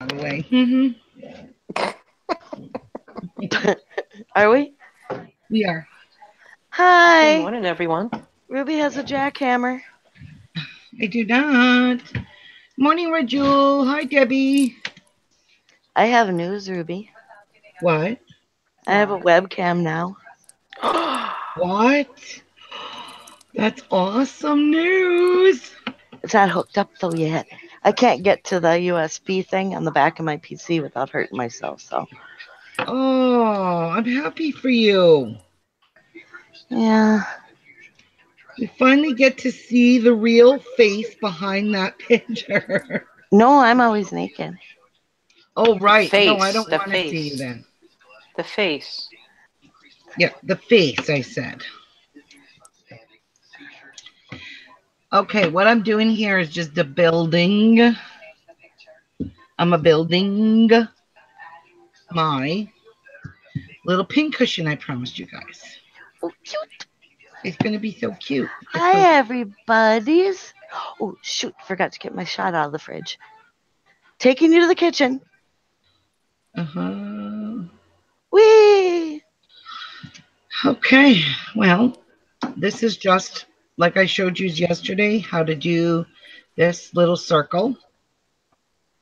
by the way. Mm-hmm. Are we? We are. Hi. Good morning, everyone. Ruby has a jackhammer. I do not. Morning, Rajul. Hi, Debbie. I have news, Ruby. What? I have a webcam now. What? That's awesome news. It's not hooked up though yet. I can't get to the USB thing on the back of my PC without hurting myself. So Oh, I'm happy for you. yeah, You finally get to see the real face behind that picture. no, I'm always naked. Oh, right. no, I don't want to see you then. The face. Yeah, the face, I said. Okay, what I'm doing here is just a building. I'm a building my little pin cushion I promised you guys. Oh, cute. It's going to be so cute. It's Hi, so- everybody's. Oh shoot! Forgot to get my shot out of the fridge. Taking you to the kitchen. Uh-huh. Whee! Okay, well, this is just like I showed you yesterday how to do this little circle,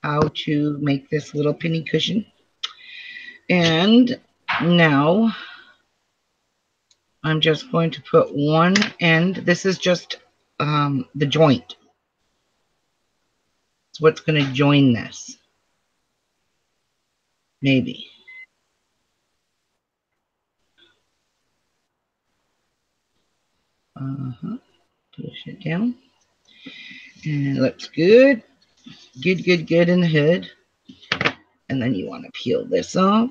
how to make this little penny cushion. And now I'm just going to put one end. This is just um, the joint. It's what's going to join this. Maybe. Uh-huh. Push it down. And it looks good. Good, good, good in the hood. And then you want to peel this off.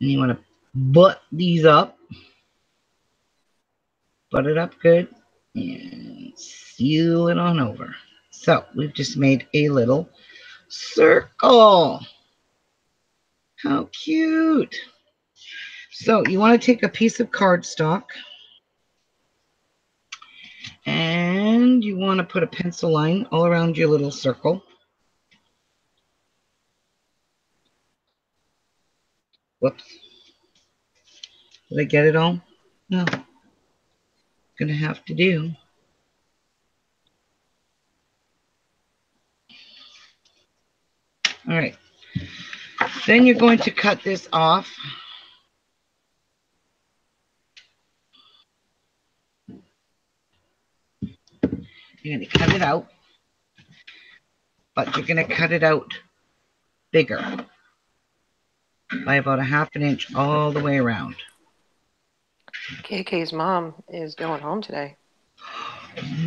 And you want to butt these up. Butt it up good. And seal it on over. So we've just made a little circle. How cute. So you want to take a piece of cardstock and you want to put a pencil line all around your little circle. Whoops. Did I get it all? No. Gonna have to do. All right. Then you're going to cut this off. You're going to cut it out, but you're going to cut it out bigger by about a half an inch all the way around. KK's mom is going home today.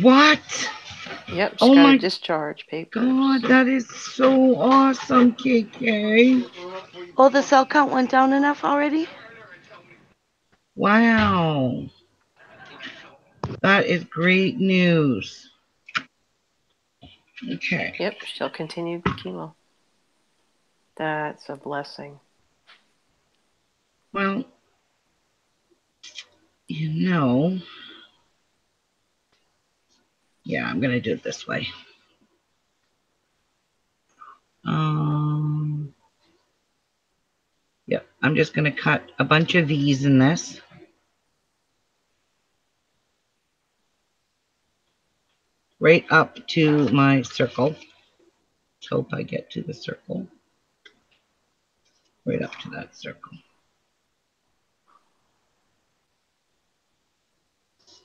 What? Yep, she's Oh got my a discharge paper. God, that is so awesome, KK. Oh, the cell count went down enough already. Wow. That is great news. Okay. Yep, she'll continue the chemo. That's a blessing. Well, you know, yeah, I'm gonna do it this way. Um, yep, I'm just gonna cut a bunch of V's in this. Right up to my circle. Let's hope I get to the circle. Right up to that circle.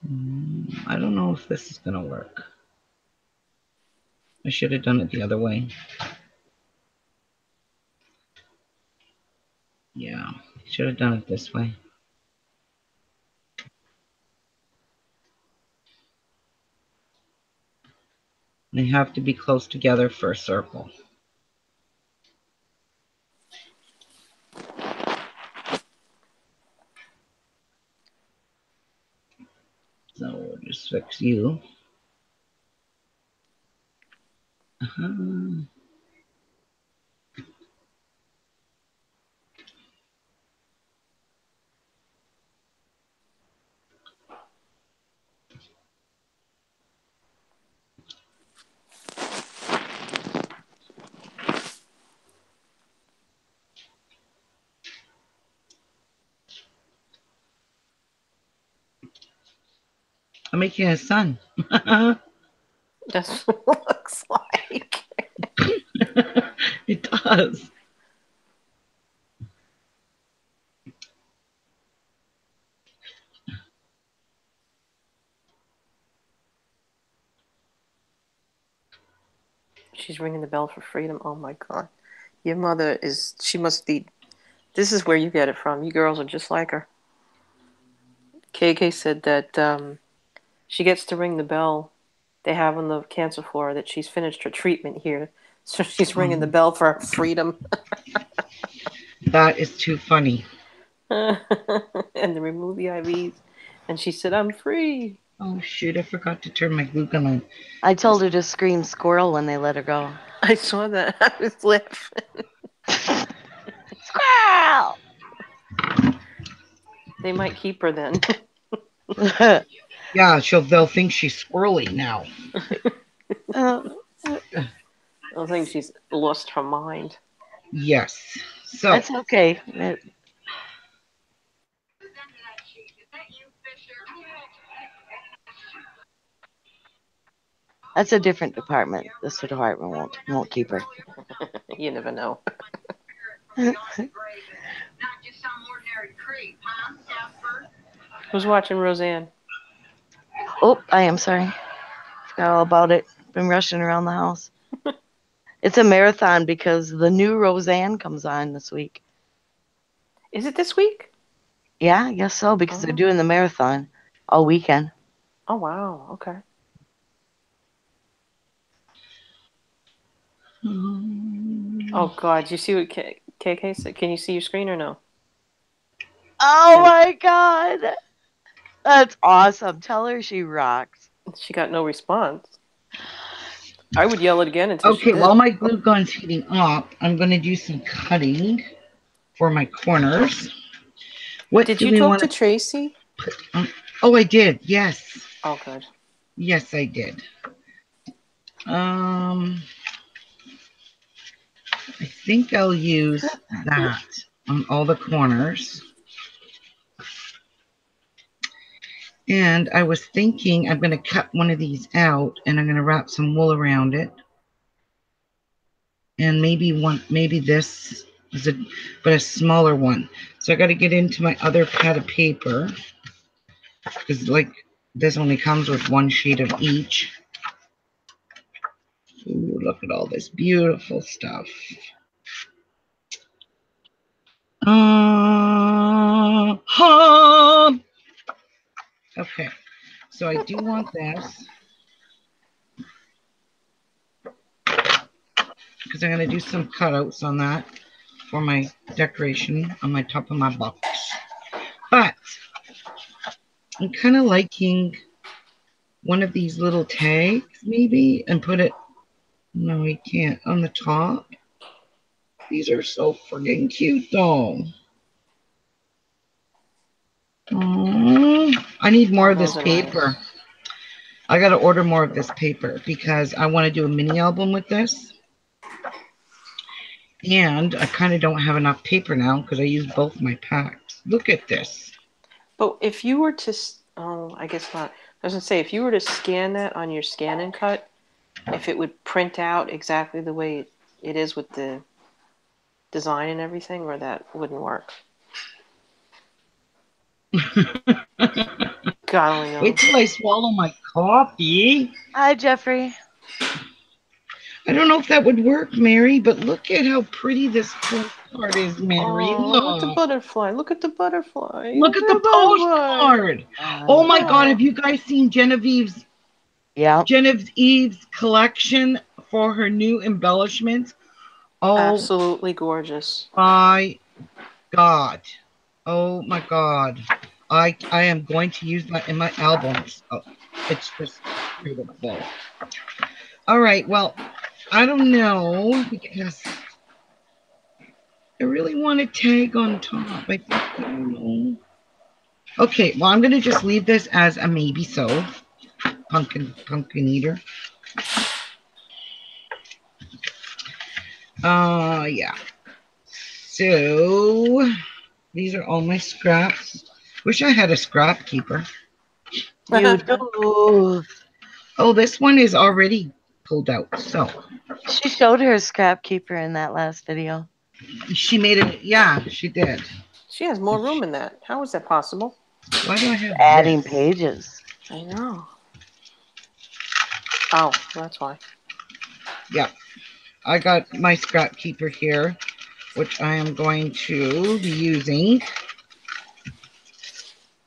Hmm, I don't know if this is going to work. I should have done it the other way. Yeah, should have done it this way. They have to be close together for a circle. So we'll just fix you. Uh-huh. Uh-huh. I'm making a sun. That's what it looks like. it does. She's ringing the bell for freedom. Oh my god. Your mother is she must be this is where you get it from. You girls are just like her. KK said that um, she gets to ring the bell they have on the cancer floor that she's finished her treatment here. So she's ringing the bell for freedom. That is too funny. and to remove the IVs. And she said, I'm free. Oh shoot, I forgot to turn my glue gun on. I told her to scream squirrel when they let her go. I saw that. I was laughing. Squirrel! They might keep her then. Yeah, she'll they'll think she's squirrely now. Uh, I think she's lost her mind. Yes. So That's okay. It- That's a different department. This department won't won't keep her. You never know. Who's watching Roseanne? Oh, I am sorry. Forgot all about it. Been rushing around the house. it's a marathon because the new Roseanne comes on this week. Is it this week? Yeah, I guess so because Oh. they're doing the marathon all weekend. Oh wow. Okay. Oh God, you see what K- KK said? Can you see your screen or no? Oh my god. That's awesome. Tell her she rocks. She got no response. I would yell it again until okay, did. while my glue gun's heating up, I'm gonna do some cutting for my corners. What Did you talk want to Tracy? Oh, I did. Yes. Oh, good. Yes, I did. Um, I think I'll use that on all the corners. And I was thinking I'm going to cut one of these out and I'm going to wrap some wool around it. And maybe one, maybe this is a, but a smaller one. So I got to get into my other pad of paper because like this only comes with one sheet of each. Ooh, look at all this beautiful stuff. Uh, hum. Okay, so I do want this. Because I'm going to do some cutouts on that for my decoration on my top of my box. But I'm kind of liking one of these little tags, maybe, and put it. No, we can't on the top. These are so friggin' cute, though. Aw, I need more of this Those are nice. paper. I got to order more of this paper because I want to do a mini album with this. And I kind of don't have enough paper now because I use both my packs. Look at this. But if you were to, oh, I guess not. I was gonna say if you were to scan that on your scan and cut, if it would print out exactly the way it is with the design and everything, or that wouldn't work. God only knows. Oh. Wait till I swallow my coffee. Hi, Jeffrey. I don't know if that would work, Mary, but look at how pretty this postcard is, Mary. Oh, look at the butterfly. Look at the butterfly. Look at the butterfly. postcard. Oh my Wow. God, have you guys seen Genevieve's Yeah. Genevieve's collection for her new embellishments? Oh Absolutely gorgeous. my God. Oh my God. I I am going to use that in my albums. Oh, it's just beautiful. All right, well, I don't know because I really want a tag on top. I don't know. Okay, well, I'm gonna just leave this as a maybe so. Pumpkin pumpkin eater. Uh yeah. So these are all my scraps. Wish I had a scrap keeper. You do. Oh, this one is already pulled out. So She showed her scrap keeper in that last video. she made it. Yeah, she did. She has more room in that. How is that possible? Why do I have Adding this? pages. I know. Oh, that's why. Yeah. I got my scrap keeper here, which I am going to be using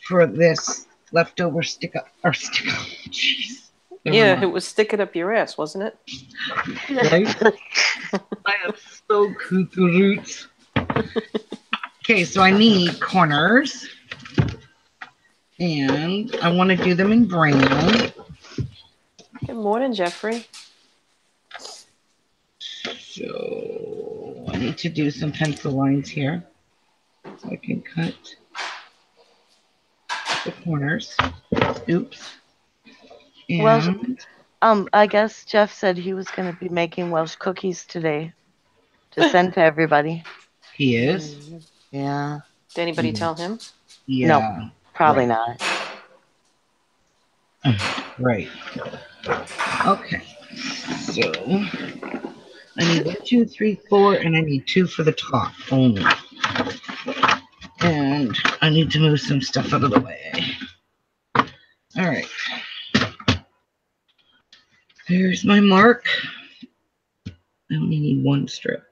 for this leftover stick up or stick up. Jeez. Yeah, mind. it was sticking up your ass, wasn't it? Right? I am so cuckoo roots. Okay, so I need corners. And I want to do them in brown. Good morning, Jeffrey. So I need to do some pencil lines here. So I can cut the corners. Oops. And Well, Um, I guess Jeff said he was going to be making Welsh cookies today to send to everybody. he is. Yeah, Did anybody tell him? Yeah. probably Right. not. Right. Okay. So I need two, three, four, and I need two for the top only. And I need to move some stuff out of the way. All right. There's my mark. I only need one strip.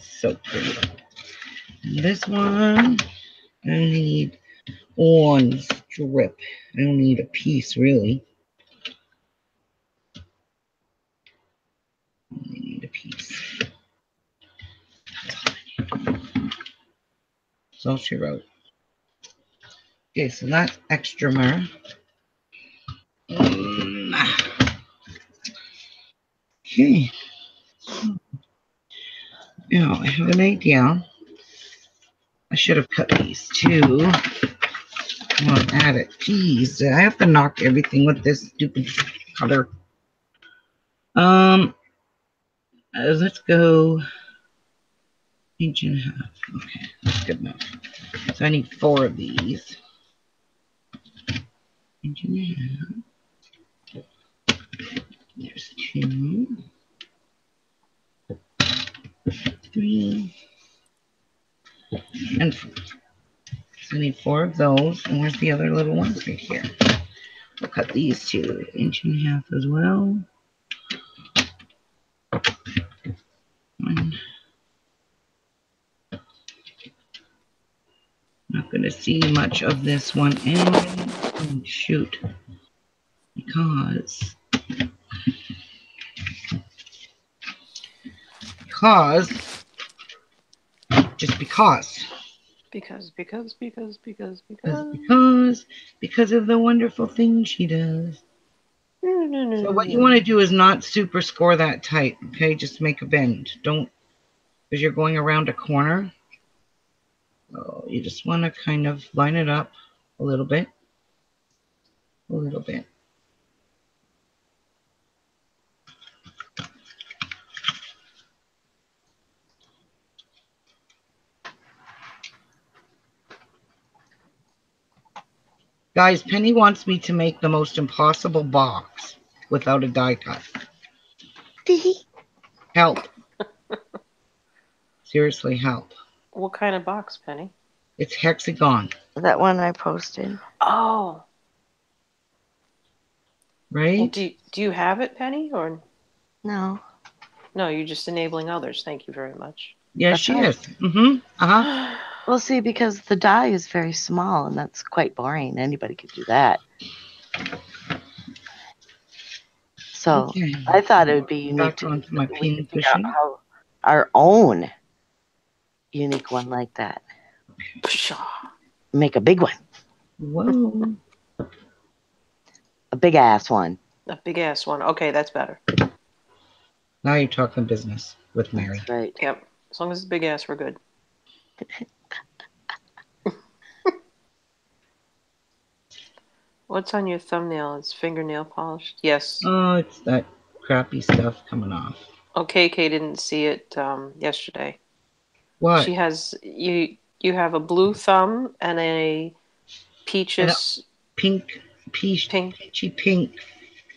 So pretty. And this one, I need one strip. I don't need a piece really. I only need a piece. That's all I need. All she wrote. Okay, so that's extra mer. Um, okay. Now I have an idea. I should have cut these two. I want to add it. Jeez, I have to knock everything with this stupid cutter. Um, uh, let's go inch and a half. Okay, that's good enough. So I need four of these. Inch and a half. There's two. Three. And four. So I need four of those. And where's the other little ones? Right here. We'll cut these two inch and a half as well. One. Not going to see much of this one. And oh, shoot. Because. Because. Just because. Because, because, because, because, Because, because. because, of the wonderful things she does. No, no, no, So what you want to do is not super score that tight, okay? Just make a bend. Don't, because you're going around a corner. So you just want to kind of line it up a little bit. A little bit. Guys, Penny wants me to make the most impossible box without a die cut. Help. Seriously, help. What kind of box, Penny? It's hexagon, that one I posted. Oh, right? do you, do you have it, Penny, or No. no? You're just enabling others. Thank you very much. Yes, That's she right. is. Mm-hmm. Uh-huh. Well, see, because the die is very small, and that's quite boring. Anybody could do that. So Okay. I thought it would be unique Back to onto my we pin could out how our own unique one like that. Pshaw. Make a big one, Whoa. a big ass one. A big ass one. Okay, that's better. Now you're talking business with Mary. That's right. Yep. As long as it's big ass, we're good. What's on your thumbnail? It's fingernail polished. Yes. Oh, it's that crappy stuff coming off. Okay, Kay didn't see it um, yesterday. What? She has you. You have a blue thumb and a peaches, Pink, peach, pink. peachy pink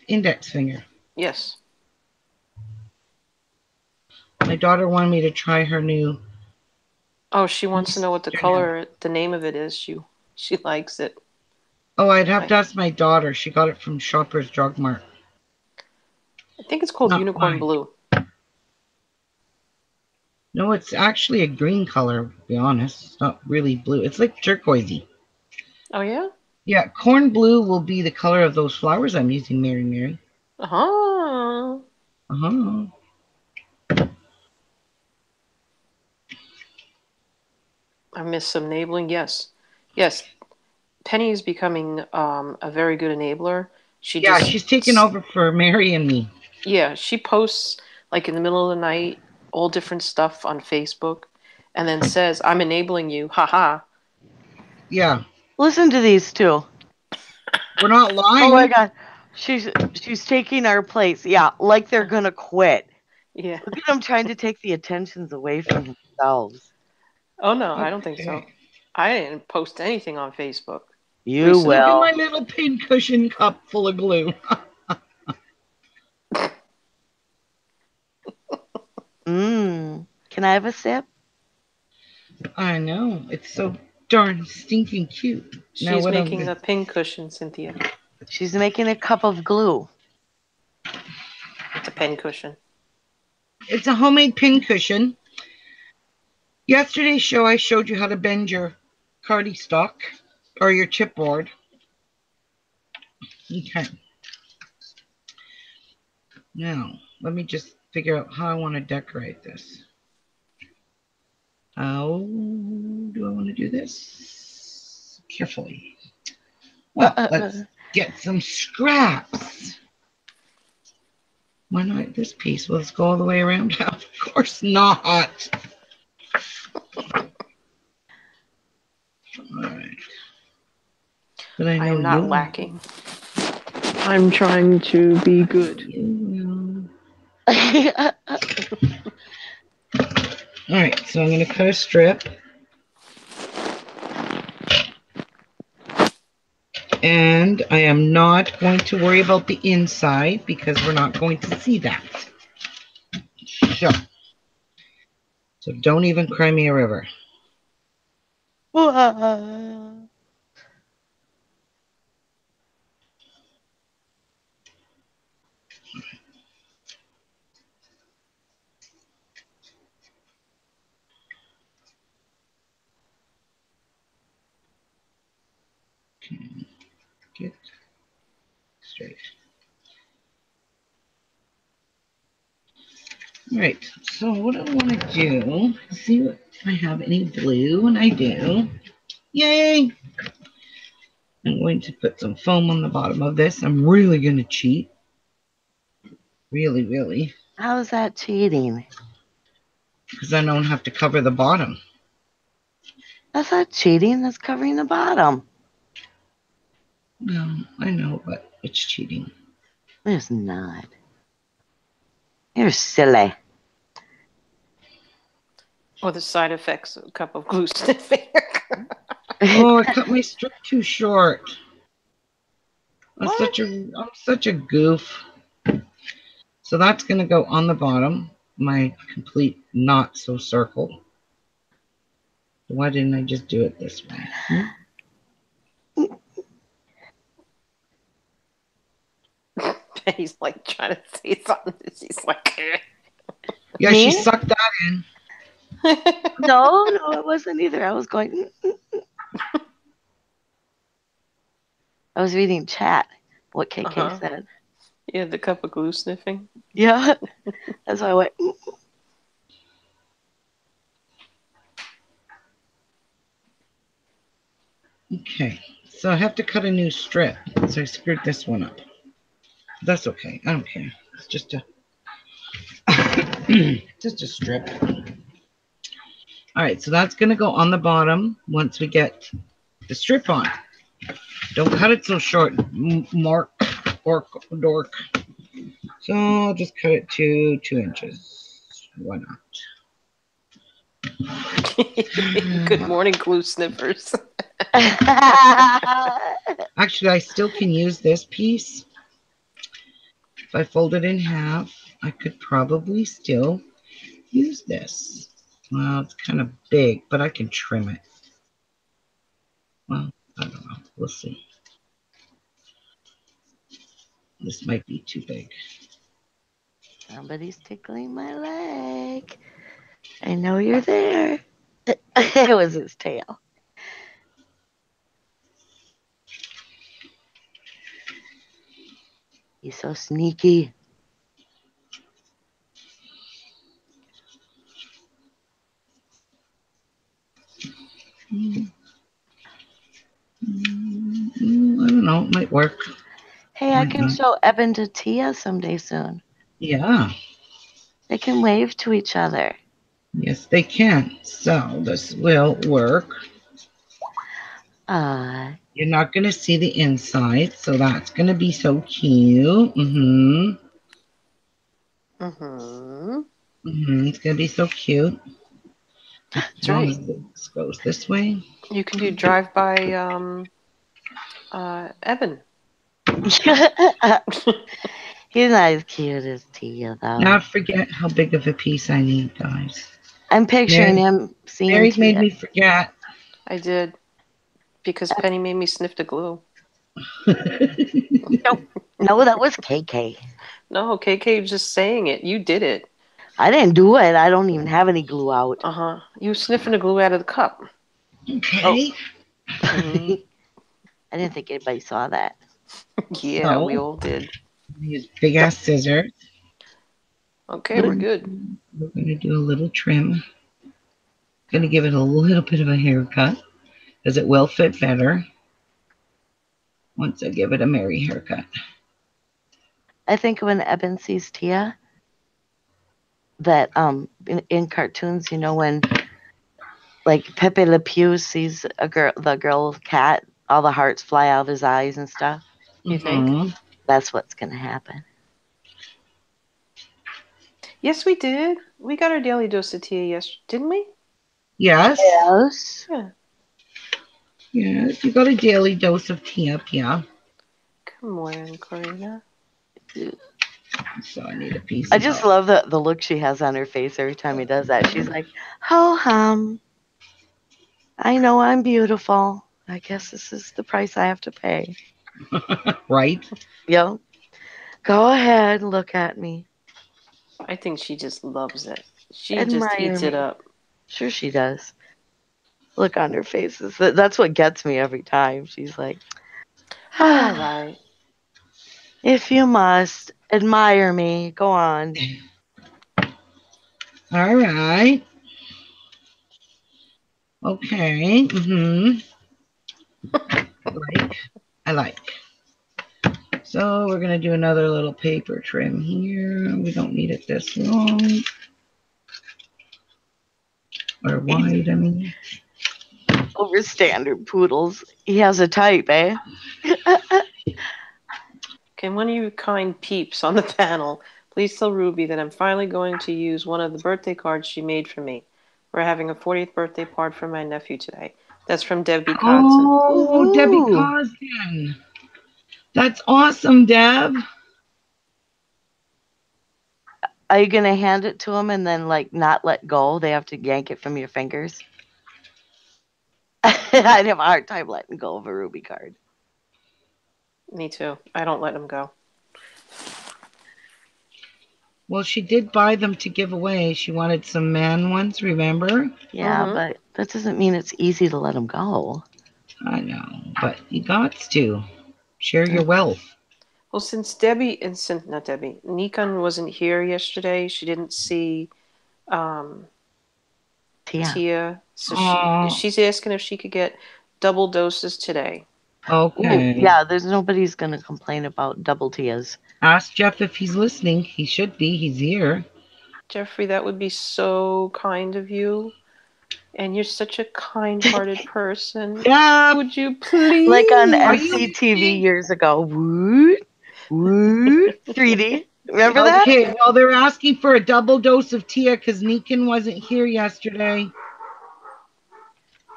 index finger. Yes. My daughter wanted me to try her new. Oh, she wants to know what the color, the name of it is. She she likes it. Oh, I'd have to ask my daughter. She got it from Shoppers Drug Mart. I think it's called Not unicorn mine. blue. No, it's actually a green color, to be honest. It's not really blue. It's like turquoisey. Oh yeah. Yeah, corn blue will be the color of those flowers I'm using, Mary Mary. Uh huh. Uh-huh. I miss some enabling. Yes, yes. Penny is becoming um, a very good enabler. She Yeah, just, she's taking over for Mary and me. Yeah, she posts like in the middle of the night all different stuff on Facebook, and then says, "I'm enabling you." Haha. Yeah, Listen to these two. we're not lying. Oh my god. She's she's taking our place. Yeah, like they're gonna quit. Yeah. Look at them trying to take the attentions away from themselves. Oh no, I don't think so. I didn't post anything on Facebook. You Recently, Look at my little pincushion cup full of glue. Mmm. Can I have a sip? I know. It's so darn stinking cute. She's Now, what making I'm- a pin cushion, Cynthia. She's making a cup of glue. It's a pen cushion. It's a homemade pincushion. Yesterday's show, I showed you how to bend your cardstock or your chipboard. Okay. Now, let me just figure out how I want to decorate this. How do I want to do this? Carefully. Well, Uh, uh, let's get some scraps. Why not this piece? Will this go all the way around? of course not. Alright. But I I know am not you- lacking. I'm trying to be good. you will. Alright, so I'm going to cut a strip. And I am not going to worry about the inside because we're not going to see that. So, so don't even cry me a river. Straight. All right, so what I want to do, see if I have any blue, and I do. Yay! I'm going to put some foam on the bottom of this. I'm really going to cheat. Really, really. How is that cheating? Because I don't have to cover the bottom. That's not cheating. That's covering the bottom. No, I know, but it's cheating. It's not. You're silly. Or the side effects of a cup of glue sniffing. Oh, I cut my strip too short. I'm What? such a I'm such a goof. So that's gonna go on the bottom, my complete not so circle. Why didn't I just do it this way? Hmm? Penny's like trying to say something. She's like, Yeah, Me? she sucked that in. no, no, it wasn't either. I was going. "Mm, mm, mm." I was reading chat. What KK Uh-huh. said. yeah, the cup of glue sniffing. Yeah, that's why I went. Okay, so I have to cut a new strip. So I screwed this one up. That's okay. I don't care. It's just a just a strip. All right, so that's gonna go on the bottom once we get the strip on. Don't cut it so short, Mark or dork. So I'll just cut it to two inches. Why not? Good morning, glue snippers. Actually, I still can use this piece. If I fold it in half, I could probably still use this. Well, it's kind of big, but I can trim it. Well, I don't know. We'll see. This might be too big. Somebody's tickling my leg. I know you're there. it was his tail. He's so sneaky. Mm, I don't know. It might work. Hey, I can Mhm. show Evan to Tia someday soon. Yeah. They can wave to each other. Yes, they can. So this will work. Uh, You're not going to see the inside, so that's going to be so cute. Mm-hmm. Mm-hmm. Mm-hmm. It's going to be so cute. That's right. This goes this way. You can do drive by um, uh, Evan. he's not as cute as Tia, though. Not forget how big of a piece I need, guys. I'm picturing him seeing Mary's Tia. made me forget. I did because Penny made me sniff the glue. No, no, that was KK. No, KK was just saying it. You did it. I didn't do it. I don't even have any glue out. Uh huh. You sniffing the glue out of the cup. okay. Mhm. I didn't think anybody saw that. yeah, No. we all did. Use big ass scissors. Okay, we're good. We're going to do a little trim. Going to give it a little bit of a haircut because it will fit better once I give it a Mary haircut. I think when Evan sees Tia, that um in, in cartoons, you know, when like Pepe Le Pew sees a girl, the girl cat, all the hearts fly out of his eyes and stuff. You think? Mhm. That's what's gonna happen. Yes, we did. We got our daily dose of Tia yesterday, didn't we? Yes. Yes. Yeah. Yes. You got a daily dose of tea up here. Come on, Karina. So I need a piece. I of just that. love the the look she has on her face every time he does that. She's like, "Ho hum, I know I'm beautiful. I guess this is the price I have to pay." right. Yo, go ahead, look at me. I think she just loves it. She Admire just eats it up. Sure, she does. Look on her faces. That, that's what gets me every time. She's like, All ah, right. if you must admire me, go on. All right. Okay. Mm-hmm. I like. I like. So we're gonna do another little paper trim here. We don't need it this long. Or wide, I mean. Over standard poodles. He has a type, eh? Can one of you kind peeps on the panel please tell Ruby that I'm finally going to use one of the birthday cards she made for me. We're having a 40th birthday party for my nephew today. That's from Debbie Codson. Oh, Debbie Ooh. Cosden. That's awesome, Deb. Are you gonna hand it to him and then like not let go? They have to yank it from your fingers. I'd have a hard time letting go of a ruby card. Me too. I don't let them go. Well, she did buy them to give away. She wanted some man ones, remember? Yeah, Mhm. but that doesn't mean it's easy to let them go. I know, but you got to share your wealth. Well, since Debbie and since not Debbie, Nikon wasn't here yesterday, she didn't see um, Tia. Tia. So Aw. she, she's asking if she could get double doses today. Ooh, Okay. yeah, there's nobody's gonna complain about double Tias. Ask Jeff if he's listening. He should be. He's here. Jeffrey, that would be so kind of you. And you're such a kind-hearted person. Yeah. Would you please? Like on Are you MCTV kidding? years ago. Woo, woo, 3D. Remember oh, that? Okay. Well, they're asking for a double dose of Tia because Neekin wasn't here yesterday.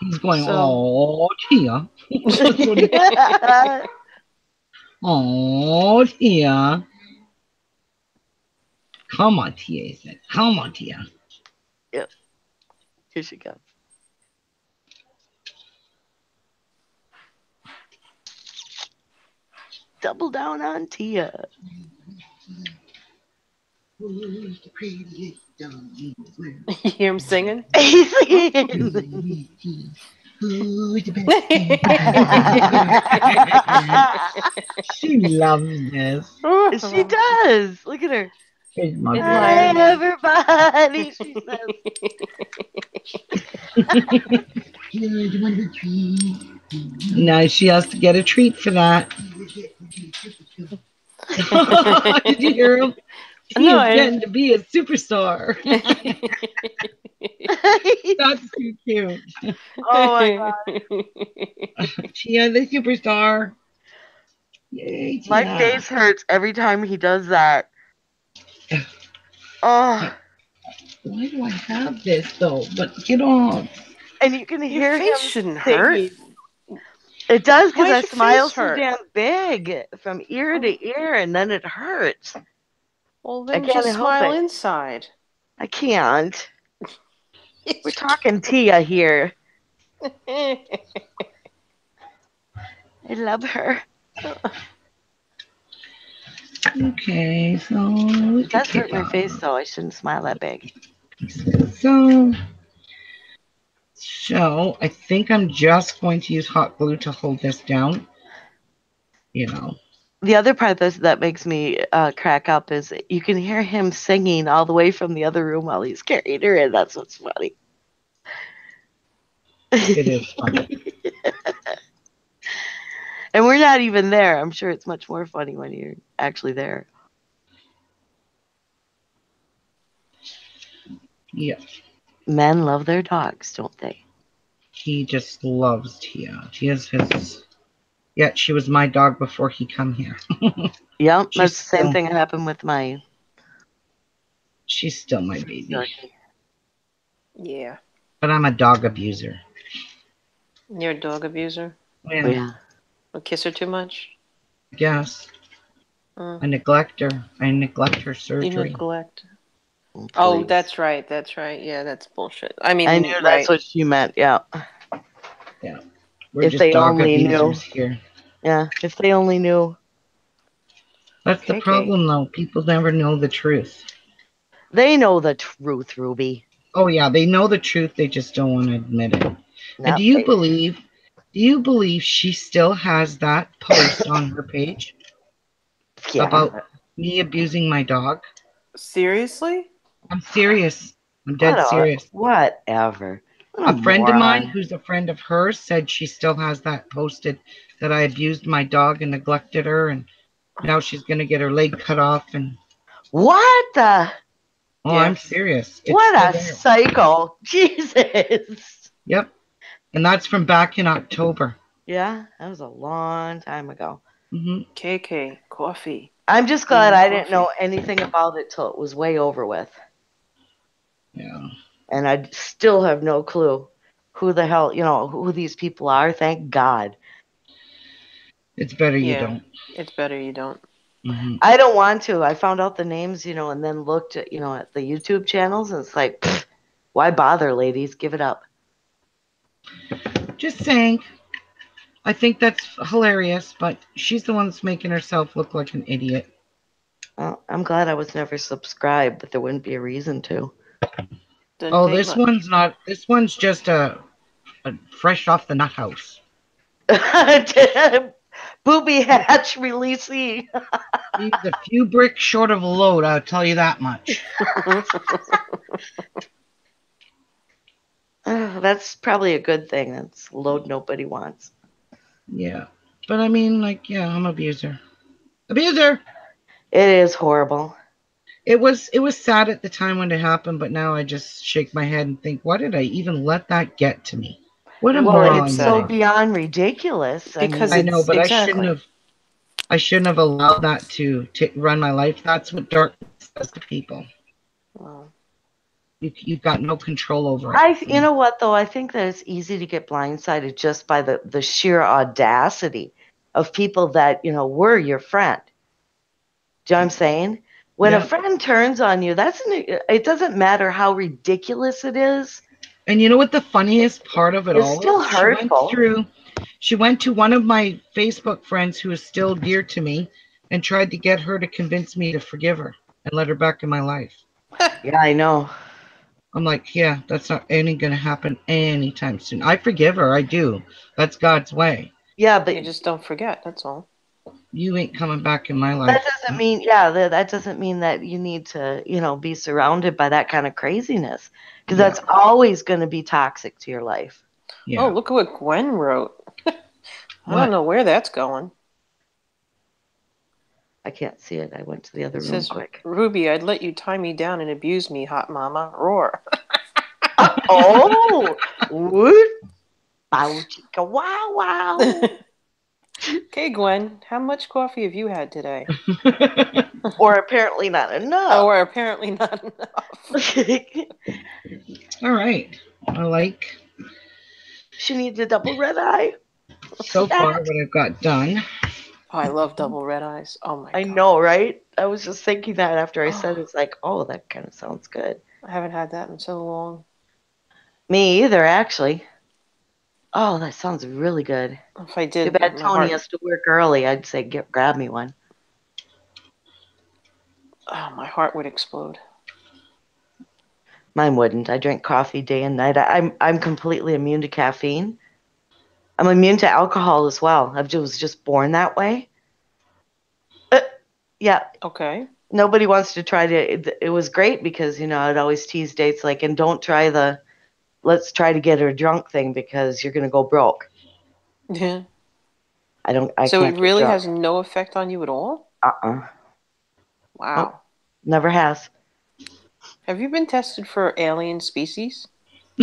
He's going, So- oh, Tia. That's oh, Tia. Come on, Tia, he said. Come on, Tia. Yep. Here she goes. Double down on Tia. Who's the prettiest dog in the world? You hear him singing? He's Who's the best? she loves this. she does. Look at her. It's my Admire. Hi, everybody. She says. Now she has to get a treat for that. Did you hear him? He No, is getting to be a superstar. That's too cute. oh my god. Tia, the superstar. Yay, Tia. My face hurts every time he does that. Oh, Why do I have this though? But get off. and you can hear Your him. face shouldn't hurt. It does because I smile so damn big from ear to ear, and then it hurts. Well, then can't just smile it. inside. I can't. We're talking Tia here. I love her. Okay, so It does hurt my face though. I shouldn't smile that big. So, so I think I'm just going to use hot glue to hold this down. You know, The other part that that makes me uh, crack up is you can hear him singing all the way from the other room while he's carrying her in. That's what's funny. it is funny. And we're not even there. I'm sure it's much more funny when you're actually there. yeah, Men love their dogs, don't they? he just loves Tia. Tia's his. Yeah, she was my dog before he come here. Yep, She's that's the same still- thing that happened with my She's still my baby, yeah. but I'm a dog abuser. You're a dog abuser. Yeah, Oh, yeah. Or kiss her too much. Yes, Mm. I neglect her. I neglect her surgery. You neglect. Oh, Please. that's right. That's right. Yeah, that's bullshit. I mean, I knew right. that's what she meant. Yeah. We're if just they dog only knew. here. Yeah. If they only knew. That's the KK. problem, though. People never know the truth. They know the truth, Ruby. Oh yeah, they know the truth. They just don't want to admit it. No, and do you they- believe? Do you believe she still has that post on her page yeah. about me abusing my dog? Seriously? I'm serious. I'm dead What a- serious. Whatever. What A friend of mine who's a friend of hers said she still has that posted that I abused my dog and neglected her and now she's gonna get her leg cut off and What the? oh Yeah. I'm serious. It's what a cycle, Jesus. Yep. And that's from back in October. Yeah, that was a long time ago. Mm-hmm. KK, coffee. I'm just glad Mm, I didn't know anything about it till it was way over with. Yeah. And I still have no clue who the hell, you know, who these people are. Thank God. It's better you Yeah. don't. It's better you don't. hmm I don't want to. I found out the names, you know, and then looked at, you know, at the YouTube channels, and it's like, pfft, why bother, ladies? Give it up. Just saying. I think that's hilarious, but she's the one that's making herself look like an idiot. Well, I'm glad I was never subscribed, but there wouldn't be a reason to. Doesn't Oh, this much. one's not. This one's just a, a fresh off the nut house. Booby hatch releasing. He's a few bricks short of a load. I'll tell you that much. Uh, that's probably a good thing. That's a load nobody wants. Yeah, but I mean, like, yeah, I'm abuser. Abuser. It is horrible. It was. It was sad at the time when it happened, but now I just shake my head and think, why did I even let that get to me? What a Well, moron! it's it's so beyond ridiculous. I mean, Because I know, it's- but I shouldn't have. I shouldn't have allowed that to ta run my life. That's what darkness does to people. Well, You, you've got no control over it. I, you know what though? I think that it's easy to get blindsided just by the the sheer audacity of people that you know were your friend. Do you know what I'm saying? When Yeah. a friend turns on you, that's an, it. Doesn't matter how ridiculous it is. And you know what the funniest part of it It's all still is? She went hurtful. through. She went to one of my Facebook friends who is still dear to me, and tried to get her to convince me to forgive her and let her back in my life. Yeah, I know. I'm like, yeah, that's not any gonna happen anytime soon. I forgive her, I do. That's God's way. Yeah, but You just don't forget. That's all. You ain't coming back in my life. that doesn't mean yeah that doesn't mean that you need to you know be surrounded by that kind of craziness because Yeah. that's always going to be toxic to your life. yeah. Oh, look at what Gwen wrote. I don't know where that's going. I can't see it. I went to the other It room says, quick. Ruby, I'd let you tie me down and abuse me, hot mama. Roar. oh, what? Bow chicka wow wow. okay, Gwen, how much coffee have you had today? or apparently not Oh, enough. or apparently not enough. All right. I like she needs a double red eye. so far what I've got done. Oh, I love double red eyes. Oh my I god. know, right? I was just thinking that after I said it. it's like, oh, that kind of sounds good. I haven't had that in so long. Me either, actually. Oh, that sounds really good. If I Too did, bad Tony heart, has to work early. I'd say get grab me one. oh, my heart would explode. Mine wouldn't. I drink coffee day and night. I, I'm I'm completely immune to caffeine. I'm immune to alcohol as well. I was just born that way. Uh, yeah, Okay. nobody wants to try to. It, it was great because you know I'd always tease dates like, and don't try the, let's try to get her drunk thing because you're gonna go broke. Yeah. I don't. I so can't it really has no effect on you at all? Uh-uh. Wow. Never has. Have you been tested for alien species?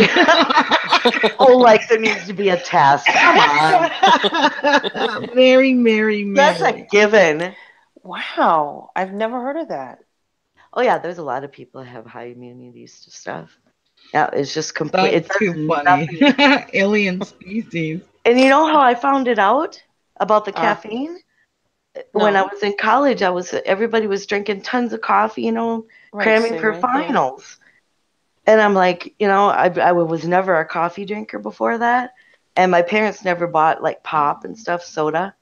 oh, like there needs to be a test. Come on. Mary, Mary, Mary. That's a given. Wow. I've never heard of that. Oh yeah, there's a lot of people that have high immunities to stuff. Yeah, it's just complete. That's It's too funny. Alien species. And you know how I found it out about the Uh, caffeine? When I was in college, I was everybody was drinking tons of coffee, you know, Right, cramming same for right finals. And I'm like, you know, I I was never a coffee drinker before that, and my parents never bought like pop and stuff, soda.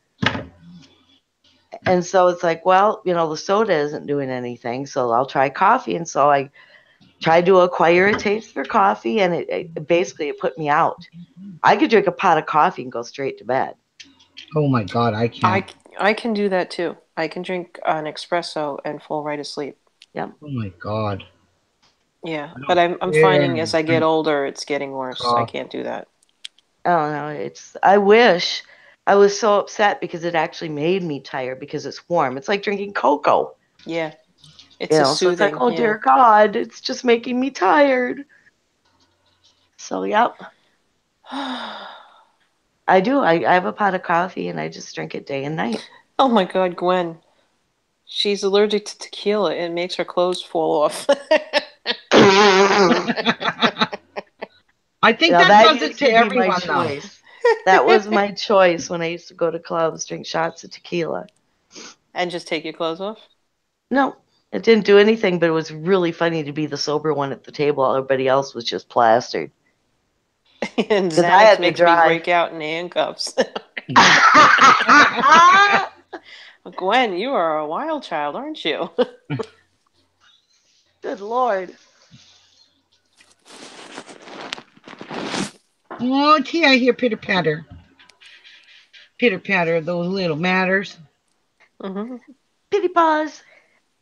And so it's like, well, you know, the soda isn't doing anything, so I'll try coffee. And so I tried to acquire a taste for coffee, and it, it basically it put me out. I could drink a pot of coffee and go straight to bed. Oh my god, I can't. I, I can do that too. I can drink an espresso and fall right asleep. Yeah. Oh my god. Yeah, but I'm I'm finding as I get older, it's getting worse. I can't do that. Oh no, it's I wish I was so upset because it actually made me tired because it's warm. It's like drinking cocoa. Yeah, it's you a know, so it's like, oh yeah. dear God, it's just making me tired. So yep, I do. I, I have a pot of coffee and I just drink it day and night. oh my God, Gwen, she's allergic to tequila. It makes her clothes fall off. I think Now, that, does it used to everyone though. choice. that was my choice when I used to go to clubs, drink shots of tequila. and just take your clothes off. No, it didn't do anything, but it was really funny to be the sober one at the table. Everybody else was just plastered. and 'Cause I had to makes me break out in handcuffs. Gwen, you are a wild child, aren't you? Good lord. Oh, gee, I hear pitter patter. Pitter patter, those little matters. Mm-hmm. Pity paws.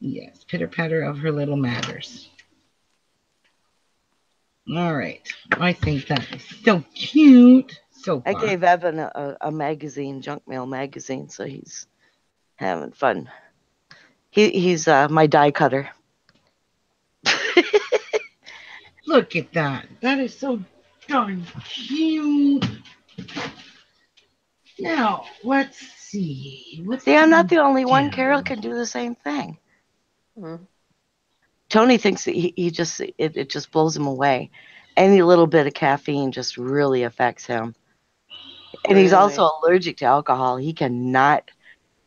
Yes, pitter patter of her little matters. All right. I think that is so cute. So I gave Evan a, a, a magazine, junk mail magazine, so he's having fun. He he's uh, my die cutter. Look at that. That is so darn cute. Now, let's see. What's See, I'm not the only one. Carol can do the same thing. Mhm. Tony thinks that he, he just it, it just blows him away. Any little bit of caffeine just really affects him. And he's also allergic to alcohol. He cannot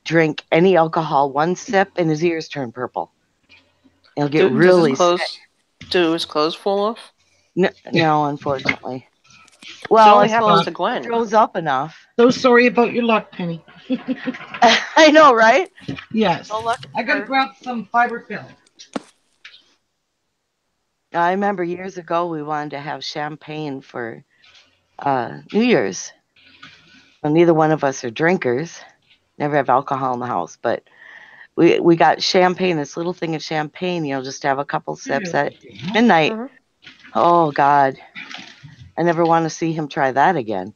drink any alcohol. One sip and his ears turn purple. He'll get Do- does really his clothes, sick. do his clothes fall off? No, no, unfortunately. It Well, only I happens suppose to it Gwen. throws up enough. So sorry about your luck, Penny. I know, right? Yes. So luck I gotta grab some fiber film. I remember years ago we wanted to have champagne for uh, New Year's. Well, neither one of us are drinkers. Never have alcohol in the house, but we we got champagne. This little thing of champagne, you know, just to have a couple sips at midnight. Mhm. Oh God, I never want to see him try that again.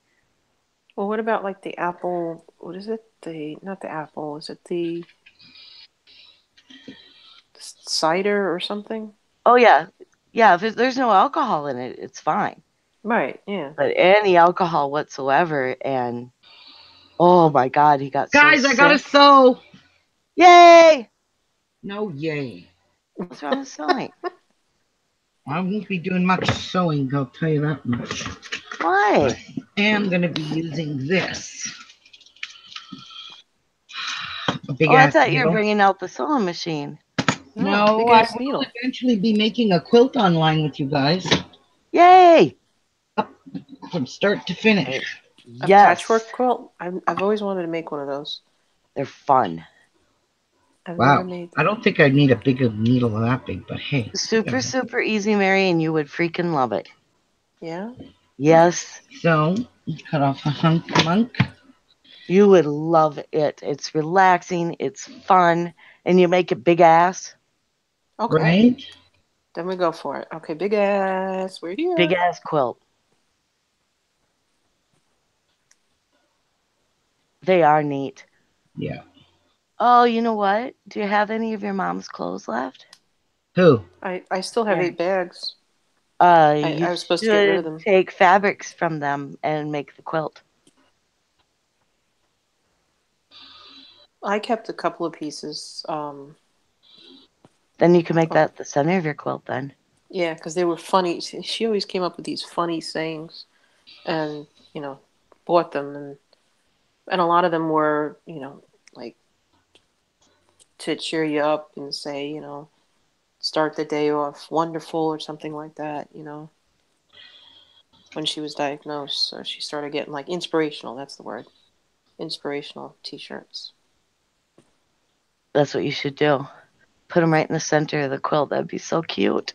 Well, what about like the apple? What is it? The not the apple. Is it the cider or something? Oh yeah, yeah. If there's no alcohol in it, it's fine. Right. Yeah. But any alcohol whatsoever, and oh my God, he got so Guys, I gotta sick. sew. Yay! No, yay. What's wrong with sewing? I won't be doing much sewing, I'll tell you that much. Why? I am gonna be using this. A big Oh, I ass thought you were bringing out the sewing machine. No, big I will needle. eventually be making a quilt online with you guys Yay! from start to finish. A yes, patchwork quilt. I've, I've always wanted to make one of those. they're fun. I've Wow. I don't think I'd need a bigger needle that big, but hey. Super, whatever. super easy, Mary, and you would freaking love it. Yeah. Yes, So, cut off a hunk monk. you would love it. It's relaxing, it's fun, and you make a big ass. Okay. Right? Then we go for it. Okay. Big ass. We're here. Big ass quilt. They are neat. Yeah. Oh, you know what? Do you have any of your mom's clothes left? Who? I, I still have Yeah. eight bags. Uh, I you was supposed to get rid of them. Take fabrics from them and make the quilt. I kept a couple of pieces. Um, Then you can make that the center of your quilt. Then yeah, because they were funny. She, she always came up with these funny sayings, and you know, bought them, and and a lot of them were, you know, like to cheer you up and say, you know, start the day off wonderful or something like that. You know, when she was diagnosed, so she started getting like inspirational. That's the word, inspirational T-shirts. that's what you should do. Put them right in the center of the quilt. That'd be so cute.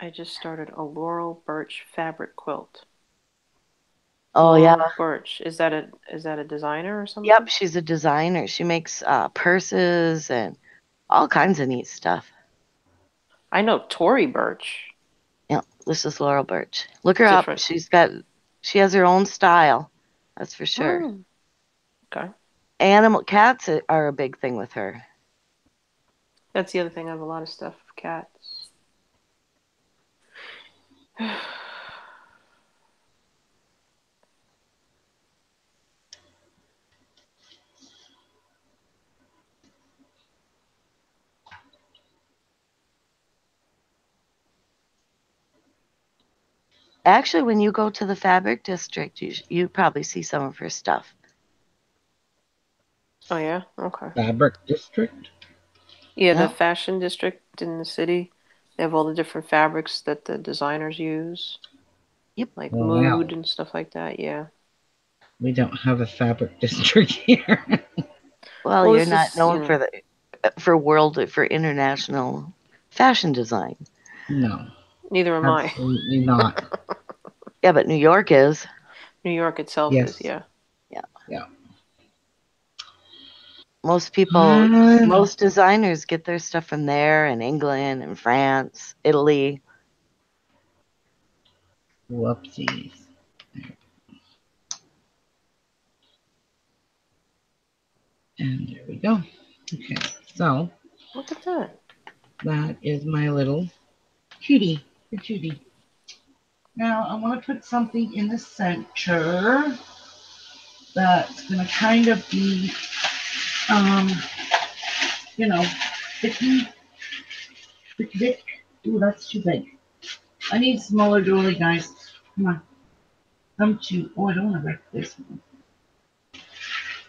I just started a Laurel Burch fabric quilt. Oh yeah. Burch. Is that a is that a designer or something? Yep, she's a designer. She makes uh, purses and all kinds of neat stuff. I know Tory Burch. Yeah, this is Laurel Burch. Look her up. She's got, she has her own style. That's for sure. Hmm. Okay. Animal cats are a big thing with her. That's the other thing. I have a lot of stuff of cats. Actually, when you go to the fabric district, you you probably see some of her stuff. Oh yeah. Okay. Fabric District? Yeah, Yeah. the fashion district in the city. They have all the different fabrics that the designers use. Yep. Like Oh, wow. mood and stuff like that. Yeah. We don't have a Fabric District here. Well, Well, you're not known for the uh, for world for international fashion design. no, Neither am I. absolutely not. Yeah, but New York is. New York itself Yes. is. Yeah. Yeah. Yeah. Most people, Ah. most designers get their stuff from there, and England and France, Italy. Whoopsies. And there we go. Okay, so Look at that. that is my little cutie, the cutie. Now I want to put something in the center that's going to kind of be, um, you know, sticky Dick. Ooh, that's too big. I need smaller doily, guys. Come on. Come to. Oh, I don't want to wreck this one.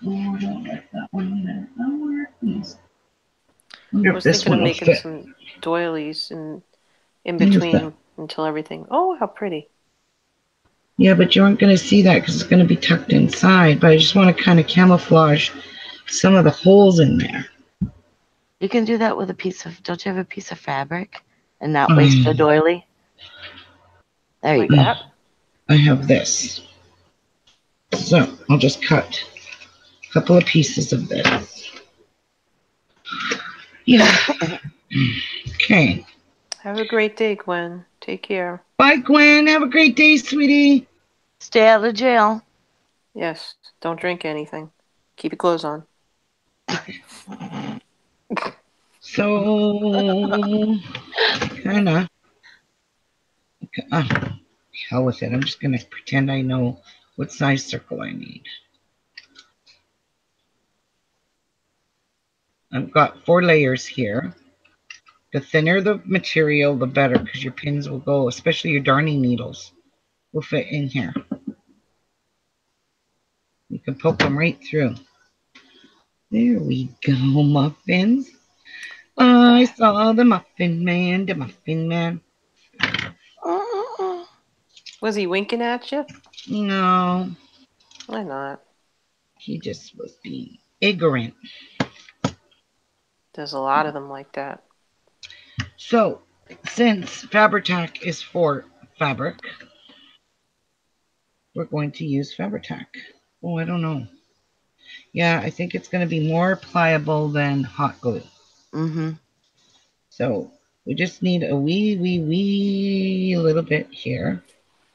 Oh, I don't like that one either. Oh, where are these? Wonder I was this thinking of making fit. some doilies in in between until everything. Oh, how pretty! Yeah, but you aren't going to see that because it's going to be tucked inside. But I just want to kind of camouflage some of the holes in there. You can do that with a piece of. Don't you have a piece of fabric, and not waste the um. doily? There you Like go. I have this. So I'll just cut a couple of pieces of this. Yeah. Okay. Have a great day, Gwen. Take care. Bye, Gwen. Have a great day, sweetie. Stay out of jail. Yes. Don't drink anything. Keep your clothes on. So, kind of. Uh, hell with it. I'm just going to pretend I know what size circle I need. I've got four layers here. The thinner the material, the better, because your pins will go, especially your darning needles, will fit in here. You can poke them right through. There we go, muffins. I saw the muffin man, the muffin man. Oh, Was he winking at you? No, Why not? he just was being ignorant. There's a lot of them like that. So, since Fabritac is for fabric, we're going to use Fabritac. Oh, I don't know. Yeah, I think it's going to be more pliable than hot glue. Mm-hmm. So, we just need a wee, wee, wee little bit here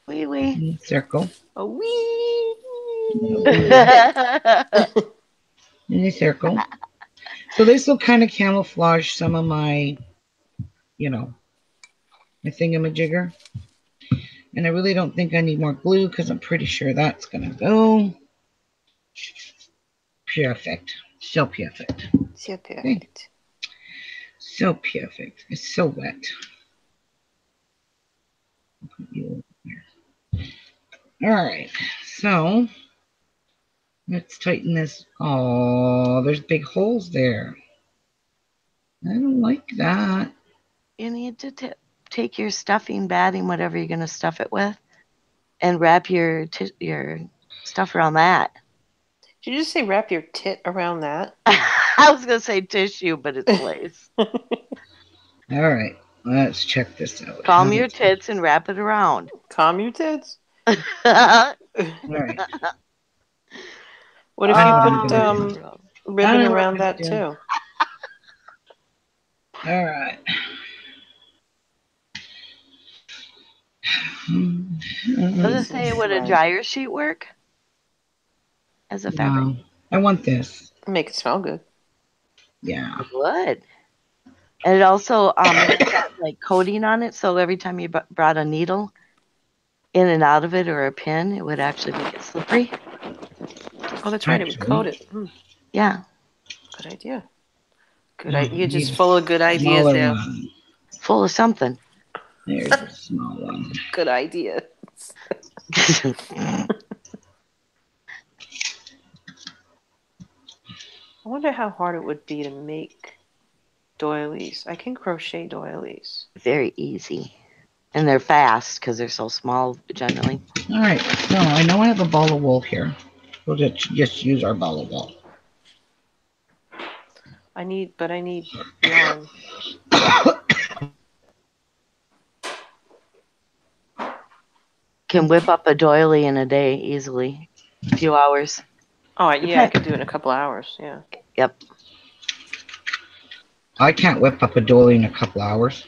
Wee wee. in the circle. A wee. in the circle. So this will kind of camouflage some of my, you know, my thingamajigger. And I really don't think I need more glue because I'm pretty sure that's going to go. Perfect. So perfect. So perfect. So perfect. It's so wet. Put you over there. All right. So let's tighten this. Oh, there's big holes there. I don't like that. You need to t- take your stuffing batting, whatever you're gonna stuff it with, and wrap your t- your stuff around that. Did you just say wrap your tit around that? I was gonna say tissue, but it's lace. All right. Let's check this out. Calm your tits and wrap it around. Calm your tits. All right. What if you put um, ribbon don't know what around that do. too? All right. Does it say would a dryer sheet work as a fabric? No, I want this. Make it smell good. Yeah. It would. And it also um it's got like coating on it, so every time you b- brought a needle in and out of it or a pin, it would actually make it slippery. Oh, that's right. It would Actually. coat it. Hmm, Yeah, good idea. Good Mm, idea. You're just full of good ideas Smaller there. full of something. There's a small one. Good idea. I wonder how hard it would be to make doilies. I can crochet doilies. Very easy, and they're fast because they're so small generally. All right. So I know I have a ball of wool here. We'll just, just use our ball of wool. I need, but I need yarn. Can whip up a doily in a day easily, a few hours. Oh, yeah, I could do it in a couple hours. Yeah. Yep, I can't whip up a doily in a couple hours.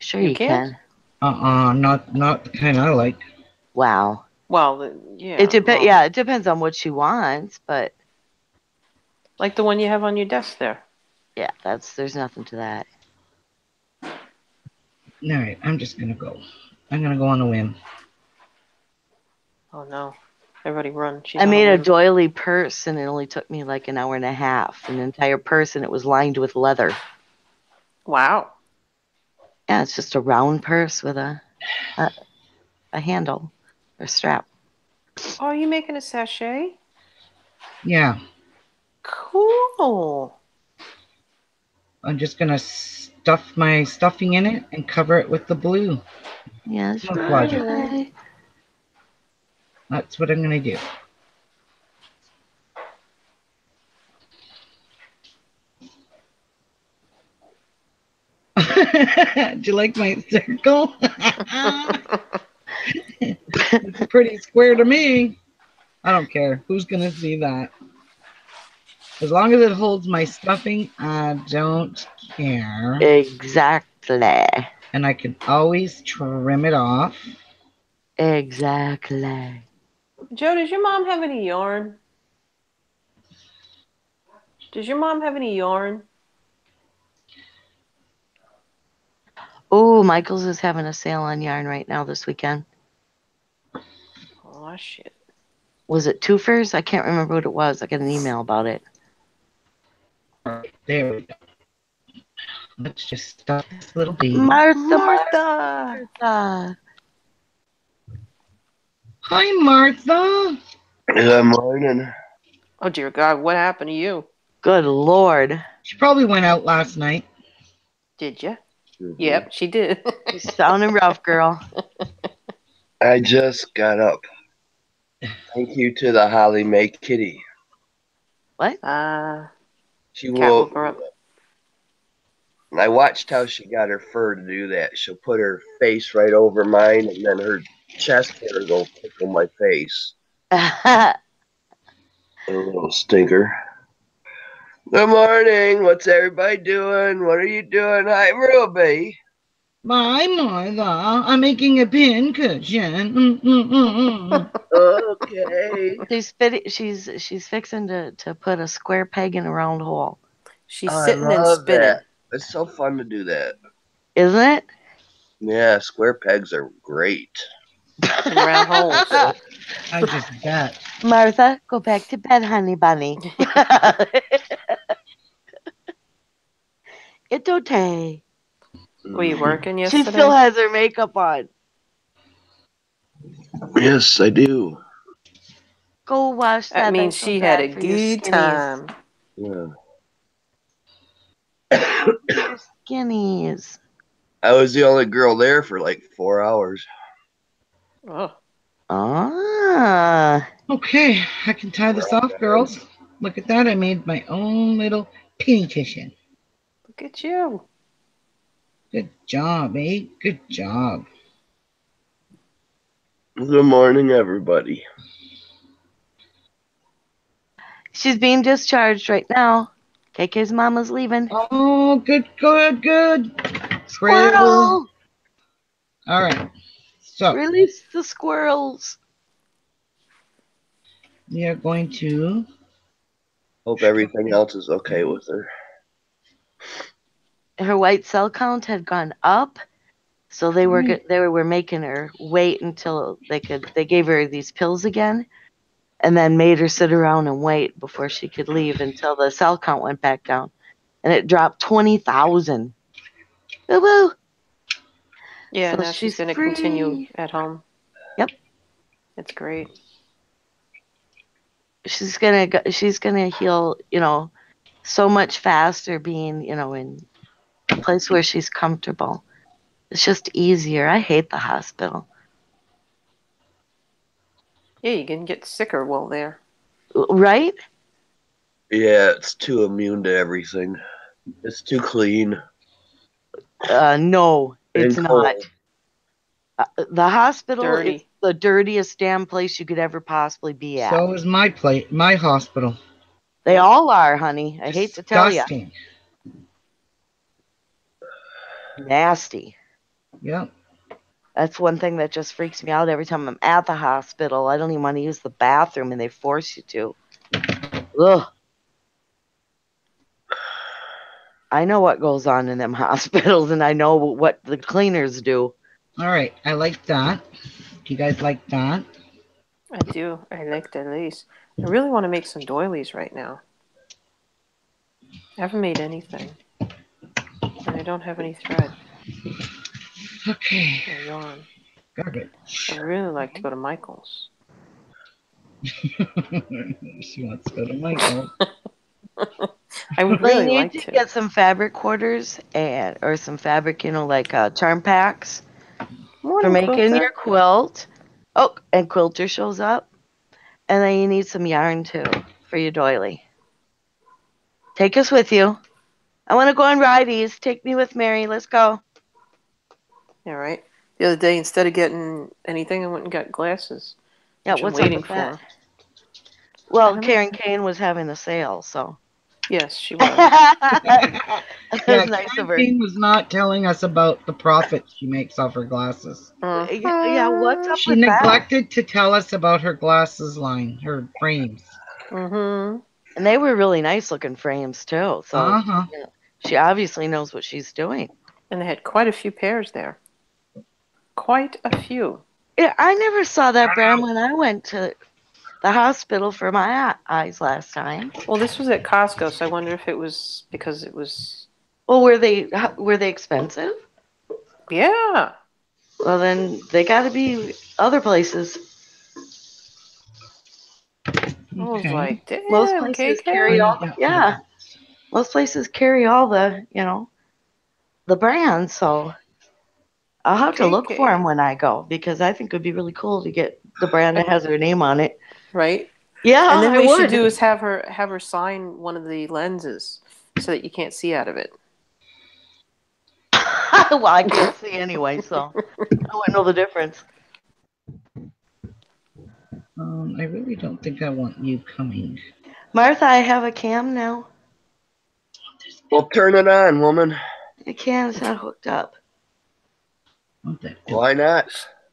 sure You you, can't? can. Uh-uh, not not the kind I like. Wow. Well, yeah. it depends. well, Yeah, it depends on what she wants, but Like the one you have on your desk there. yeah, that's there's nothing to that. All right, I'm just gonna go. I'm gonna go on a whim. Oh no. Everybody run. She's I made a whim. doily purse, and it only took me like an hour and a half. An entire purse, and it was lined with leather. Wow. Yeah, it's just a round purse with a a, a handle or strap. Oh, are you making a sachet? Yeah, Cool. I'm just gonna stuff my stuffing in it and cover it with the blue. Yes, Look, right. That's what I'm gonna do. do you like my circle? it's pretty square to me. I don't care. Who's gonna see that? As long as it holds my stuffing, I don't care. Exactly. And I can always trim it off. Exactly. Joe, does your mom have any yarn? Does your mom have any yarn? Oh, Michael's is having a sale on yarn right now this weekend. Oh shit. Was it twofers? I can't remember what it was. I got an email about it. There we go. Let's just stop this little bee. Martha, Martha. Martha. Hi, Martha. Good morning. Oh dear God, what happened to you? Good lord. She probably went out last night. Did you? Yep, she did. You sounding rough, girl. I just got up. Thank you to the Holly Mae kitty. uh, She cat woke. woke up. And I watched how she got her fur to do that. She'll put her face right over mine, and then her chest hair will tickle my face. A little stinker. Good morning. What's everybody doing? What are you doing? Hi, Ruby. Bye, Martha. I'm making a pin cushion. Mm, mm, mm. Okay. she's fit, she's she's fixing to, to put a square peg in a round hole. She's I sitting and love spinning. that. It's so fun to do that. Isn't it? Yeah, square pegs are great. In round holes. I just bet. Martha, go back to bed, honey bunny. it's okay. Were you working yesterday? She still has her makeup on. Yes, I do. Go wash that. that means so she had a bad for your good time. Yeah. Your skinnies. I was the only girl there for like four hours. Oh, Ah. Okay, I can tie this off, girls. Look at that. I made my own little penny cushion. look at you. Good job, eh? Good job. Good morning, everybody. She's being discharged right now. KK's mama's leaving. Oh, good, good, good. Squirrel! All right. So Release the squirrels. we are going to. Hope everything else is okay with her. Her white cell count had gone up, so they were Mm. they were making her wait until they could. They gave her these pills again, and then made her sit around and wait before she could leave until the cell count went back down, and it dropped twenty thousand. Boo boo. Yeah, So now she's she's going to continue at home. Yep. It's great. she's gonna go, she's gonna heal you know so much faster being you know in a place where she's comfortable it's just easier i hate the hospital Yeah, you can get sicker while there. right Yeah, it's too immune to everything. It's too clean. uh no it's and not. uh, the hospital is the dirtiest damn place you could ever possibly be at. So is my plate, my hospital. they all are honey. I hate to tell you Disgusting. nasty. Yep. that's one thing that just freaks me out every time i'm at the hospital. I don't even want to use the bathroom and they force you to. Ugh. I know what goes on in them hospitals and I know what the cleaners do. All right. I like that. Do you guys like that? I do. I like the lace. I really want to make some doilies right now. I haven't made anything. And I don't have any thread. Okay. I yawn. Garbage. I really like to go to Michael's. she wants to go to Michael. I would Well, you really need like to to. get some fabric quarters and or some fabric, you know, like uh, charm packs for making Quilter. your quilt. Oh, and quilter shows up, and then you need some yarn too for your doily. Take us with you. I want to go on rideys. Take me with Mary. Let's go. Yeah, right. The other day, instead of getting anything, I went and got glasses. Yeah, which I'm what's waiting up with that? for. Well, don't know. Karen Kane was having a sale, so Yes, she was. that was Yeah, nice of her. Christine was not telling us about the profit she makes off her glasses. Uh, Yeah, yeah, what's up She with that? neglected to tell us about her glasses line, her frames. mm-hmm. And they were really nice looking frames too. So Uh huh. she obviously knows what she's doing. And they had quite a few pairs there. Quite a few. Yeah, I never saw that brand when I went to the hospital for my eyes last time. Well, this was at Costco, so I wonder if it was because it was. Well, were they were they expensive? Yeah. Well, then they got to be other places. I was like, damn, Most places KK. carry all. Yeah, most places carry all the you know the brands. So I'll have to look for them when I go because I think it would be really cool to get the brand that has their name on it. Right. Yeah, and then I what you would. should do is have her have her sign one of the lenses so that you can't see out of it. well, I can't see anyway, so I wouldn't know the difference. Um, I really don't think I want you coming. Martha, I have a cam now. Well, turn it on, woman. The cam is not hooked up. Want? Why not?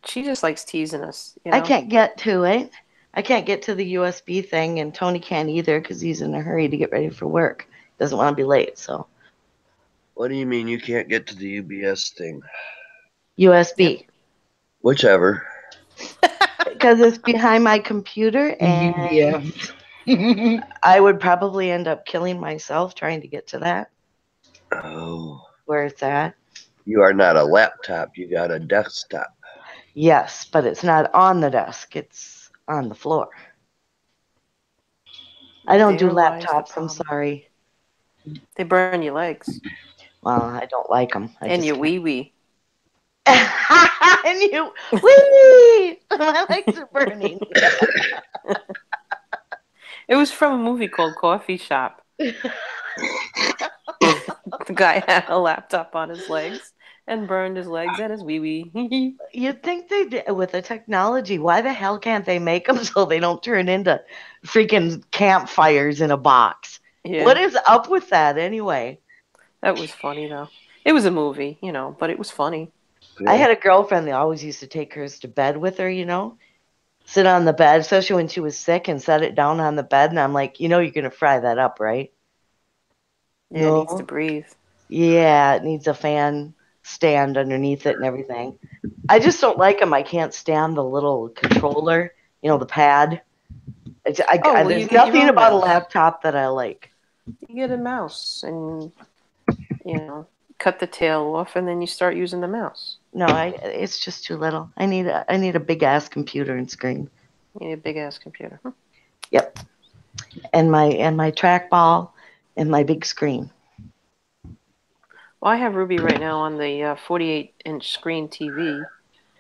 She just likes teasing us. You know? I can't get to it. I can't get to the USB thing, and Tony can't either because he's in a hurry to get ready for work. Doesn't want to be late, so What do you mean you can't get to the UBS thing? USB Whichever. because it's behind my computer, and Yeah. I would probably end up killing myself trying to get to that Oh, where it's at. you are not a laptop. You got a desktop. Yes, but it's not on the desk. It's on the floor. I don't do There lies the laptops. I'm sorry. They burn your legs Well, I don't like them. I and your wee wee. and you, wee! My legs are burning. It was from a movie called Coffee Shop. the guy had a laptop on his legs and burned his legs and his wee wee. You'd think they did with the technology. Why the hell can't they make them so they don't turn into freaking campfires in a box? yeah, What is up with that anyway? that was funny though. It was a movie, you know, but it was funny. I had a girlfriend that always used to take hers to bed with her, you know, sit on the bed, especially when she was sick, and set it down on the bed. And I'm like, you know, you're going to fry that up, right? Yeah, it needs to breathe. Yeah, it needs a fan stand underneath it and everything. I just don't like them. I can't stand the little controller, you know, the pad. It's, I, Oh, well, there's nothing about a laptop that I like. You get a mouse and you know, cut the tail off and then you start using the mouse. No, I, it's just too little. I need a, I need a big ass computer and screen, You need a big ass computer. Huh. Yep. and my and my trackball, and my big screen. Well, I have Ruby right now on the uh, 48 inch screen TV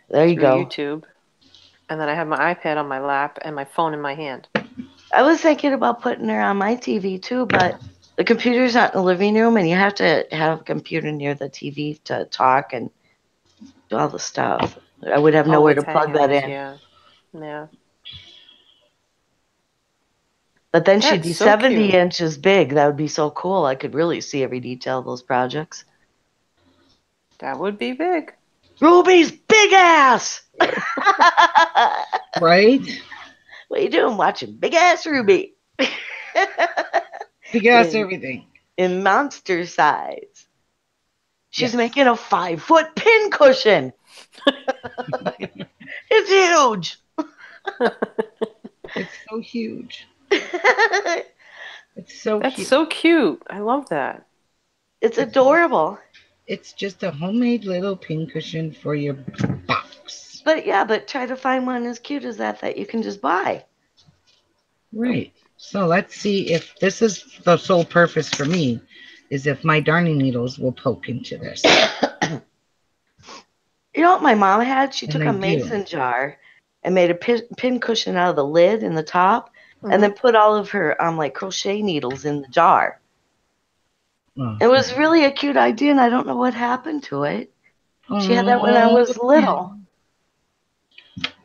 There you go. YouTube. And then I have my iPad on my lap and my phone in my hand. I was thinking about putting her on my TV too, but the computer's not in the living room, and you have to have a computer near the TV to talk and do all the stuff. I would have nowhere to plug that in. Yeah. Yeah. But then she'd be so 70 cute. inches big. That would be so cool. I could really see every detail of those projects. That would be big. Ruby's big ass! Right? what are you doing watching Big Ass Ruby? Big ass Yeah. everything. in monster size. She's Yes. making a five foot pin cushion. it's huge. It's so huge. it's It's so That's cute. so cute. I love that. It's adorable. It's just a homemade little pincushion for your box. But yeah, but try to find one as cute as that that you can just buy. Right. So let's see if this is the sole purpose for me is if my darning needles will poke into this. You know what my mom had? She And took they a do. mason jar and made a pin, pin cushion out of the lid in the top, Mhm. and then put all of her um like crochet needles in the jar. It was mm-hmm. really a cute idea, and I don't know what happened to it. She had that when I mm-hmm. was little.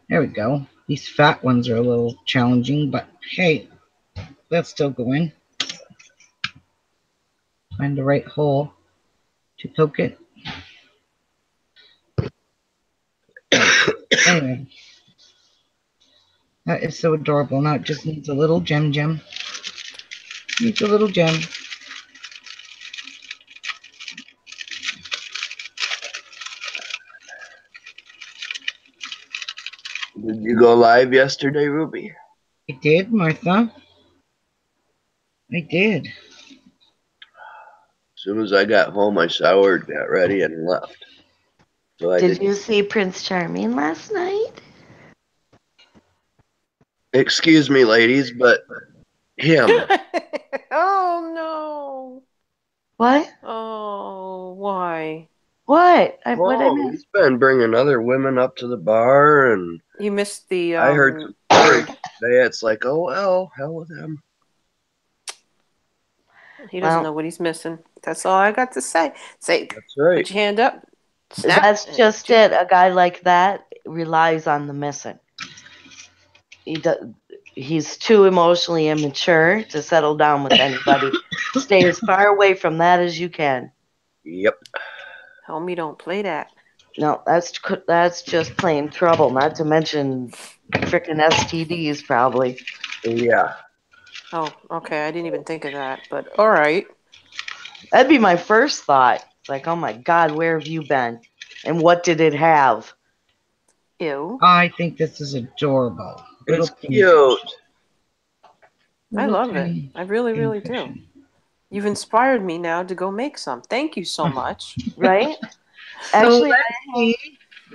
There we go. These fat ones are a little challenging, but hey, that's still going. Find the right hole to poke it. anyway, that is so adorable. Now it just needs a little gem gem. Needs a little gem. Did you go live yesterday, Ruby? I did, Martha. I did. As soon as I got home, I showered, got ready, and left. So I Did you see Prince Charming last night? Excuse me, ladies, but him. oh no. What? Oh, why? What? I, what I miss? he's been bringing other women up to the bar, and You missed the. Um, I heard some stories today. It's like, oh well, hell with him. He doesn't Well- know what he's missing. That's all I got to say. Say, That's right. put your hand up. Snap. That's just it. A guy like that relies on the missing. He does. He's too emotionally immature to settle down with anybody. Stay as far away from that as you can. Yep. Homie, don't play that. No, that's that's just plain trouble. Not to mention freaking STDs, probably. Yeah. Oh, okay. I didn't even think of that. But all right. That'd be my first thought. Like, oh my God, where have you been? And what did it have? Ew. I think this is adorable. It's Little cute. I love it. I really, really do. Pincushion. You've inspired me now to go make some. Thank you so much. Right? So Actually, let's see,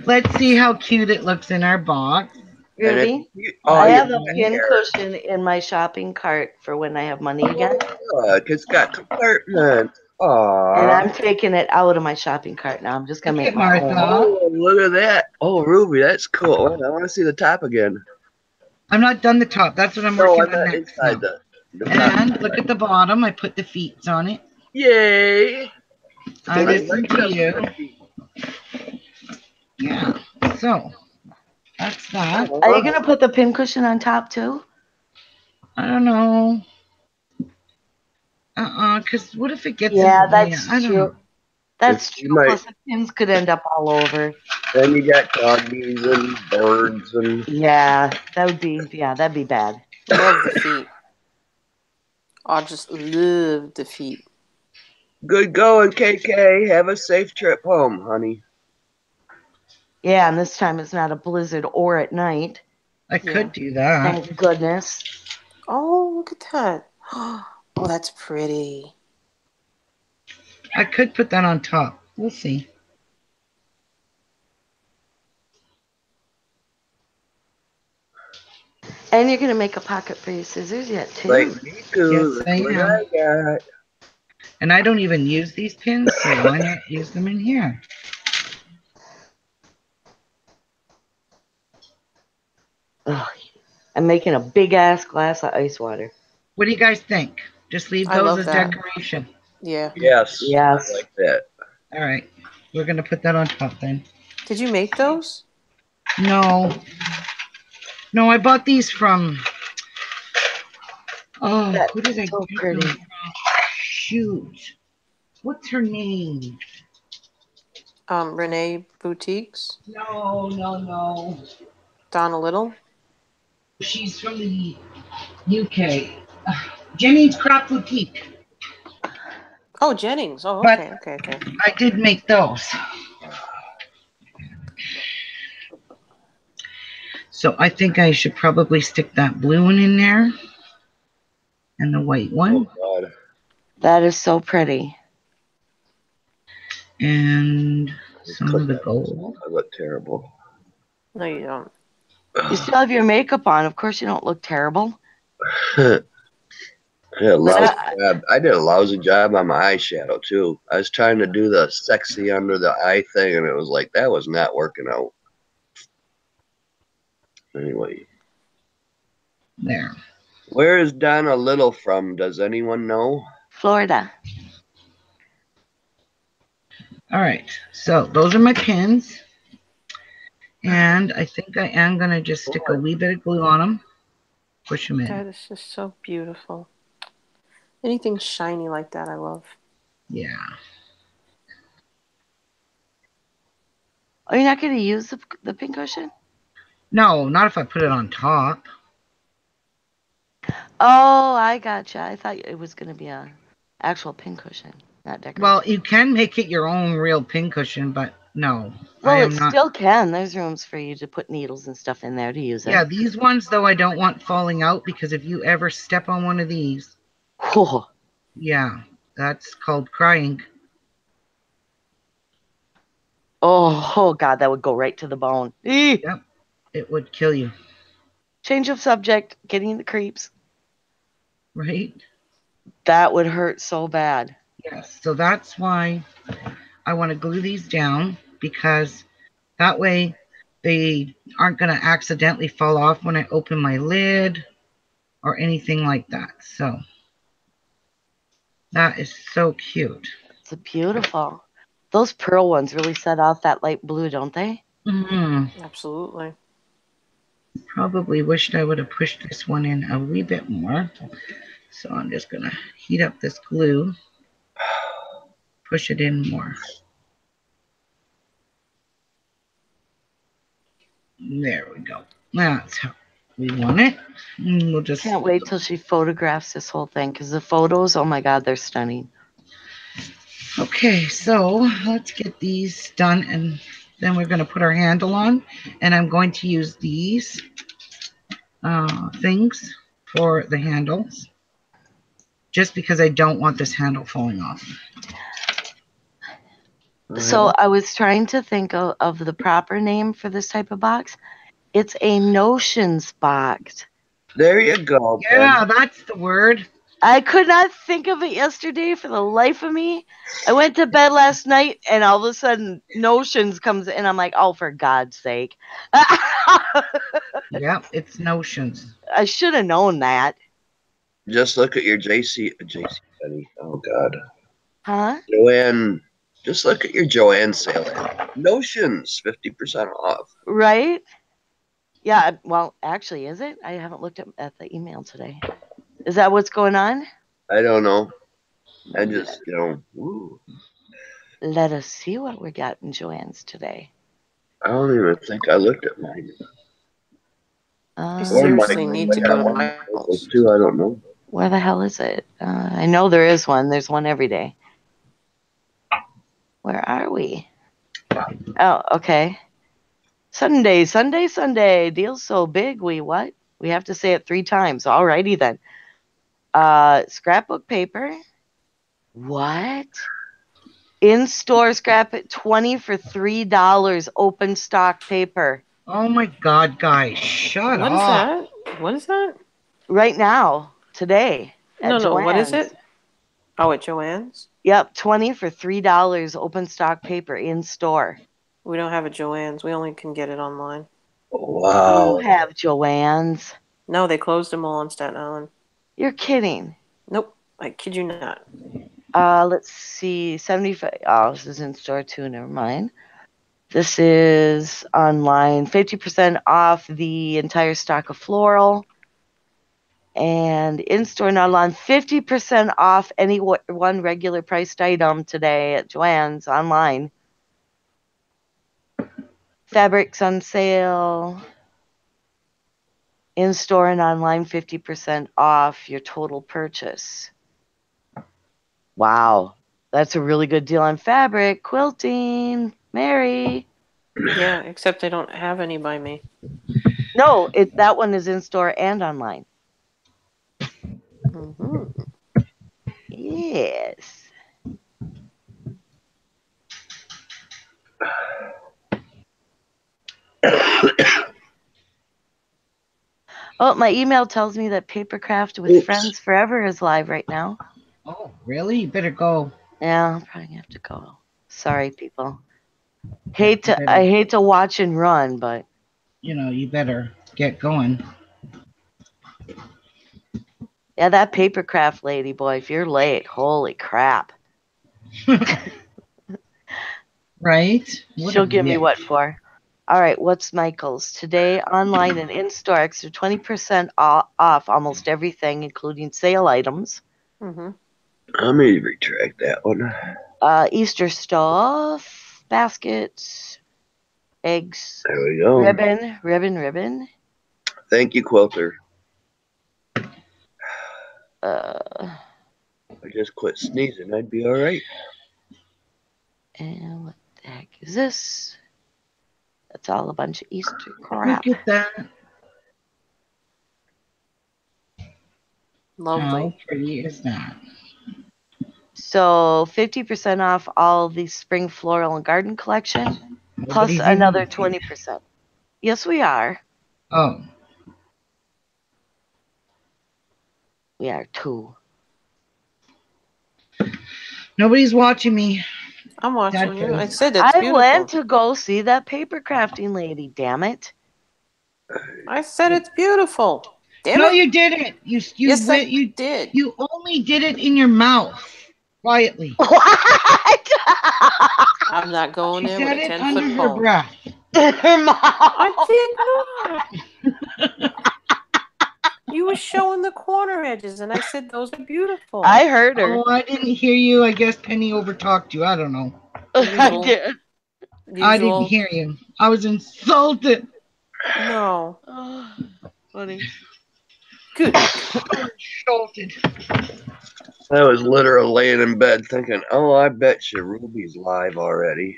let's see how cute it looks in our box. And Ruby. Oh, I have a got pin cushion in my shopping cart for when I have money again. Oh, look, it's got compartment. compartments. And I'm taking it out of my shopping cart now. I'm just gonna Look make at Martha. Oh, look at that. Oh, Ruby, that's cool. I want to see the top again. I'm not done the top. That's what I'm No, working oh, I'm on next. inside now. the, the top. And look at the bottom. I put the feet on it. Yay. I I listen like to you. Yeah. So that's that. Are you gonna put the pin cushion on top too? I don't know. Uh uh Because what if it gets? Yeah, in the way? that's I true. know. That's If true. might- Plus the pins could end up all over. Then you got doggies and birds and Yeah, that would be yeah, that'd be bad. Love the feet. I just love defeat. good going, KK. Have a safe trip home, honey. Yeah, and this time it's not a blizzard or at night. I could do that. Thank goodness. Oh, look at that. Oh, that's pretty. I could put that on top. We'll see. And you're gonna make a pocket for your scissors yet too. Like me too. Yes, I am. I got. And I don't even use these pins, so why not use them in here? Ugh. I'm making a big ass glass of ice water. What do you guys think? Just leave those as that. decoration. Yeah. Yes. Yes. I like that. All right. We're going to put that on top then. Did you make those? No. No, I bought these from. Oh, That's who did I so get pretty. them? Shoot. What's her name? Um, Renee Boutiques, No, no, no. Donna Little. She's from the UK. Uh, Jenny's Crop Boutique. Oh, Jennings. Oh, But- okay, okay, okay. I did make those. So I think I should probably stick that blue one in there and the white Oh one. God. That is so pretty. and some of the gold. I look terrible. No, you don't. You still have your makeup on. Of course, you don't look terrible. I did, a lousy I- job. I did a lousy job on my eyeshadow too. I was trying to do the sexy under the eye thing, and it was like that was not working out. Anyway, There. where is Donna Little from? Does anyone know? Florida. All right. So those are my pins. And I think I am going to just stick a wee bit of glue on them. Push them in. That is just so beautiful. Anything shiny like that, I love. Yeah. Are you not going to use the, the pincushion? No, not if I put it on top. Oh, I gotcha. I thought it was going to be a actual pincushion, not decorative. Well, you can make it your own real pincushion, but no. Well, it not. still can. There's rooms for you to put needles and stuff in there to use it. Yeah, these ones though I don't want falling out because if you ever step on one of these, Whew. yeah, that's called crying. Oh, oh, God, that would go right to the bone. Eeh. It would kill you, Change of subject. Getting the creeps. right? That would hurt so bad. Yes. So that's why I want to glue these down because that way they aren't going to accidentally fall off when I open my lid or anything like that. So that is so cute. It's beautiful. Those pearl ones really set off that light blue, don't they? hmm Absolutely. Probably wished I would have pushed this one in a wee bit more. So I'm just going to heat up this glue, push it in more. There we go. That's how we want it. And we'll just Can't wait till she photographs this whole thing because the photos, oh my God, they're stunning. Okay, so let's get these done and then we're going to put our handle on and I'm going to use these uh, things for the handles just because I don't want this handle falling off. So I was trying to think of, of the proper name for this type of box. It's a notions box. there you go. Ben. Yeah, that's the word. I could not think of it yesterday for the life of me. I went to bed last night and all of a sudden notions comes in. I'm like, oh, for God's sake. yeah, it's notions. I should have known that. Just look at your JC JC Penney. Oh God, Huh? Joann. Just look at your Joann sale. Notions fifty percent off. Right? Yeah, well, actually, is it? I haven't looked at, at the email today. Is that what's going on? I don't know. I just you know. Woo. Let us see what we got in Joann's today. I don't even think I looked at mine. Uh, seriously need to go to Michael's. too. I don't know. where the hell is it? Uh, I know there is one. There's one every day. Where are we? Oh, okay. Sunday, Sunday, Sunday. Deal so big, we what? We have to say it three times. Alrighty then. Uh, scrapbook paper. What? In store scrap it 20 for $3 open stock paper. Oh my God, guys, shut What is up. What is that? What is that? Right now, today. at No, no. What is it? Oh, at Joann's. Yep, 20 for $3 open stock paper in store. We don't have a Joann's. We only can get it online. Wow. You have Joann's. No, they closed them all on Staten Island. You're kidding. Nope. I kid you not. Uh, let's see, 75. Oh, this is in store too. Never mind. This is online. 50% off the entire stock of floral. And in store, not online. 50% off any one regular priced item today at Joann's online. Fabrics on sale in store and online 50% off your total purchase. Wow, that's a really good deal on fabric, quilting, Mary. Yeah, except I don't have any by me. No, it, that one is in store and online. Mm-hmm. Yes. Oh, my email tells me that Papercraft with Oops. Friends Forever is live right now. Oh, really? You better go. Yeah, I'm probably gonna have to go. Sorry, people. Hate to I hate to watch and run, but You know, you better get going. yeah, that Papercraft lady boy, if you're late, holy crap. Right? What She'll give me what for. All right, what's Michael's? Today, online and in store, extra 20% off almost everything, including sale items. Mm-hmm. Let me retract that one. Uh, Easter stuff, baskets, eggs, There we go. ribbon, ribbon, ribbon. Thank you, Quilter. Uh, I just quit sneezing. I'd be all right. and what the heck is this? That's all a bunch of Easter crap. Look at that. Lovely. How pretty is that? So 50% off all the spring floral and garden collection, plus another 20%. Yes, we are. Oh, We are too. nobody's watching me. I'm watching Dad you. I goes, said that's I beautiful. went to go see that paper crafting lady, damn it. I said it's beautiful. Damn no, it. you didn't. You you yes, went, you did. you only did it in your mouth, quietly. What? I'm not going She there with said a it 10 under foot her pole. breath. Her mouth. I did not. you were showing the corner edges, and I said those are beautiful. I heard her. Oh, I didn't hear you. I guess Penny overtalked you. I don't know. I did. I didn't hear you. I was insulted. No. Oh, funny. Good. Insulted. I was literally laying in bed thinking, oh, I bet you Ruby's live already.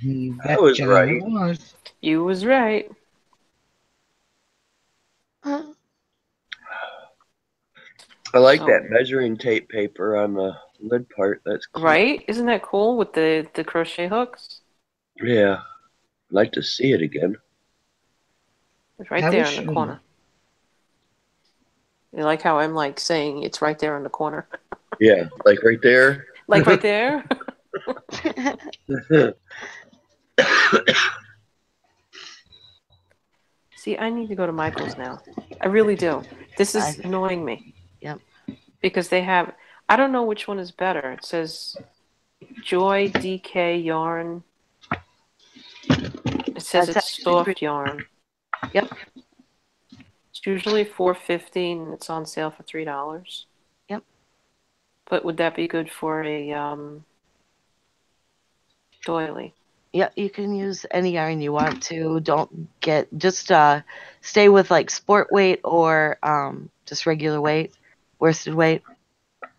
You I was right. Was. you was right. I like So- that measuring tape paper on the lid part. That's cool. Right? Isn't that cool with the, the crochet hooks? Yeah. I'd like to see it again. It's right I there in the corner. You like how I'm like saying it's right there in the corner? Yeah, like right there. Like right there? See, I need to go to Michael's now. I really do. This is I- annoying me. Because they have, I don't know which one is better. It says Joy DK yarn. It says That's it's soft pretty- yarn. Yep. It's usually four fifty and it's on sale for three dollars. Yep. But would that be good for a um, doily? Yeah, you can use any yarn you want to. Don't get just uh stay with like sport weight or um just regular weight, worsted weight.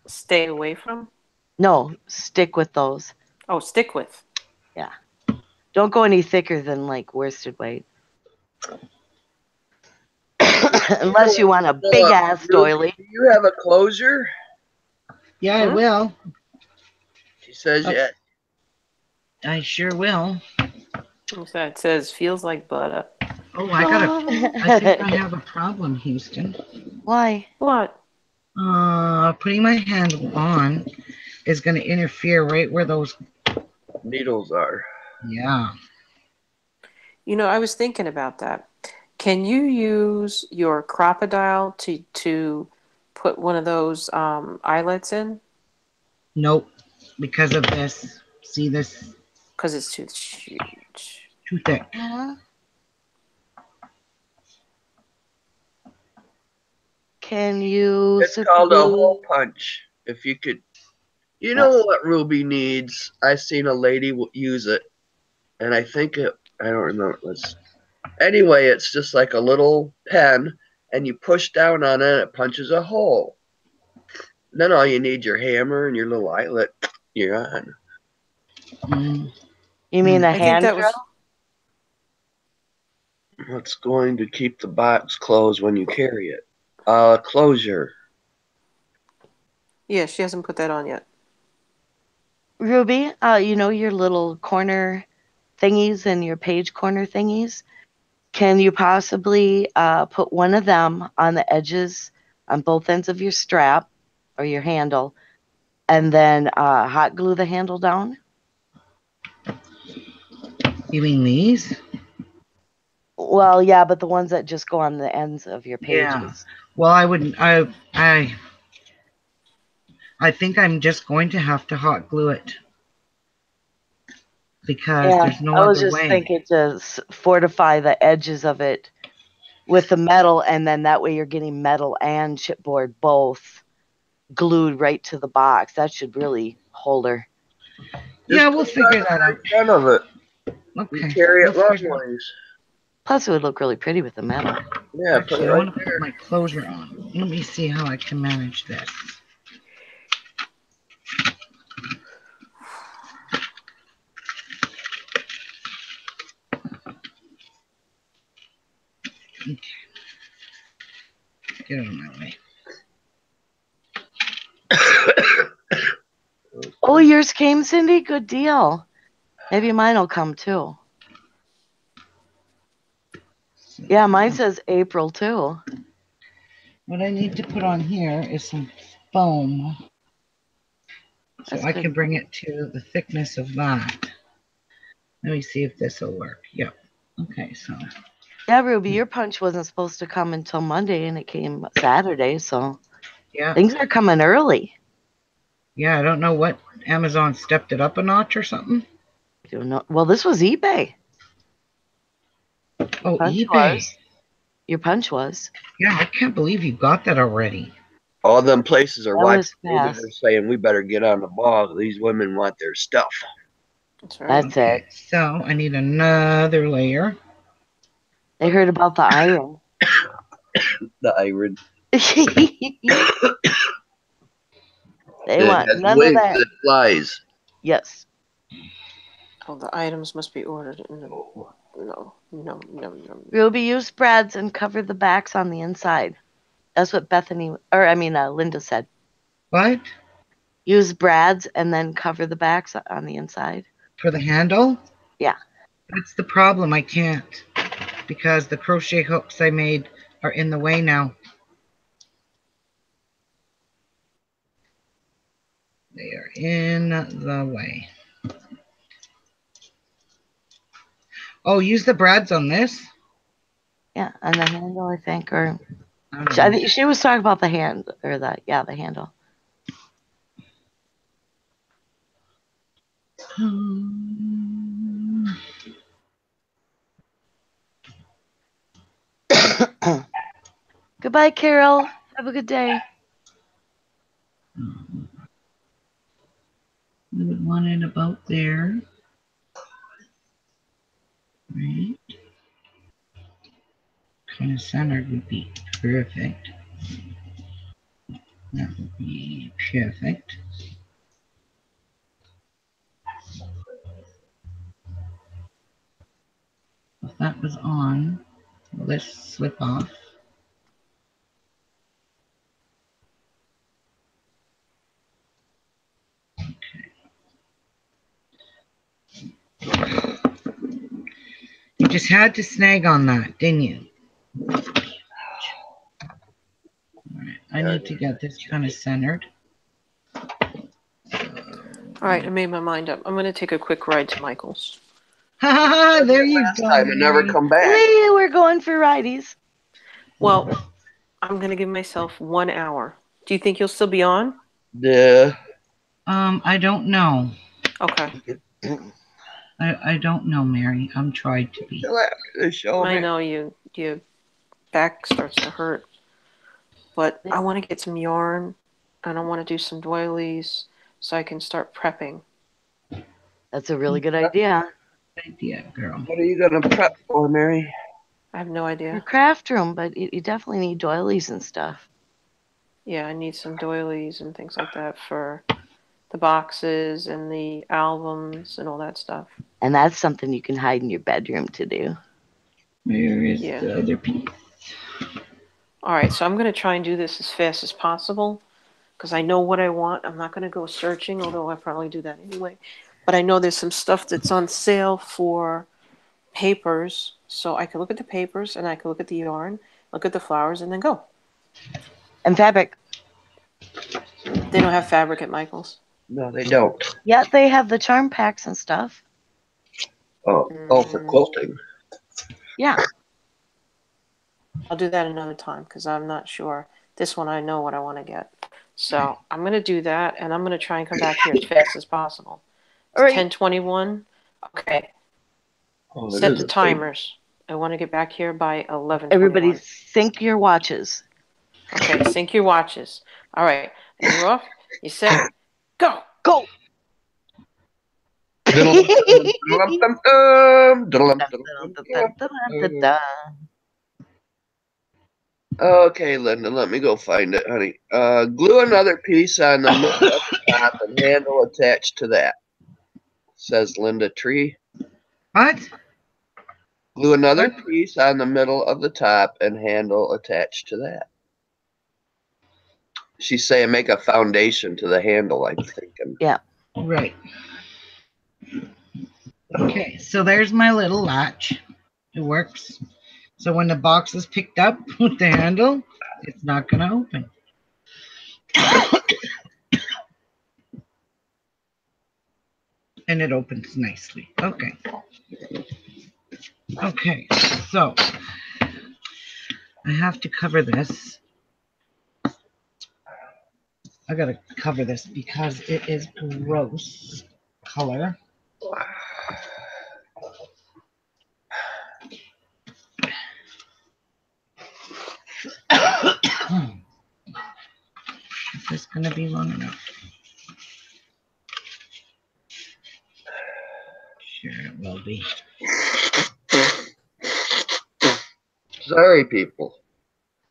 Stay away from? No, stick with those. Oh, stick with. Yeah. Don't go any thicker than like worsted weight. Unless you want a big ass doily. Do you have a closure? Yeah, I will. She says, yeah. I sure will. What's that? It says feels like butter. Oh, I got a. I think I have a problem, Houston. Why? What? Uh, putting my hand on is gonna interfere right where those. Needles are. Yeah. You know, I was thinking about that. Can you use your Crop-A-Dile to to put one of those um, eyelets in? Nope. Because of this. See this Because it's too huge. too thick. Can you It's super called a glue- hole punch. If you could, you know what Ruby needs. I seen a lady use it, and I think it. I don't remember. Let's. Anyway, it's just like a little pen, and you push down on it, and it punches a hole. Then all you need your hammer and your little eyelet. You're on. Mm. You mean a I think hand that was- drill? What's going to keep the box closed when you carry it? Uh, closure. Yeah, she hasn't put that on yet. Ruby, uh, you know your little corner thingies and your page corner thingies? can you possibly uh, put one of them on the edges on both ends of your strap or your handle and then uh, hot glue the handle down? You mean these? Well, yeah, but the ones that just go on the ends of your pages. Yeah. Well, I wouldn't. I I I think I'm just going to have to hot glue it because Yeah, there's no I was just way. thinking to fortify the edges of it with the metal, and then that way you're getting metal and chipboard both glued right to the box. That should really hold her. yeah, we'll figure that out. the front of it. Okay. You carry it we'll long figure it out. ways. Plus, it would look really pretty with the metal. Yeah, put Actually, it I want to put my closure on. Let me see how I can manage this. Okay. Get out of my way. Oh, yours came, Cindy? Good deal. Maybe mine will come too. Yeah, mine says April too. What I need to put on here is some foam. So That's I good. can bring it to the thickness of that. Let me see if this will work. Yep. Okay, so Yeah, Ruby, your punch wasn't supposed to come until Monday and it came Saturday, so yeah. things are coming early. Yeah, I don't know what Amazon stepped it up a notch or something. I don't know. Well, this was eBay. Oh, Punch eBay. was. Your punch was. Yeah, I can't believe you got that already. All them places are That watching. was fast. They're saying we better get on the ball. These women want their stuff. That's right. That's it. So I need another layer. They heard about the iron. The iron. they It want has none of wings that. that flies. Yes. Oh, the items must be ordered. Oh. No, no, no, no, no. Ruby, use spreads and cover the backs on the inside. That's what Bethany, or I mean, uh, Linda said. What? Use brads and then cover the backs on the inside. For the handle? Yeah. That's the problem. I can't because the crochet hooks I made are in the way now. They are in the way. Oh, use the brads on this? Yeah, and the handle, I think, or I she, I think she was talking about the hand or the yeah, the handle. Goodbye, Carol. Have a good day. We would want it about there. Right. Kind of centered would be perfect. That would be perfect. If that was on, let's slip off? You just had to snag on that, didn't you? Alright, I need to get this kind of centered. All right, I made my mind up. I'm going to take a quick ride to Michael's. Ha ha ha! There you go. time and never come back. Hey, we're going for righties. Well, I'm going to give myself one hour. Do you think you'll still be on? Yeah. Um, I don't know. Okay. I, I don't know, Mary. I'm trying to be. Till after the show. I know you, your back starts to hurt, but I want to get some yarn and I want to do some doilies so I can start prepping. That's a really good mm-hmm. idea. idea, girl. What are you gonna prep for, Mary? I have no Your idea. craft room, but you, you definitely need doilies and stuff. Yeah, I need some doilies and things like that for the boxes and the albums and all that stuff. And that's something you can hide in your bedroom to do. Where is Yeah. the other piece? All right, so I'm going to try and do this as fast as possible because I know what I want. I'm not going to go searching, although I probably do that anyway. But I know there's some stuff that's on sale for papers, so I can look at the papers and I can look at the yarn, look at the flowers, and then go. And fabric. They don't have fabric at Michael's. No, they don't. Yeah, they have the charm packs and stuff. Oh, oh, for Mm. quilting. Yeah. I'll do that another time because I'm not sure. This one I know what I want to get. So I'm gonna do that, and I'm gonna try and come back here as fast as possible. All right. Ten twenty-one. Okay. Oh, Set the a big- timers. I want to get back here by eleven. Everybody sync your watches. Okay, sync your watches. All right. And you're off. You set. Go. Go. Okay, Linda, let me go find it, honey. Uh, glue another piece on the middle of the top and handle attached to that. Says Linda Tree. What? Glue another piece on the middle of the top and handle attached to that. She's saying make a foundation to the handle, I'm thinking. Yeah. Right. Okay, so there's my little latch. It works. So when the box is picked up with the handle, it's not going to open. and it opens nicely. Okay. Okay, so I have to cover this. I gotta cover this because it is gross color. Is this gonna be long enough? Sure, it will be. Sorry, people.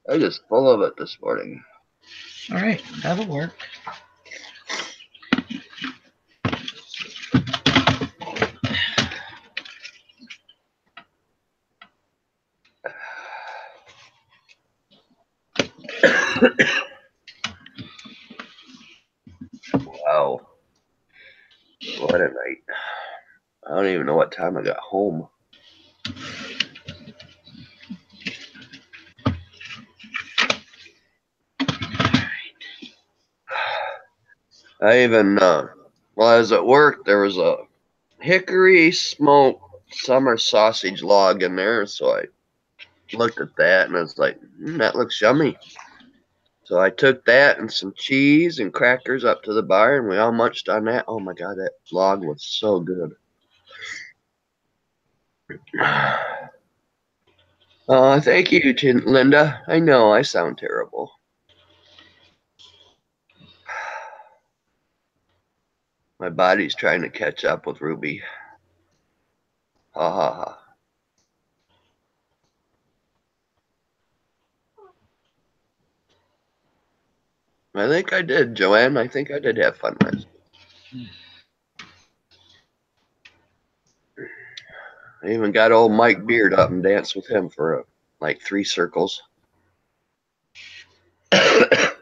I'm just full of it this morning. All right, that'll work. Wow. What a night. I don't even know what time I got home. I even, uh, while I was at work, there was a hickory smoked summer sausage log in there. So I looked at that and I was like, mm, that looks yummy. So I took that and some cheese and crackers up to the bar and we all munched on that. Oh my God, that log was so good. Oh, thank you, Linda. I know I sound terrible. My body's trying to catch up with Ruby. Ha ha ha. I think I did, Joanne. I think I did have fun last night. I even got old Mike Beard up and danced with him for uh, like three circles.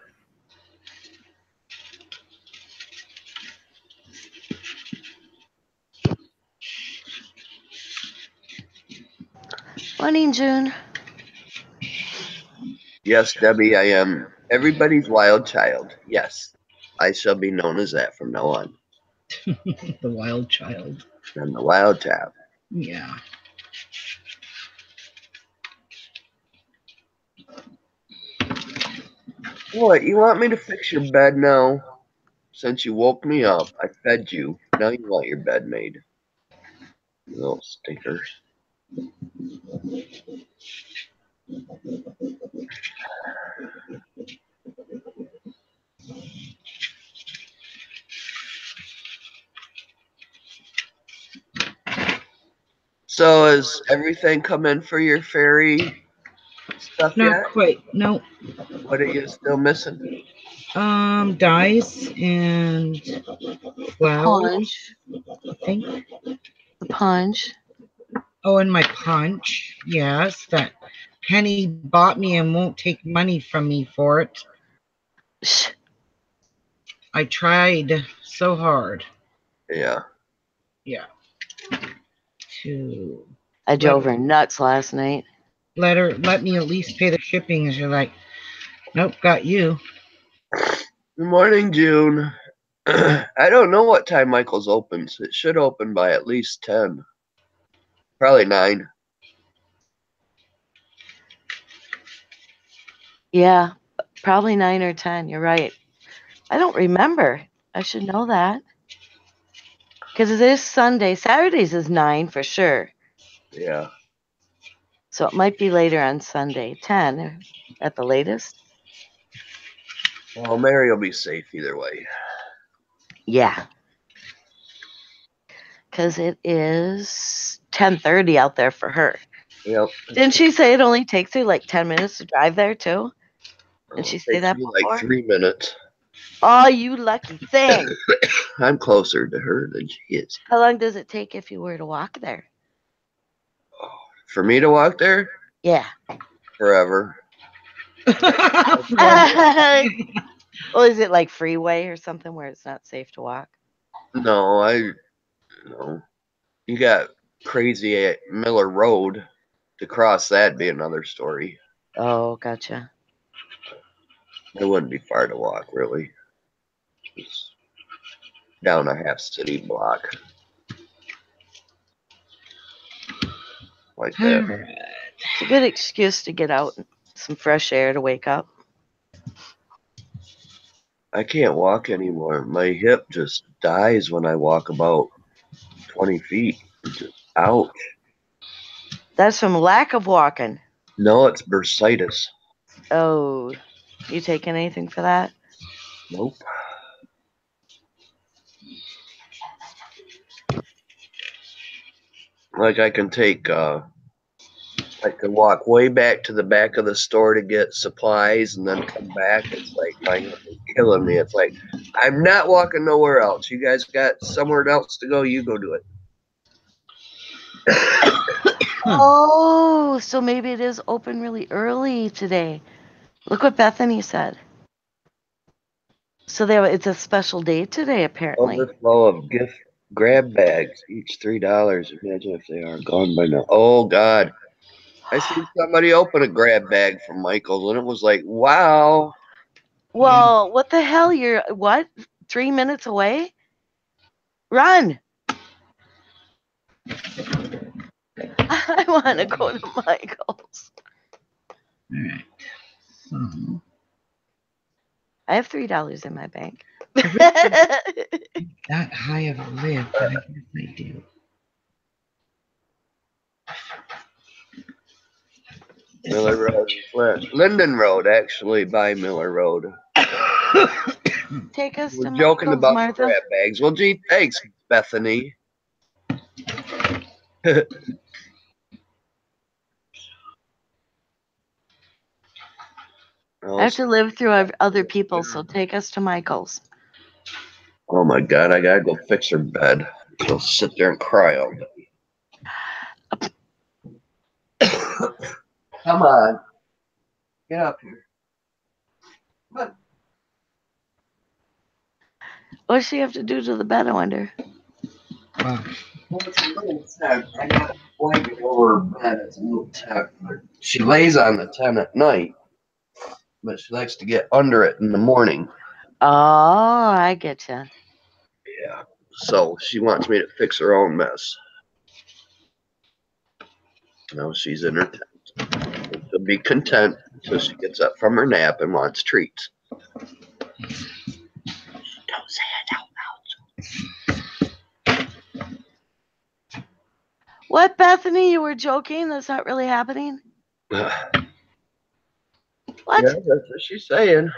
Morning, June. yes, Debbie, I am everybody's wild child. Yes, I shall be known as that from now on. the wild child. I'm the wild child. Yeah. What, you want me to fix your bed now? Since you woke me up, I fed you. Now you want your bed made. You little stinker. So has everything come in for your fairy stuff Not yet? quite. No. What are you still missing? Um, dice and flowers, Punch. I think. The punch. Oh, and my punch. Yes, that Penny bought me and won't take money from me for it. I tried so hard Yeah. to I drove her nuts last night. Let her let me at least pay the shipping. And you're like, nope, got you. Good morning, June. I don't know what time Michael's opens. It should open by at least 10. Probably 9. Yeah, probably nine or ten. You're right. I don't remember. I should know that. Because it is Sunday. Saturdays is nine for sure. Yeah. So it might be later on Sunday. Ten at the latest. Well, Mary will be safe either way. Yeah. Because it is ten thirty out there for her. Yep. Didn't she say it only takes her like ten minutes to drive there too? Did she say that before? Like three minutes. Oh, you lucky thing. I'm closer to her than she is. How long does it take if you were to walk there? For me to walk there? Yeah. Forever. well, is it like freeway or something where it's not safe to walk? No, I. No. You got crazy at Miller Road. To cross that'd be another story. Oh, gotcha. It wouldn't be far to walk, really. It's down a half city block. Like that. It's a good excuse to get out, some fresh air to wake up. I can't walk anymore. My hip just dies when I walk about 20 feet. Ouch. That's from lack of walking. No, it's bursitis. Oh, you taking anything for that? Nope. Like I can take uh I can walk way back to the back of the store to get supplies and then come back. It's like my killing me. It's like I'm not walking nowhere else. You guys got somewhere else to go, you go do it. Oh, so maybe it is open really early today. Look what Bethany said. So there, it's a special day today, apparently. Overflow of gift grab bags, each three dollars. Imagine if they are gone by now. Oh God. I seen somebody open a grab bag from Michael's and it was like, wow. Well, what the hell? You're what? Three minutes away? Run! I want to go to Michael's. Alright. So, I have three dollars in my bank. that high of a lid, but I guess I do. Miller Road. Flint. Linden Road, actually, by Miller Road. Take us to We're joking Michael's, about Martha. grab bags. Well, gee, thanks, Bethany. I have to live through other people, so take us to Michael's. oh my God, I gotta go fix her bed. She'll sit there and cry all day. Come on. Get up here. What does she have to do to the bed? I wonder. Wow. Well, it's a little tent. I got a blanket over her bed. It's a little tent. She lays on the tent at night, but she likes to get under it in the morning. Oh, I get you. Yeah. So she wants me to fix her own mess. Now she's in her tent. She'll be content until she gets up from her nap and wants treats. Don't say it out loud. What, Bethany? You were joking? That's not really happening? What? Yeah, that's what she's saying.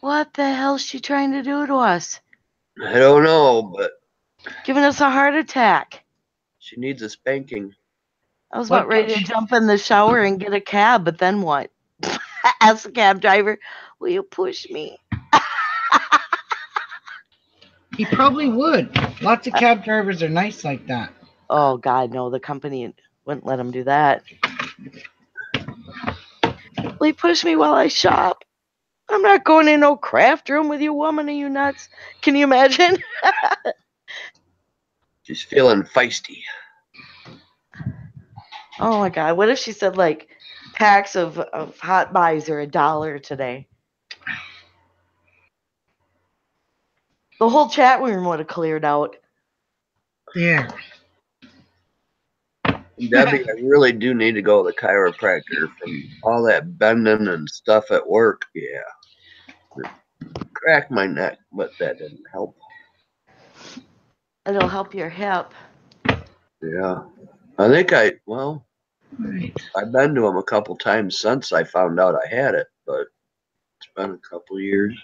What the hell's she trying to do to us? I don't know, but Giving us a heart attack. she needs a spanking. I was What about ready to jump in the shower and get a cab, but then what? Ask the cab driver, will you push me? He probably would. Lots of uh, cab drivers are nice like that. Oh, God, no, the company wouldn't let him do that. Will you push me while I shop? I'm not going in no craft room with you, woman. Are you nuts? Can you imagine? Just feeling feisty. Oh my god. What if she said like packs of, of hot buys are a dollar today? The whole chat room would have cleared out. Yeah. Debbie, I really do need to go to the chiropractor from all that bending and stuff at work. Yeah. Cracked my neck, but that didn't help. It'll help your hip. Yeah. I think I, well, Right. I've been to him a couple times since I found out I had it, but it's been a couple years.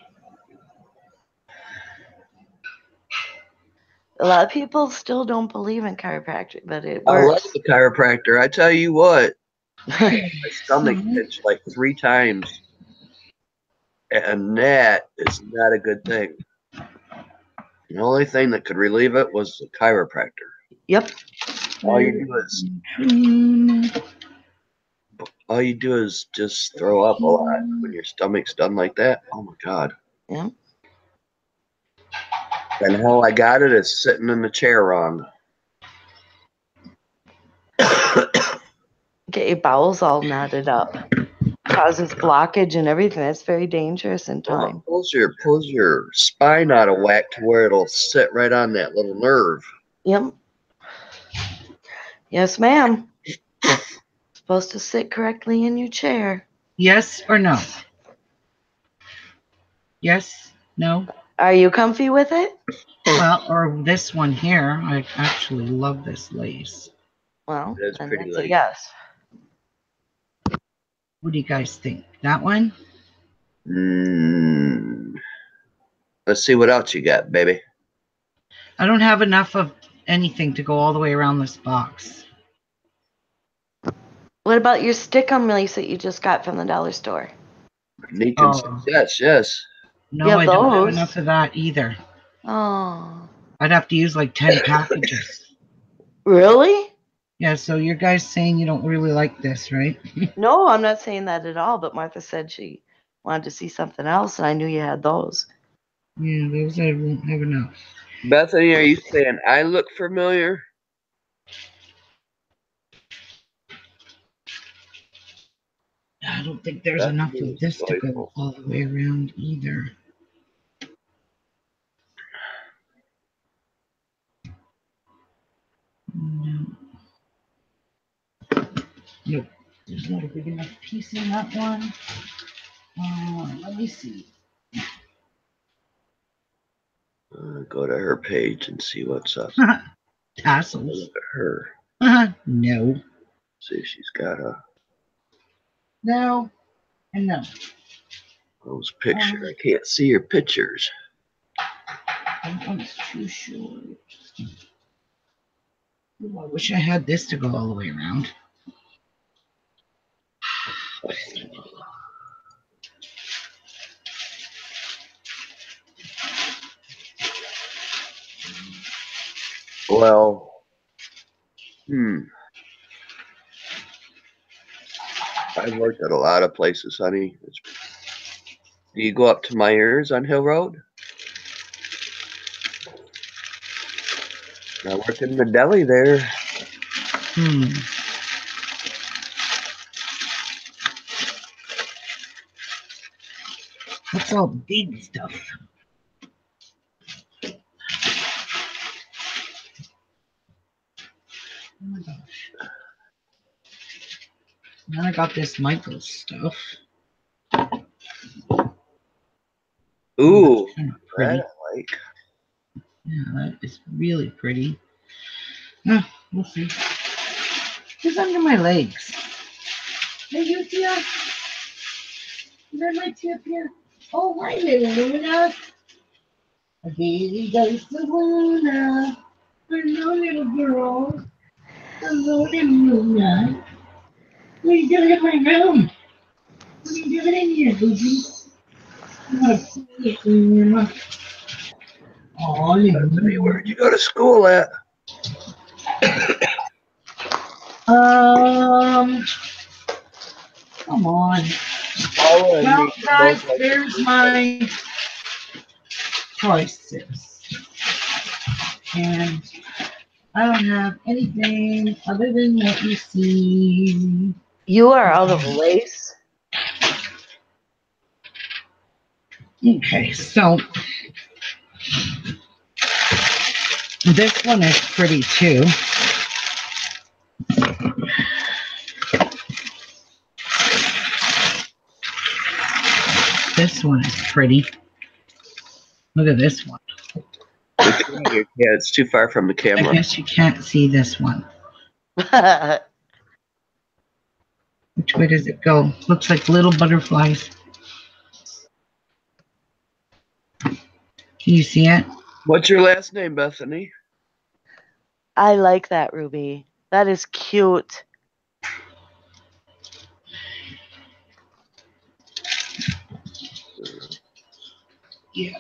A lot of people still don't believe in chiropractic, but it works. I works. the chiropractor. I tell you what, my stomach mhm. itched like three times, and that is not a good thing. The only thing that could relieve it was the chiropractor. yep. All you do is all you do is just throw up a lot when your stomach's done like that. Oh my god. Yeah. And how I got it is sitting in the chair wrong. Get your bowels all knotted up. Causes blockage and everything. That's very dangerous in time. Pulls your pulls your spine out of whack to where it'll sit right on that little nerve. Yep. Yes, ma'am. Supposed to sit correctly in your chair. Yes or no? Yes? No? Are you comfy with it? Well, or this one here. I actually love this lace. Well, It is then pretty that's a yes. What do you guys think? That one? Mm. Let's see what else you got, baby. I don't have enough of anything to go all the way around this box. What about your stick-on lace that you just got from the dollar store? Neat Oh. and success, yes. No, Yeah, I don't have those. enough of that either. Oh, I'd have to use like 10 packages. really? Yeah, so your guys saying you don't really like this, right? No, I'm not saying that at all. But Martha said she wanted to see something else, and I knew you had those. Yeah, those I won't have enough. Bethany, are you saying I look familiar? I don't think there's That enough of this to go all the way around either. No. Nope. There's not a big enough piece in that one. Uh, let me see. Uh, go to her page and see what's up. Tassels. Look at her. Uh, no. See if she's got a No. And no. those picture. I can't see your pictures. That one's too short. Ooh, I wish I had this to go all the way around. Well, hmm. I've worked at a lot of places, honey. It's, do you go up to Meijer's on Hill Road? I work in the deli there. Hmm. That's all big stuff. Oh my gosh. Then I got this Michael stuff. Ooh, Kind of pretty. that I like. Yeah, that is really pretty. Ah, we'll see. Who's under my legs? Hey, you Tia? Is that my Tia Tia? Oh, hi, little Luna. A daily dose of Luna. Hello, little girl. Hello, little Luna. What are you doing in my room? What are you doing in here, baby? I'm gonna put it in your mouth. Oh, Bethany, where'd you go to school at? Um, come on. Oh, Well, guys, both like to there's my choices. And I don't have anything other than what you see. You are out of lace. Okay, so this one is pretty too. This one is pretty. Look at this one. yeah, it's too far from the camera. I guess you can't see this one. Which way does it go? Looks like little butterflies. Can you see it? What's your last name, Bethany? I like that, Ruby. That is cute. Yeah.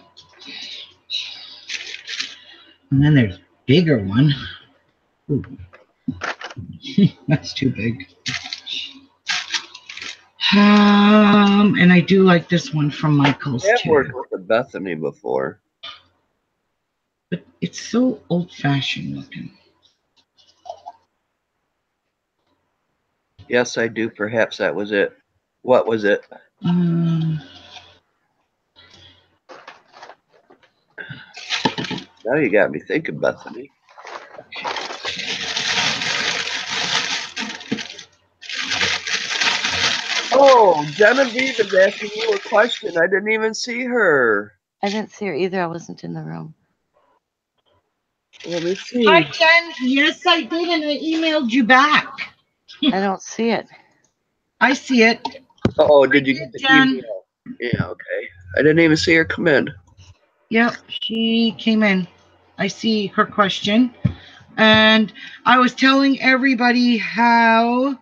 And then there's bigger one. Ooh. That's too big. Um, and I do like this one from Michaels I've worked with Bethany before. But it's so old fashioned looking. Yes, I do. Perhaps that was it. What was it? Um, Now you got me thinking, Bethany. Oh, Genevieve is asking you a question. I didn't even see her. I didn't see her either. I wasn't in the room. Let me see. Hi, Jen. Yes, I did, and I emailed you back. I don't see it. I see it. Oh, did you get the Jen. email? Yeah, okay. I didn't even see her come in. Yep, she came in. I see her question. And I was telling everybody how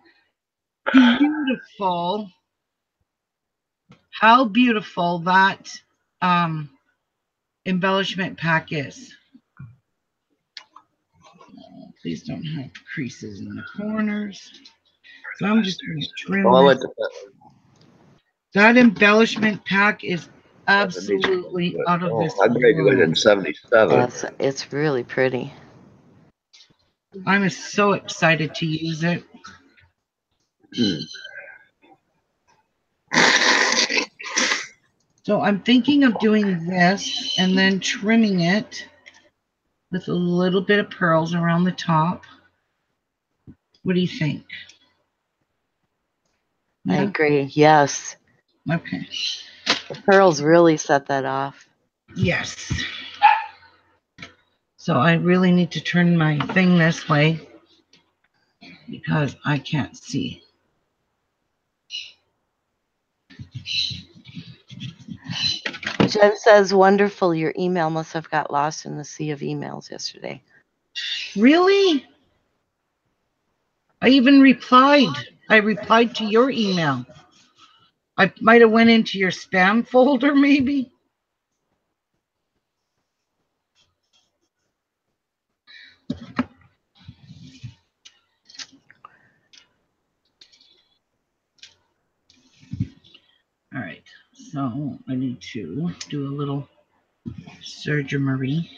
beautiful, how beautiful that um, embellishment pack is. Please don't have creases in the corners. So I'm just going to trim Oh, I went That embellishment pack is absolutely out of oh, this I graduated in world. 77. Yes, it's really pretty. I'm so excited to use it. Hmm. So I'm thinking of doing this and then trimming it with a little bit of pearls around the top. What do you think? I Yeah? agree. Yes. Okay. The pearls really set that off. Yes. So I really need to turn my thing this way because I can't see. Jen says, wonderful. Your email must have got lost in the sea of emails yesterday. Really? I even replied. I replied to your email. I might have went into your spam folder maybe. All right. So I need to do a little surgery.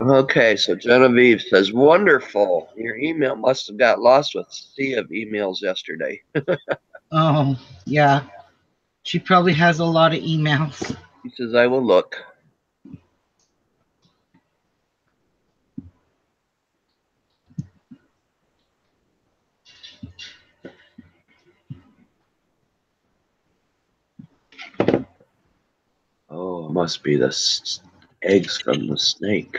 Okay, so Genevieve says, wonderful. Your email must have got lost with sea of emails yesterday. Oh, yeah. She probably has a lot of emails. He says, I will look. Oh, it must be the s- eggs from the snake.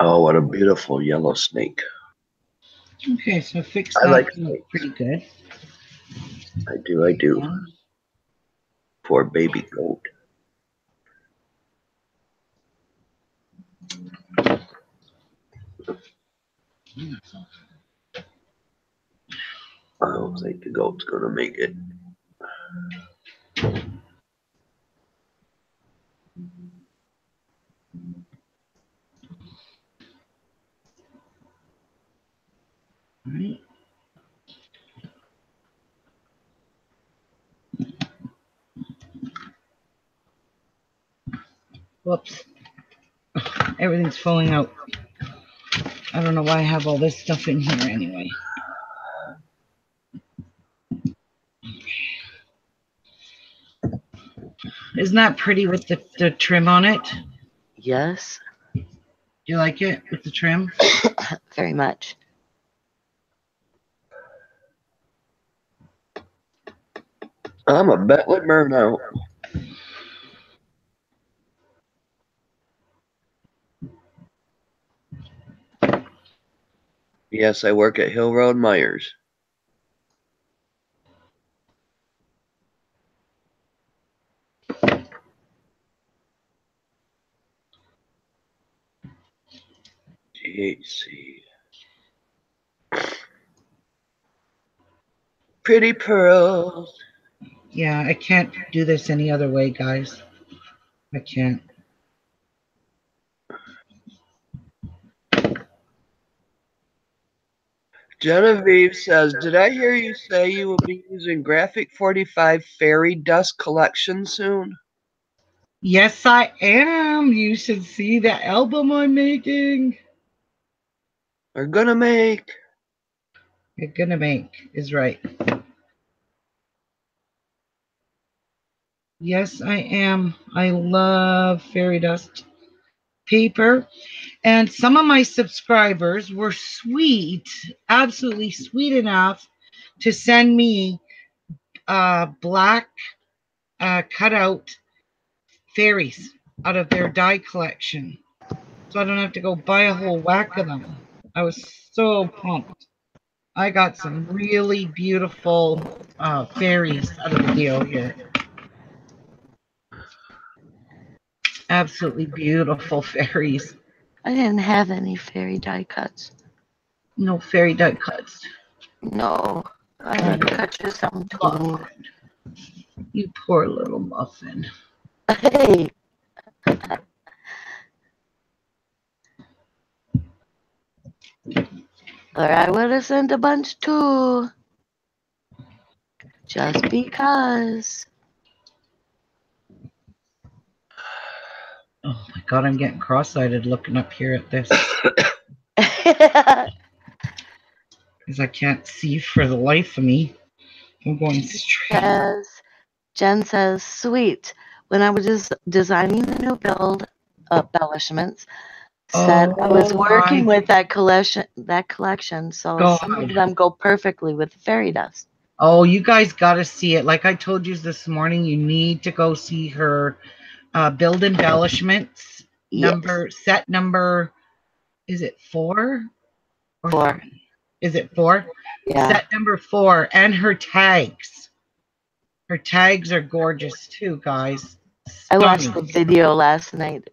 Oh, what a beautiful yellow snake. Okay, so fix I like pretty good. I do, I do. Poor baby goat. I don't think the goat's gonna make it. All right. Whoops. Everything's falling out. I don't know why I have all this stuff in here anyway. Isn't that pretty with the, the trim on it? Yes. Do you like it with the trim? very much. I'm a Bentley burnout. Yes, I work at Hill Road Meijer's. THC. Pretty pearls. Yeah, I can't do this any other way, guys. I can't. Genevieve says, Did I hear you say you will be using Graphic 45 Fairy Dust Collection soon? Yes, I am. You should see the album I'm making. We're gonna make. You're gonna make is right. Yes, I am. I love fairy dust paper. And some of my subscribers were sweet, absolutely sweet enough to send me uh, black uh, cutout fairies out of their die collection. So I don't have to go buy a whole whack of them. I was so pumped. I got some really beautiful uh, fairies out of the deal here. Absolutely beautiful fairies. I didn't have any fairy die cuts. No fairy die cuts. No, I had cut you some too. You poor little muffin. Hey, or I would have sent a bunch too. Just because. Oh my god, I'm getting cross-eyed looking up here at this because I can't see for the life of me. I'm going straight. says, Jen says, sweet. When I was just designing the new build uh, embellishments, said I was Oh working my- with that collection. That collection, so some of them go perfectly with fairy dust. Oh, you guys got to see it. Like I told you this morning, you need to go see her uh, build embellishments Yes. number set number. Is it four? Or Four. Is it four? Yeah. Set number four and her tags. Her tags are gorgeous too, guys. I watched the video last night.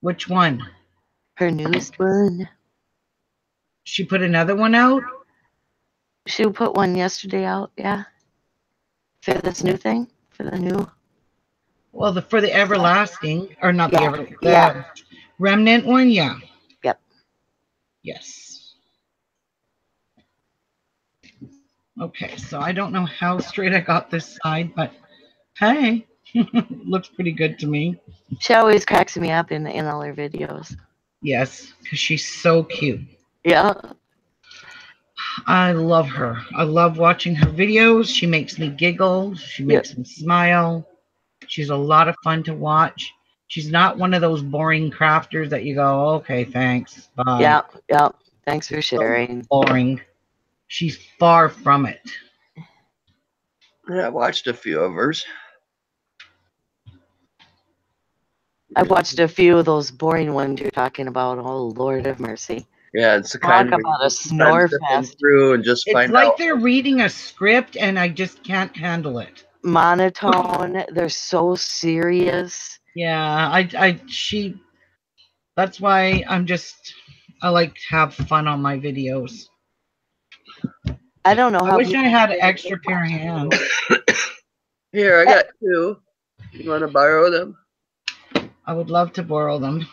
Which one? Her newest one. She put another one out. She put one yesterday out. Yeah. For this new thing. For the new. Well, the for the everlasting or not the Yeah, the yeah. remnant one, yeah. Yep. Yes. Okay, so I don't know how straight I got this side, but hey, looks pretty good to me. She always cracks me up in in all her videos. Yes, because she's so cute. Yeah. I love her. I love watching her videos. She makes me giggle. She makes me smile. She's a lot of fun to watch. She's not one of those boring crafters that you go, okay, thanks, bye. yeah. Yeah. Thanks for sharing. boring. She's far from it. Yeah, I watched a few of hers. I watched a few of those boring ones you're talking about. Oh Lord of mercy. Yeah, it's the Talk kind of about a snore fest. through and just It's find like out. they're reading a script and I just can't handle it. Monotone. They're so serious. Yeah, I I she that's why I'm just I like to have fun on my videos. I don't know I wish I had an extra pair of hands. Here, I got two. You want to borrow them? I would love to borrow them.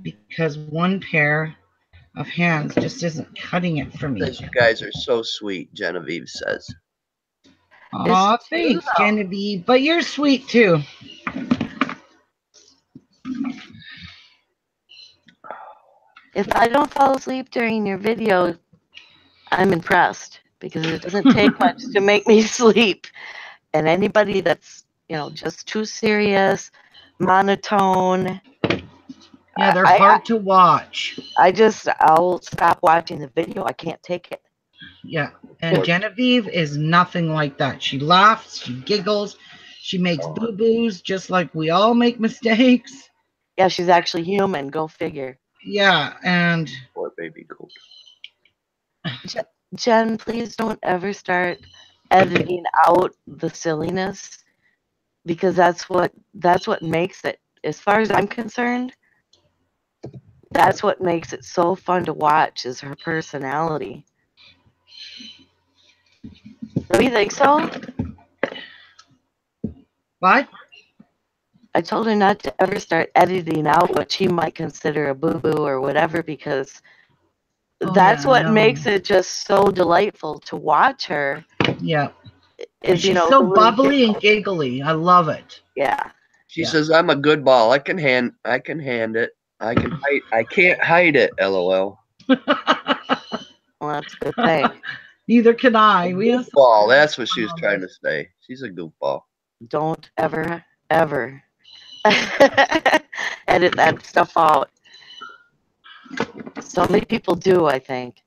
Because one pair of hands just isn't cutting it for me. Says you guys are so sweet, Genevieve says. Aw, thanks. Genevieve. But you're sweet too. If I don't fall asleep during your video, I'm impressed because it doesn't take much to make me sleep. And anybody that's, you know, just too serious, monotone, Yeah, they're I- hard to watch. I just, I'll stop watching the video. I can't take it. Yeah. And Genevieve is nothing like that. She laughs, she giggles, she makes Oh. boo boos just like we all make mistakes. Yeah, she's actually human. Go figure. Yeah. And Poor baby goat. Jen, please don't ever start editing out the silliness because that's what that's what makes it as far as I'm concerned that's what makes it so fun to watch is her personality. Don't you think so? what? I told her not to ever start editing out what she might consider a boo boo or whatever because Oh, that's yeah, what know. makes it just so delightful to watch her. Yeah. Is She's you know so the little bubbly and giggly. I love it. Yeah. She Yeah. says I'm a good ball. I can hand I can hand it. I can hide I can't hide it, lol. Well, that's a good thing. Neither can I. We have Goofball, that's what she was trying to say. She's a goofball. Don't ever, ever edit that stuff out. So many people do, I think.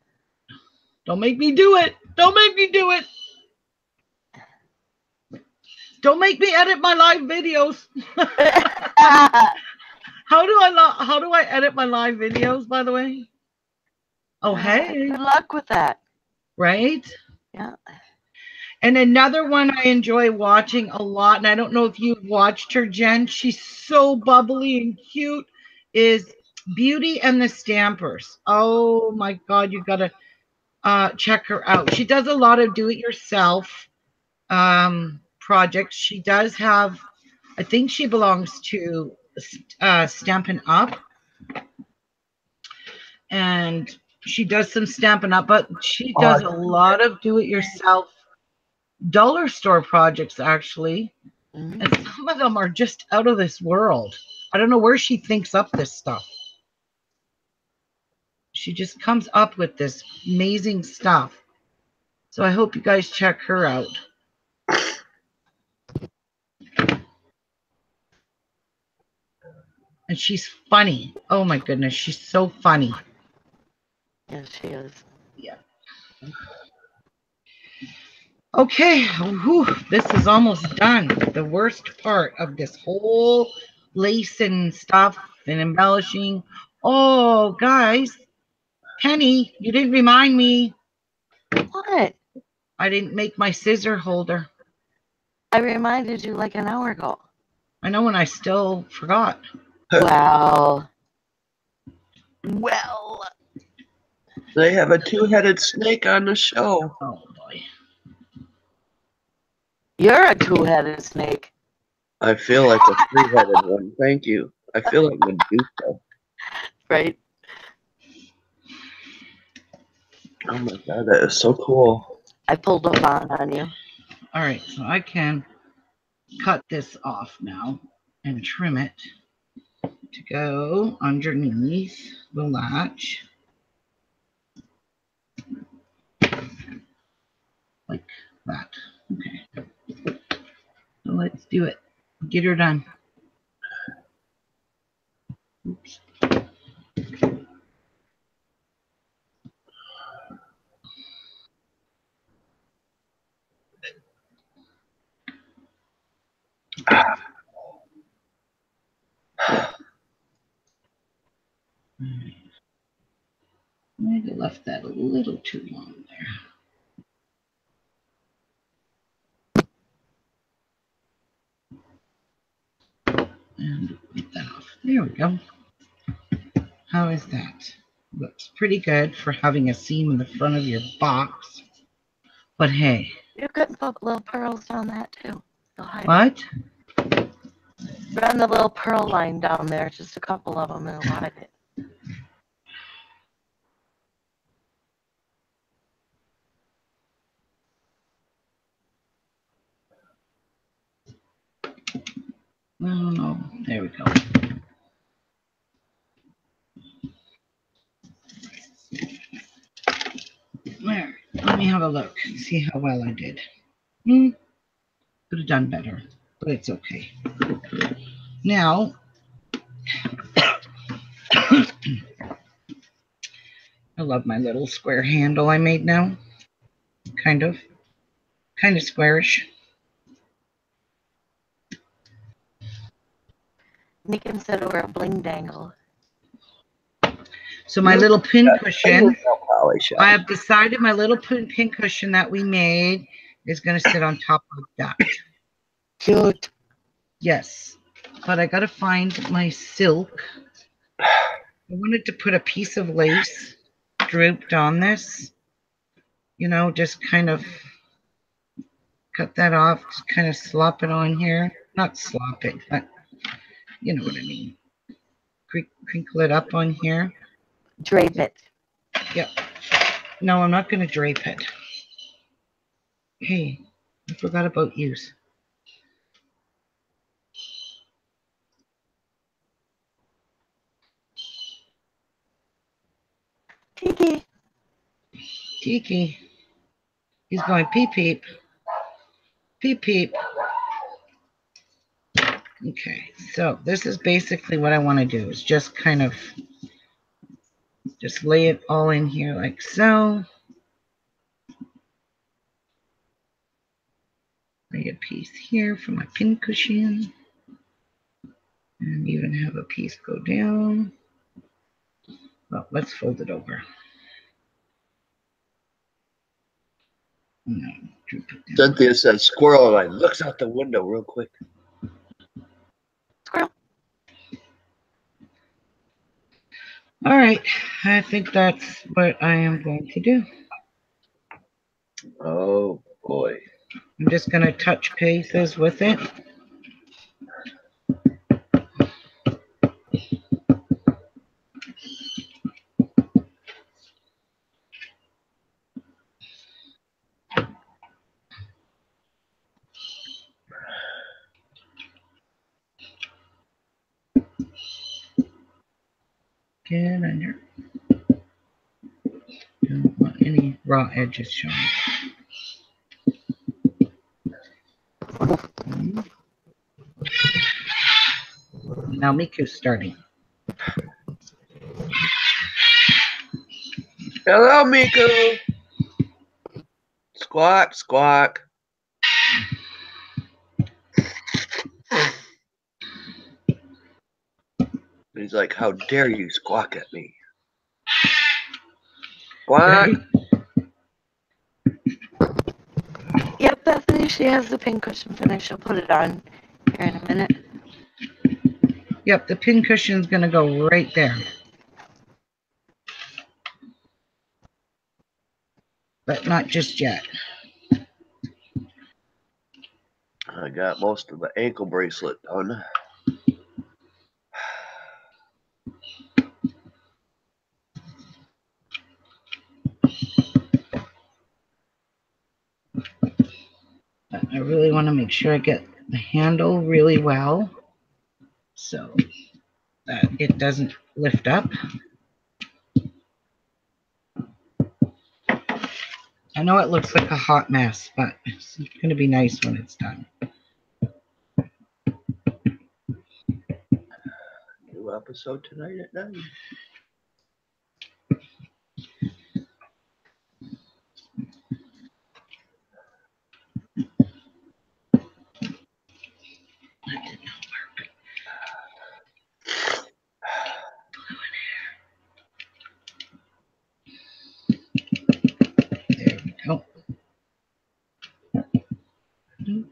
Don't make me do it. Don't make me do it. Don't make me edit my live videos. How do I how do I edit my live videos by the way? Oh hey, Good luck with that. right? Yeah. And another one I enjoy watching a lot, and I don't know if you've watched her, Jen. She's so bubbly and cute. Is Beauty and the Stampers. Oh my God, you gotta uh, check her out. She does a lot of do-it-yourself um, projects. She does have, I think she belongs to uh, Stampin' Up, and she does some Stampin' Up, but she does a lot of do-it-yourself dollar store projects actually. Mhm. and some of them are just out of this world. I don't know where she thinks up this stuff. She just comes up with this amazing stuff. So i hope you guys check her out and she's funny oh my goodness she's so funny Yeah, she is. Yeah. Okay, whew, this is almost done. The worst part of this whole lace and stuff and embellishing. Oh, guys, Penny, you didn't remind me. What? I didn't make my scissor holder. I reminded you like an hour ago. I know, and I still forgot. Well. Well. They have a two-headed snake on the show. Oh boy. You're a two headed snake. I feel like a three-headed one. Thank you. I feel like Medusa. Right? Oh my god, that is so cool. I pulled a bond on you. All right, so I can cut this off now and trim it to go underneath the latch. Like that. Okay. So let's do it. Get her done. Oops. Hmm. Alright. Maybe left that a little too long there. And get that off. There we go. How is that? Looks pretty good for having a seam in the front of your box. But hey, You could put little pearls on that too. What? Run the little pearl line down there, just a couple of them, and it'll hide it. No, no, there we go. There, let me have a look, see how well I did. Hmm, could have done better, but it's okay. Now, I love my little square handle I made now. Kind of, kind of squarish. Nick said we're a bling dangle. So my little pin cushion. I have decided my little pin, pin cushion that we made is going to sit on top of that. Cute. Yes, but I got to find my silk. I wanted to put a piece of lace drooped on this. You know, just kind of cut that off, just kind of slop it on here. Not slop it, but you know what I mean. Crinkle it up on here. Drape it. Yep. No, I'm not going to drape it. Hey, I forgot about use. Tiki. Tiki. He's going peep peep. Peep peep. Okay, so this is basically what I want to do is just kind of just lay it all in here like so. Lay a piece here for my pin cushion. And even have a piece go down. Well, let's fold it over. No. Cynthia says squirrel, and I looks out the window real quick. All right, I think that's what I am going to do. Oh boy. I'm just going to touch paces with it. Get under. Don't want any raw edges showing. Mm-hmm. Now Miku's starting. Hello, Miku. Squawk, squawk. He's like, "How dare you squawk at me?" Squawk. Yep, Bethany, she has the pin cushion finished. She'll put it on here in a minute. Yep, the pin cushion's gonna go right there. But not just yet. I got most of the ankle bracelet done. I really want to make sure I get the handle really well so that it doesn't lift up. I know it looks like a hot mess, but it's going to be nice when it's done. New episode tonight at 9.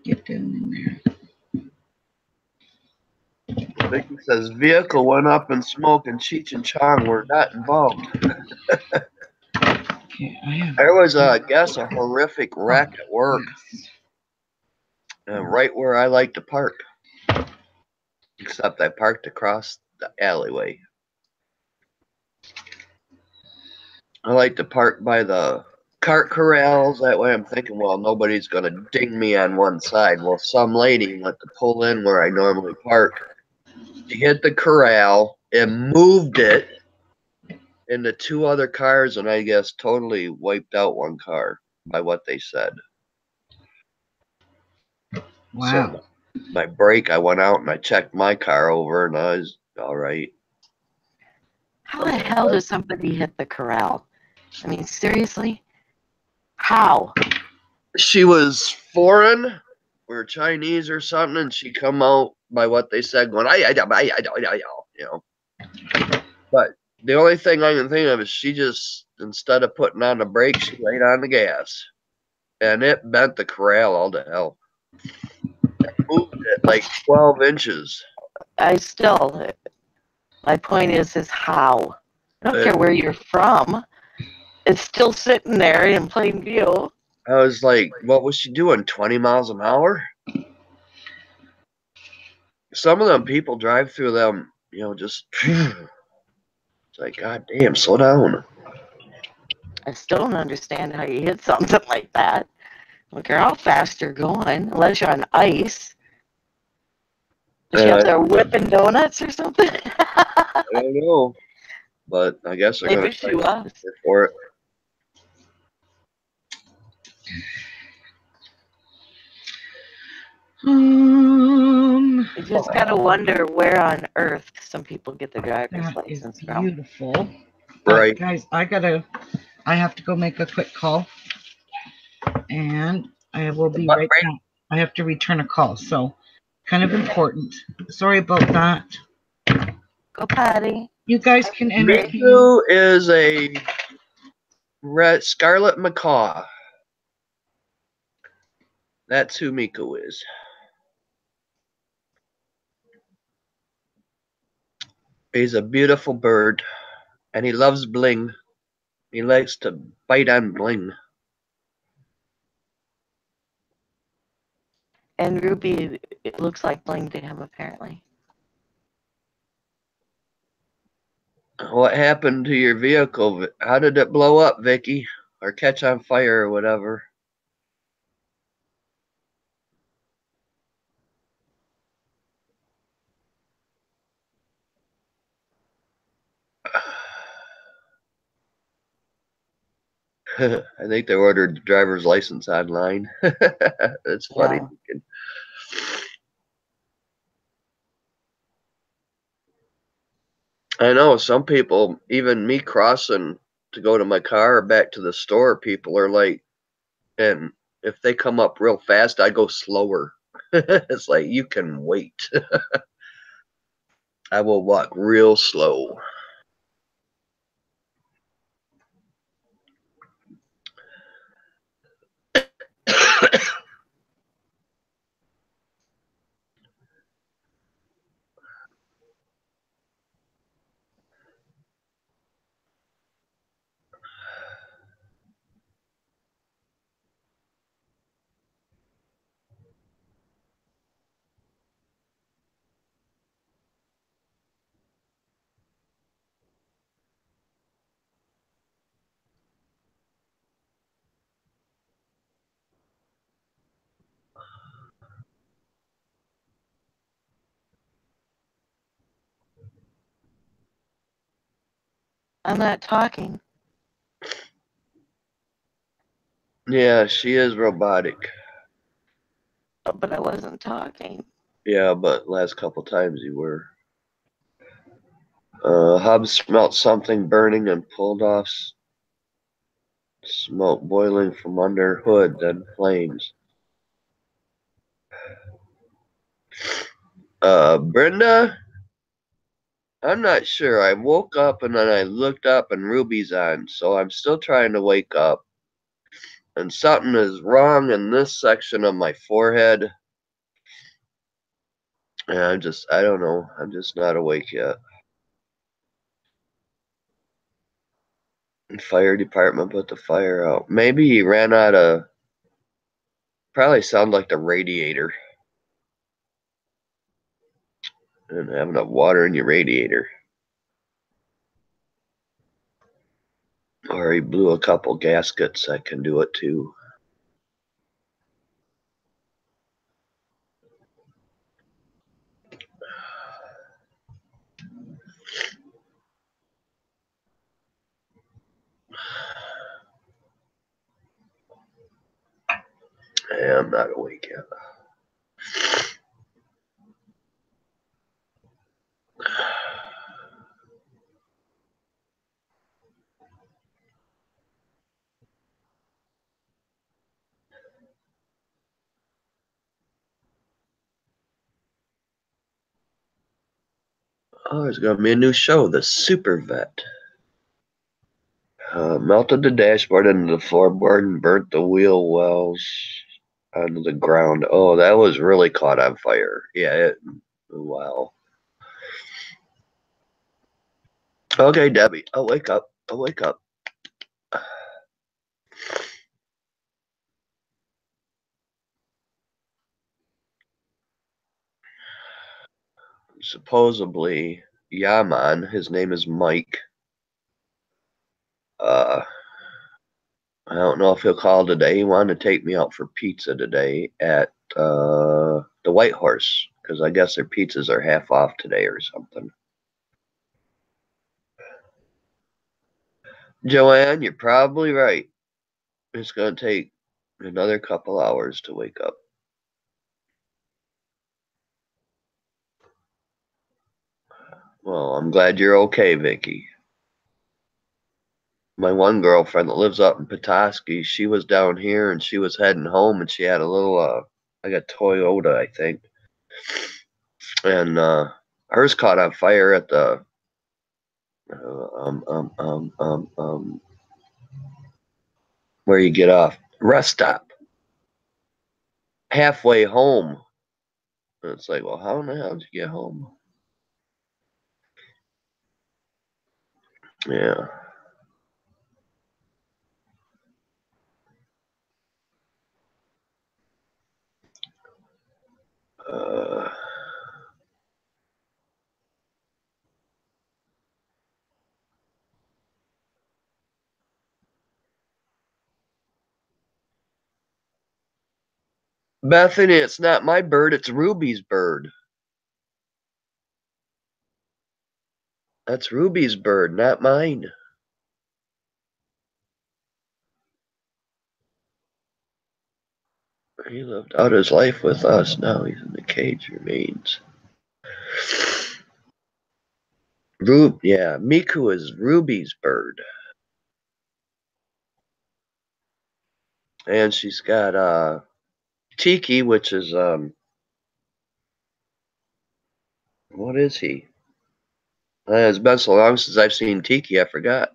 Get down in there. Vicky says vehicle went up in smoke and Cheech and Chong were not involved. Okay. There was, uh, I guess, a horrific wreck at work, Yes. uh, right where I like to park. Except I parked across the alleyway. I like to park by the cart corrals. That way I'm thinking, well, nobody's going to ding me on one side. Well, some lady went to pull in where I normally park. She hit the corral and moved it into two other cars, and I guess totally wiped out one car by what they said. Wow. So my brake, I went out and I checked my car over, and I was all right. How the hell does somebody hit the corral? I mean, seriously? How? She was foreign or Chinese or something, and she come out by what they said, going, I, I, I, I, I, I, you know. But the only thing I can think of is she just instead of putting on the brake, she laid on the gas, and it bent the corral all to hell. It moved it like twelve inches. I still, my point is, is how? I don't Uh, care where you're from. It's still sitting there in plain view. I was like, what was she doing? 20 miles an hour? Some of them people drive through them, you know, just. It's like, God damn, slow down. I still don't understand how you hit something like that. I don't care how fast you're going, unless you're on ice. Is she Uh, up there whipping donuts or something? I don't know. But I guess going she to was. for it. Um, You just gotta wonder where on earth some people get the driver's that is license from. beautiful. But, Right. guys, I gotta, I have to go make a quick call. And I will be right right? back. I have to return a call, so kind of important. Sorry about that. Go Patty. You guys can entertain. Miku is a red Scarlet Macaw. That's who Miku is. He's a beautiful bird, and he loves bling. He likes to bite on bling. And Ruby, it looks like bling to him apparently. What happened to your vehicle? How did it blow up, Vicky? Or catch on fire or whatever? I think they ordered the driver's license online. It's funny. Yeah. I know some people, even me crossing to go to my car or back to the store, people are like, and if they come up real fast, I go slower. it's like you can wait. I will walk real slow. I'm not talking. Yeah, she is robotic. But I wasn't talking. Yeah, but last couple times you were. Uh, Hub smelt something burning and pulled off smoke boiling from under hood, then flames. Uh, Brenda, I'm not sure. I woke up and then I looked up and Ruby's on, so I'm still trying to wake up. And something is wrong in this section of my forehead. And I'm just, I don't know. I'm just not awake yet. Fire department put the fire out. Maybe he ran out of. Probably sound like the radiator. And have enough water in your radiator. Or he blew a couple gaskets. I can do it too. I'm not awake yet. Oh, there's gonna be a new show, The Super Vet. Uh, melted the dashboard into the floorboard and burnt the wheel wells onto the ground. Oh, that was really caught on fire. Yeah, it, wow. Okay, Debbie, I'll wake up. I'll wake up. Supposedly, Yaman, his name is Mike. Uh, I don't know if he'll call today. He wanted to take me out for pizza today at uh, the White Horse because I guess their pizzas are half off today or something. Joanne, you're probably right. It's going to take another couple hours to wake up. Well, I'm glad you're okay, Vicky. My one girlfriend that lives up in Petoskey, she was down here and she was heading home and she had a little, uh, like a Toyota, I think. And uh, hers caught on fire at the uh, um, um, um, um, um, where you get off rest stop halfway home. And it's like, well, how in the hell did you get home? Yeah. Uh, Bethany, it's not my bird, it's Ruby's bird. That's Ruby's bird, not mine. He lived out his life with us. Now he's in the cage, remains. Rube, yeah, Miku is Ruby's bird. And she's got uh Tiki, which is um what is he? Uh, it's been so long since I've seen Tiki, I forgot.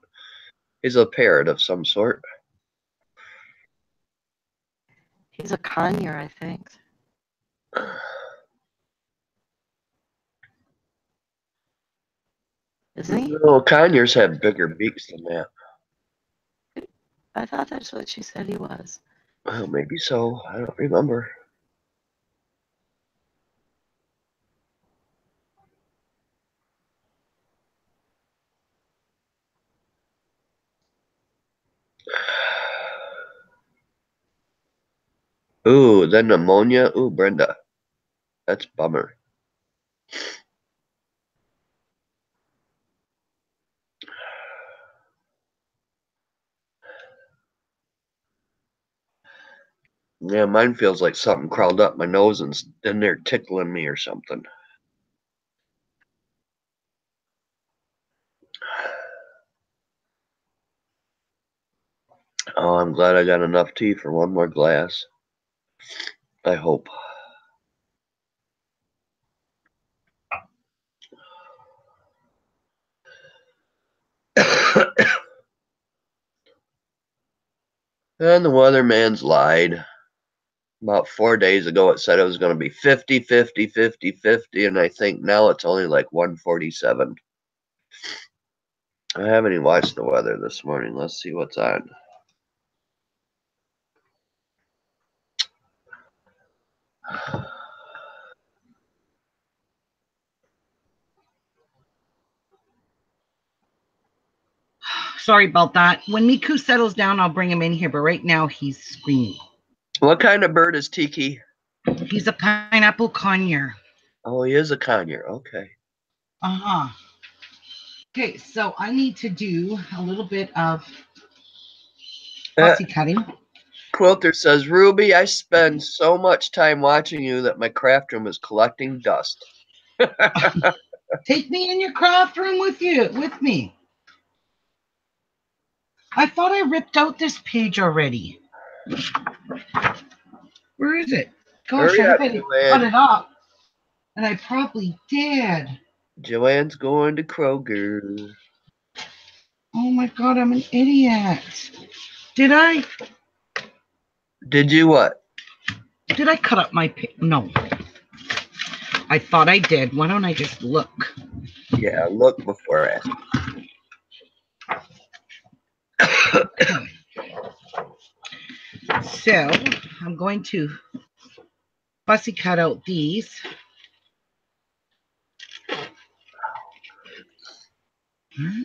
He's a parrot of some sort. He's a conure, I think. Isn't he? No, conures have bigger beaks than that. I thought that's what she said he was. Well, maybe so. I don't remember. Ooh, then pneumonia. Ooh, Brenda. That's bummer. Yeah, mine feels like something crawled up my nose and in there tickling me or something. Oh, I'm glad I got enough tea for one more glass. I hope. and the weatherman's lied. About four days ago, it said it was going to be 50, 50, 50, 50, and I think now it's only like 147. I haven't even watched the weather this morning. Let's see what's on. sorry about that. When Miku settles down, I'll bring him in here. But right now, he's screaming. What kind of bird is Tiki? He's a pineapple conure. Oh, he is a conure. Okay. Uh huh. Okay, so I need to do a little bit of Uh, fussy cutting. Quilter says, Ruby, I spend so much time watching you that my craft room is collecting dust. Take me in your craft room with you, with me. I thought I ripped out this page already. Where is it? Gosh, I bet it cut it up. And I probably did. Joanne's going to Kroger. Oh my god, I'm an idiot. Did I? Did you what? Did I cut up my? No. I thought I did. Why don't I just look? Yeah, look before asking. So I'm going to fussy cut out these. Hmm?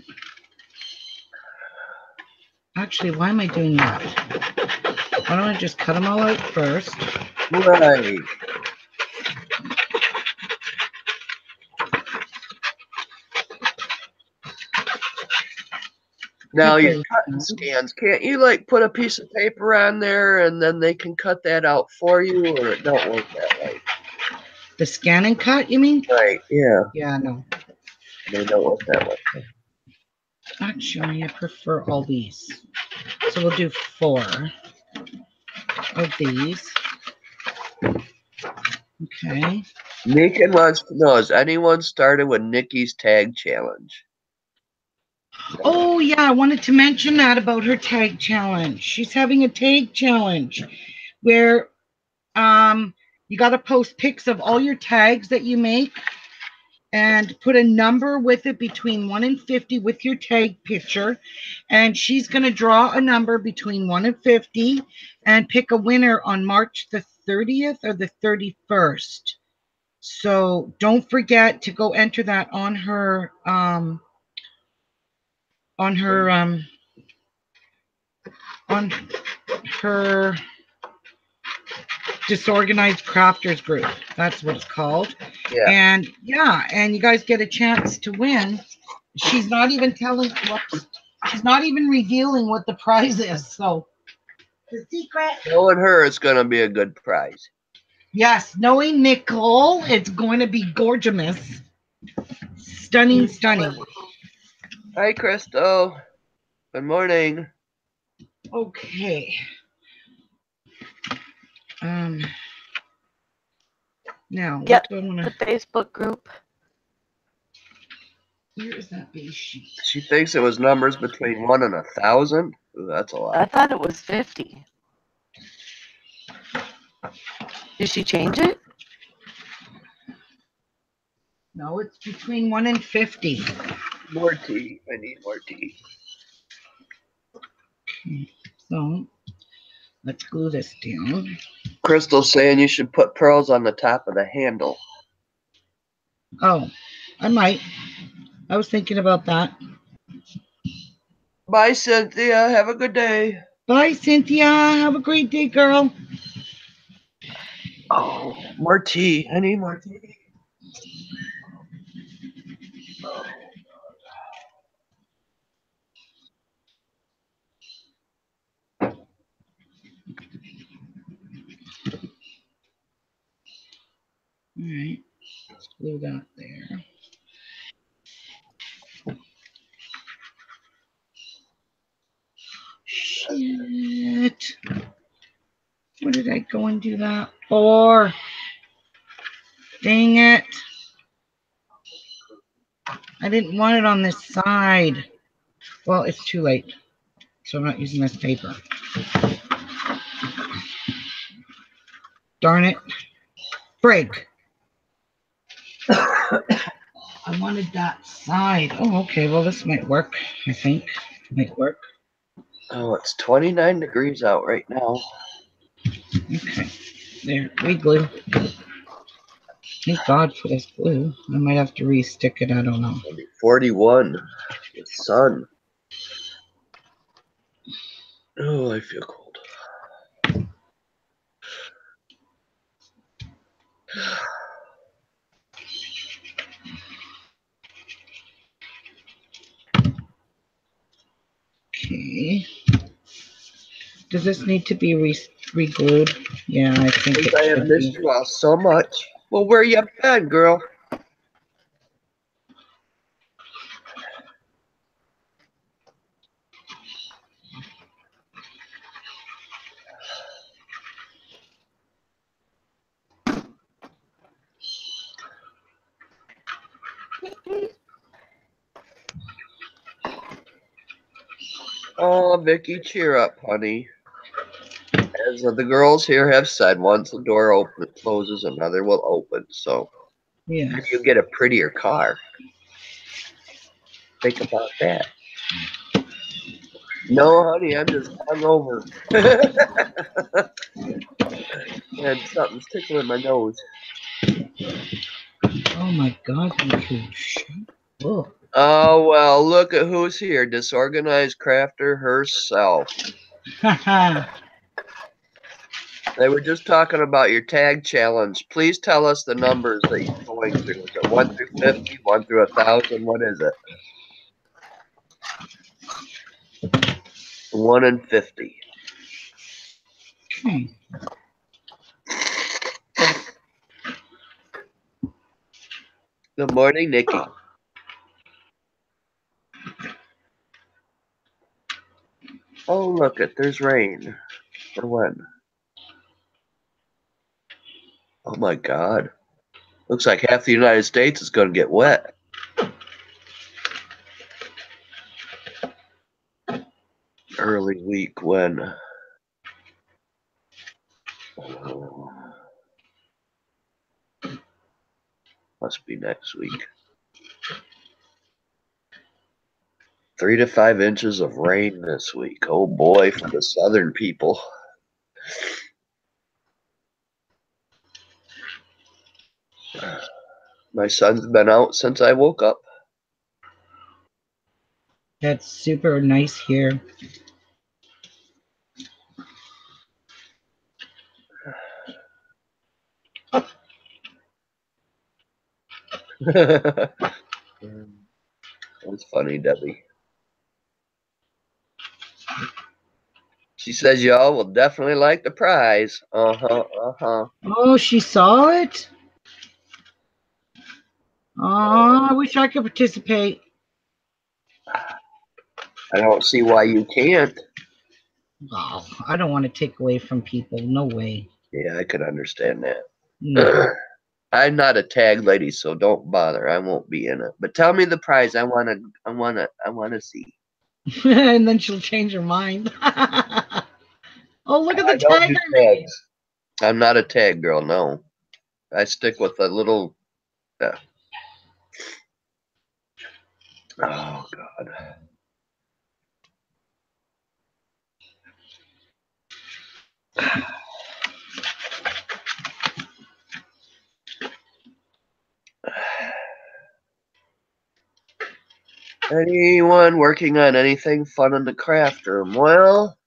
Actually, why am I doing that? Why don't I just cut them all out first? Right. Now you're Okay. cutting scans. Can't you like put a piece of paper on there and then they can cut that out for you, or it don't work that way? The scan and cut, you mean? Right. Yeah. Yeah, no. They don't work that way. Actually, I prefer all these. So we'll do four of these. Okay. Meekin wants to know: Has anyone started with Nikki's tag challenge? Oh, yeah, I wanted to mention that about her tag challenge. She's having a tag challenge where um, you got to post pics of all your tags that you make and put a number with it between 1 and 50 with your tag picture. And she's going to draw a number between 1 and 50 and pick a winner on March the 30th or the 31st. So don't forget to go enter that on her um, on her um on her disorganized crafters group that's what it's called Yeah. and yeah and you guys get a chance to win she's not even telling whoops, she's not even revealing what the prize is so the secret Knowing her, it's gonna be a good prize. yes knowing nicole it's going to be gorgeous stunning stunning Hi, Crystal. Good morning. Okay. Um. Now, Yep, what do I want The? Facebook group. Where is that base sheet? She thinks it was numbers between one and a thousand. Ooh, that's a lot. I thought it was 50. Did she change it? No, it's between one and fifty. More tea. I need more tea. So let's glue this down. Crystal's saying you should put pearls on the top of the handle. Oh, I might. I was thinking about that. Bye, Cynthia. Have a good day. Bye, Cynthia. Have a great day, girl. Oh, more tea. I need more tea. All right. Let's glue that there. Shit. Where did I go and do that for? Dang it. I didn't want it on this side. Well, it's too late. So I'm not using this paper. Darn it. Break. I wanted that side. Oh, okay. Well, this might work. I think might work. Oh, it's 29 degrees out right now. Okay. There. We glue. Thank God for this glue. I might have to re-stick it. I don't know. 41 with sun. Oh, I feel cold. Okay. Does this need to be re re-glued? Yeah, I think it I have should missed be. you all so much. Well, where you been, girl? Oh, Vicky, cheer up, honey. The girls here have said, once the door open, closes, another will open. So Yeah. you get a prettier car. Think about that. No, honey, I'm just hungover. and something's tickling my nose. Oh my God. Oh. Oh, well, look at who's here. Disorganized crafter herself. They were just talking about your tag challenge. Please tell us the numbers that you're going through. Is it 1 through 50, 1 through 1,000? What is it? 1 and 50. okay. Good morning, Nikki. Oh, look it. There's rain. For when? Oh my God. Looks like half the United States is going to get wet. Early week when? Oh. Must be next week. Three to five inches of rain this week. Oh boy, for the southern people. My son's been out since I woke up. That's super nice here. That's funny, Debbie. She says y'all will definitely like the prize. Uh huh. Uh huh. Oh, she saw it? Oh, I wish I could participate. I don't see why you can't. Oh, I don't want to take away from people. No way. Yeah, I could understand that. No. I'm not a tag lady, so don't bother. I won't be in it. But tell me the prize. I wanna. I wanna. I wanna see. and then she'll change her mind. oh, look at I the don't tag do I made. tags. I'm not a tag girl. No, I stick with a little. Uh, oh God. Anyone working on anything fun in the craft room? Well,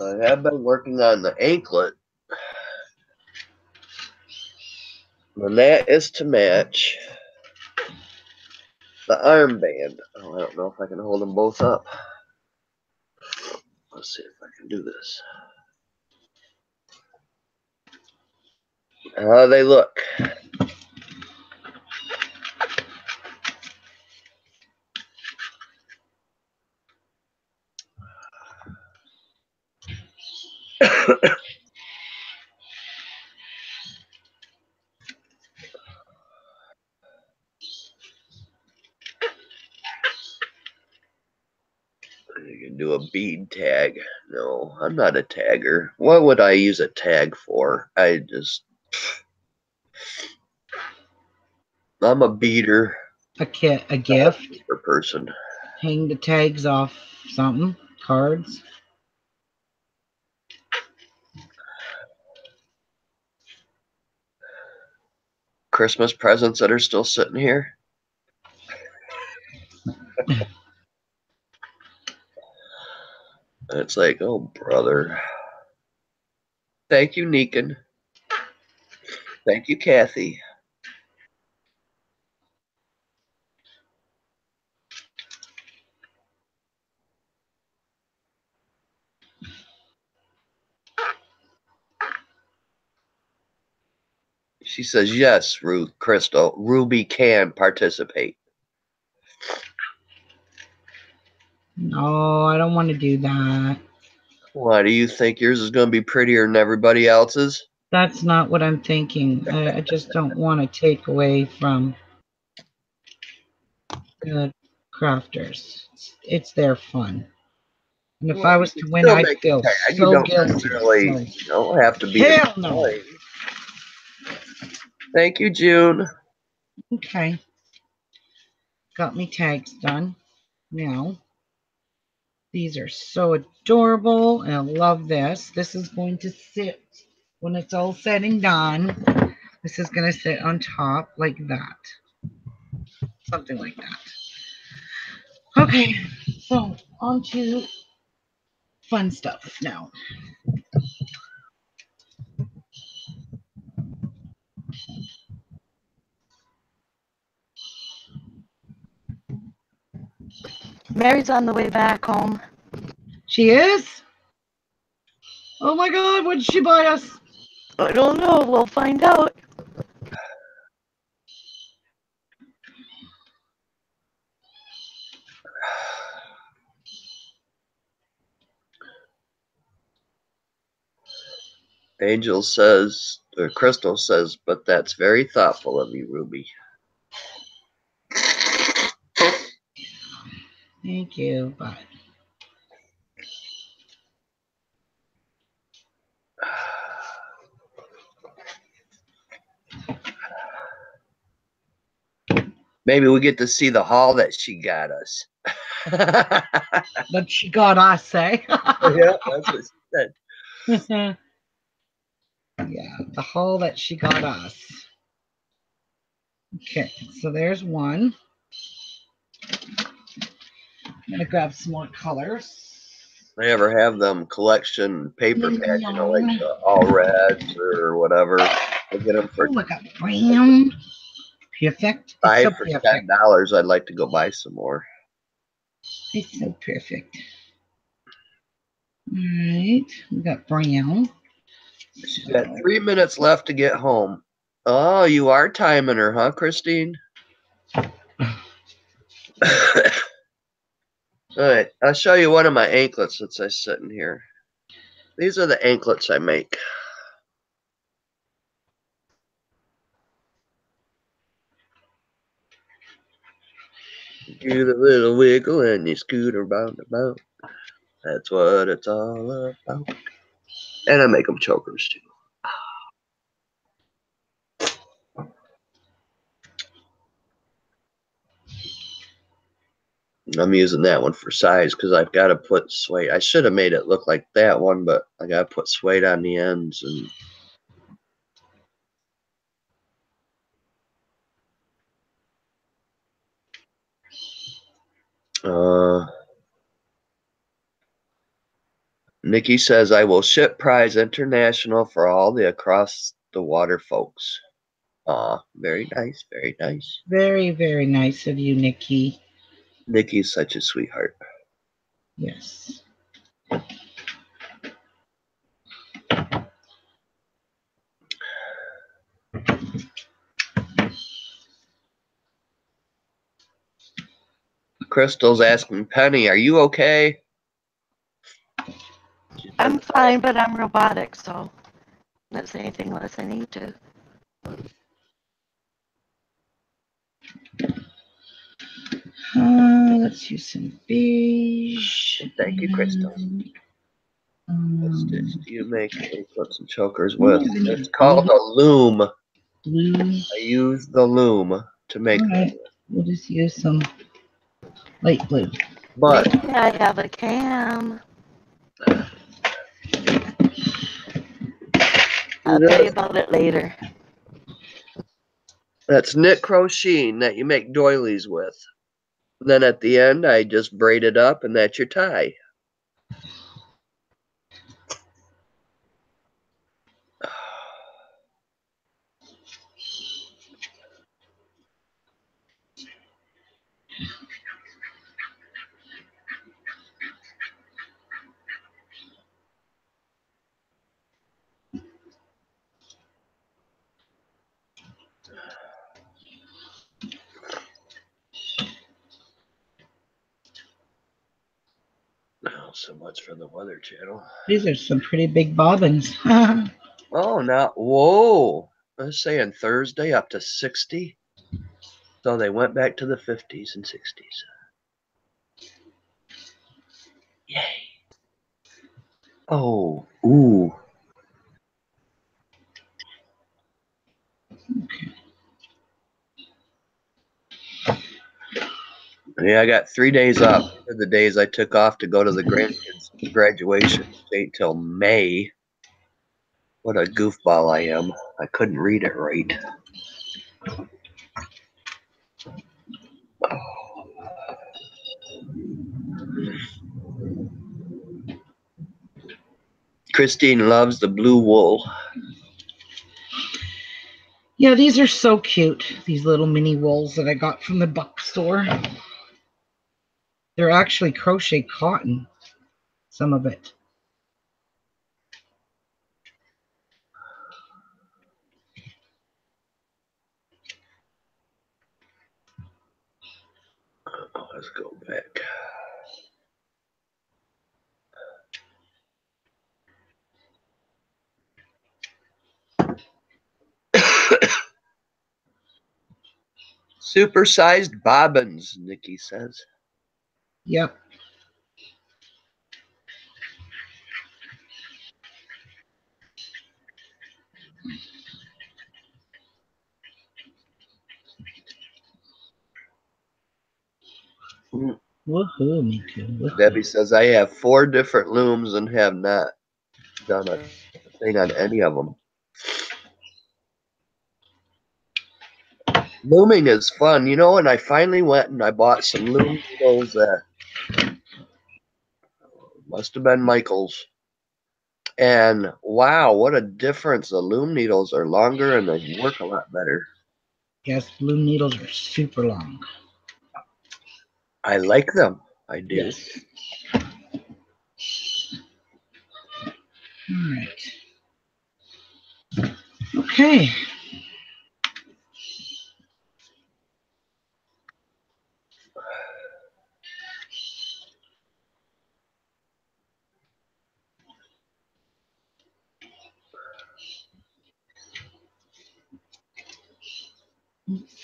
I have been working on the anklet. And that is to match the armband. Oh, I don't know if I can hold them both up. Let's see if I can do this. How they look. You can do a bead tag. No, I'm not a tagger. What would I use a tag for? I just. I'm a beater A kit, a gift. per person. Hang the tags off something. Cards. Christmas presents that are still sitting here. It's like, oh, brother. Thank you, Neekin. Thank you, Kathy. She says, yes, Ruth Crystal. Ruby can participate. No, I don't want to do that. Why do you think yours is going to be prettier than everybody else's? That's not what I'm thinking. I, I just don't want to take away from the crafters. It's, it's their fun. And if Well, I was to win, I'd make feel fair. You so don't guilty. necessarily- So- You don't have to be. Hell no. Thank you, June. Okay. Got me tags done. Now, these are so adorable, and I love this. This is going to sit when it's all said and done. This is going to sit on top like that. Something like that. Okay, so on to fun stuff now. Mary's on the way back home. She is? Oh my god, what did she buy us? I don't know. We'll find out. Angel says, or Crystal says, but that's very thoughtful of you, Ruby. Thank you, but Maybe we get to see the haul that she got us. but she got us, eh? that's what she said. yeah, the haul that she got us. Okay, so there's one. I'm gonna grab some more colors. They ever have them collection paper packs, you know, like the all reds or whatever. They get them for Oh, I got brown. Perfect. It's five so for perfect. ten dollars. I'd like to go buy some more. It's so perfect. All right, we got brown. She's got three minutes left to get home. Oh, you are timing her, huh, Christine? All right, I'll show you one of my anklets since I sit in here. These are the anklets I make. Do the little wiggle and you scooter round about. That's what it's all about. And I make them chokers too. I'm using that one for size because I've got to put suede. I should have made it look like that one, but I got to put suede on the ends and. Uh, Nikki says I will ship prize international for all the across the water folks. Aw, very nice, very nice. Very, very nice of you, Nikki. Nikki's such a sweetheart. Yes. Crystal's asking Penny, "Are you okay?" I'm fine, but I'm robotic, so not say anything unless I need to. Uh, let's use some beige. Thank you, Crystal. and, What's Um, this? You make anklets and chokers with? It's called a loom. blue. I use the loom to make them. We'll just use some light blue. But I have a cam. I'll tell you about it later. that's knit crocheting that you make doilies with. Then at the end, I just braid it up, and that's your tie. So much for the Weather Channel. These are some pretty big bobbins. Oh, now, whoa. I was saying Thursday up to 60. So they went back to the 50s and 60s. Yay. Oh, ooh. Yeah, I got three days off. The days I took off to go to the grandkids' graduation date till May. What a goofball I am. I couldn't read it right. Christine loves the blue wool. yeah, these are so cute. These little mini wools that I got from the buck store. They're actually crochet cotton, some of it. Let's go back. Supersized bobbins, Nikki says. Yep. Woohoo, me too. Woohoo. Debbie says I have four different looms and have not done a thing on any of them. Looming is fun, you know, and I finally went and I bought some loom needles that must have been Michael's. And wow, what a difference. The loom needles are longer and they work a lot better. Yes, loom needles are super long. I like them. I do. Yes. All right. Okay.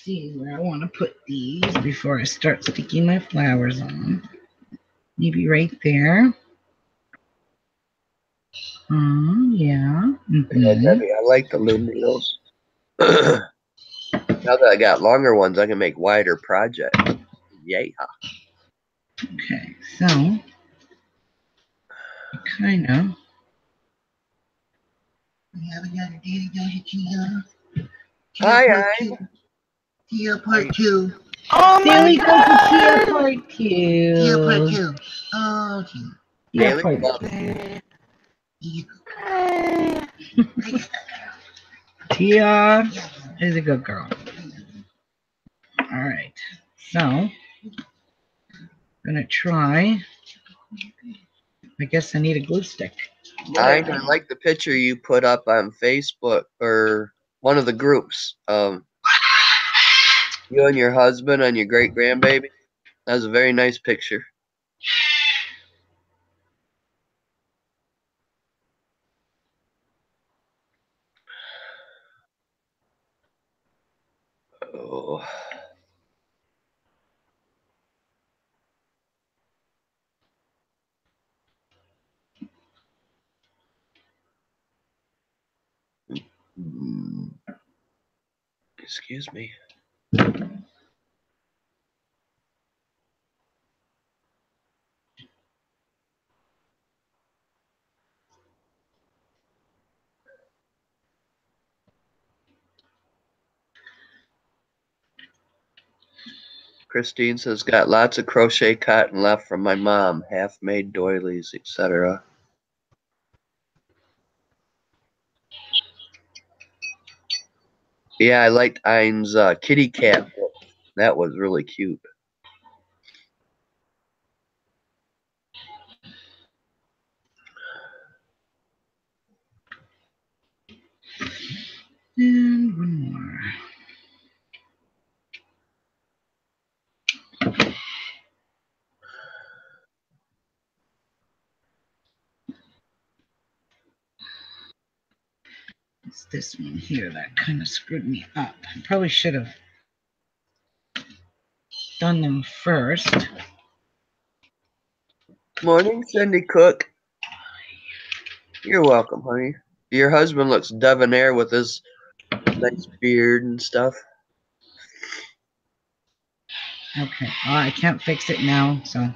See where I want to put these before I start sticking my flowers on. Maybe right there. Oh, yeah. Yeah, mhm. Debbie, I like the loom needles. now that I got longer ones, I can make wider projects. Yeah. Okay, so kind of. We haven't got a daily dose of Tia. Hi, part hi. Two. Tia part two. Oh There my we go to Tia part two. Tia part two. Oh, Tia. Tia Daily part Club. Here you go. god. I got Tia that. is a good girl. All right, so I'm gonna try. I guess I need a glue stick. I, I like the picture you put up on Facebook or one of the groups. Um, you and your husband and your great grandbaby. That was a very nice picture. Oh. Mm. Excuse me. Christine says, got lots of crochet cotton left from my mom, half made doilies, etc. Yeah, I liked Ein's uh, kitty cat. That was really cute. And one this one here that kind of screwed me up. I probably should have done them first. Morning, Cindy Cook. You're welcome, honey. Your husband looks debonair with his nice beard and stuff. Okay, well, I can't fix it now, so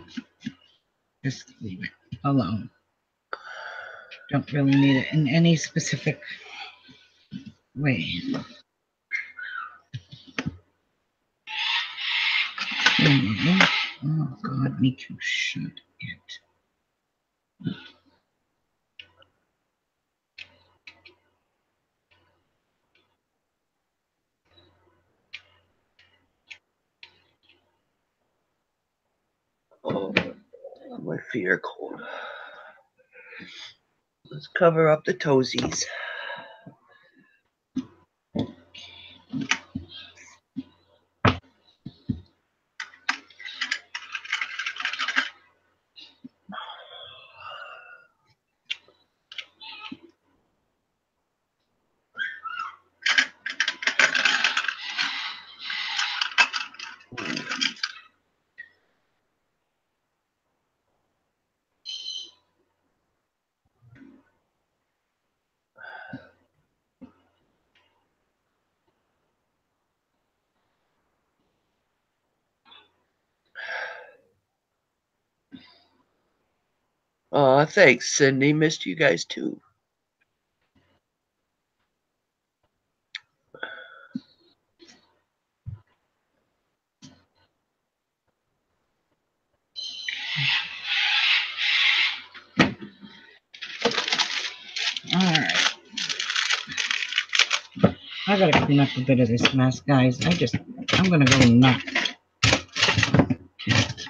just leave it alone. Don't really need it in any specific Hmm, Oh God, me too. Shut it. Oh, my feet are cold. Let's cover up the toesies. Aw, thanks, Cindy. Missed you guys too. All right. I gotta clean up a bit of this mess, guys. I just, I'm gonna go nuts. Can't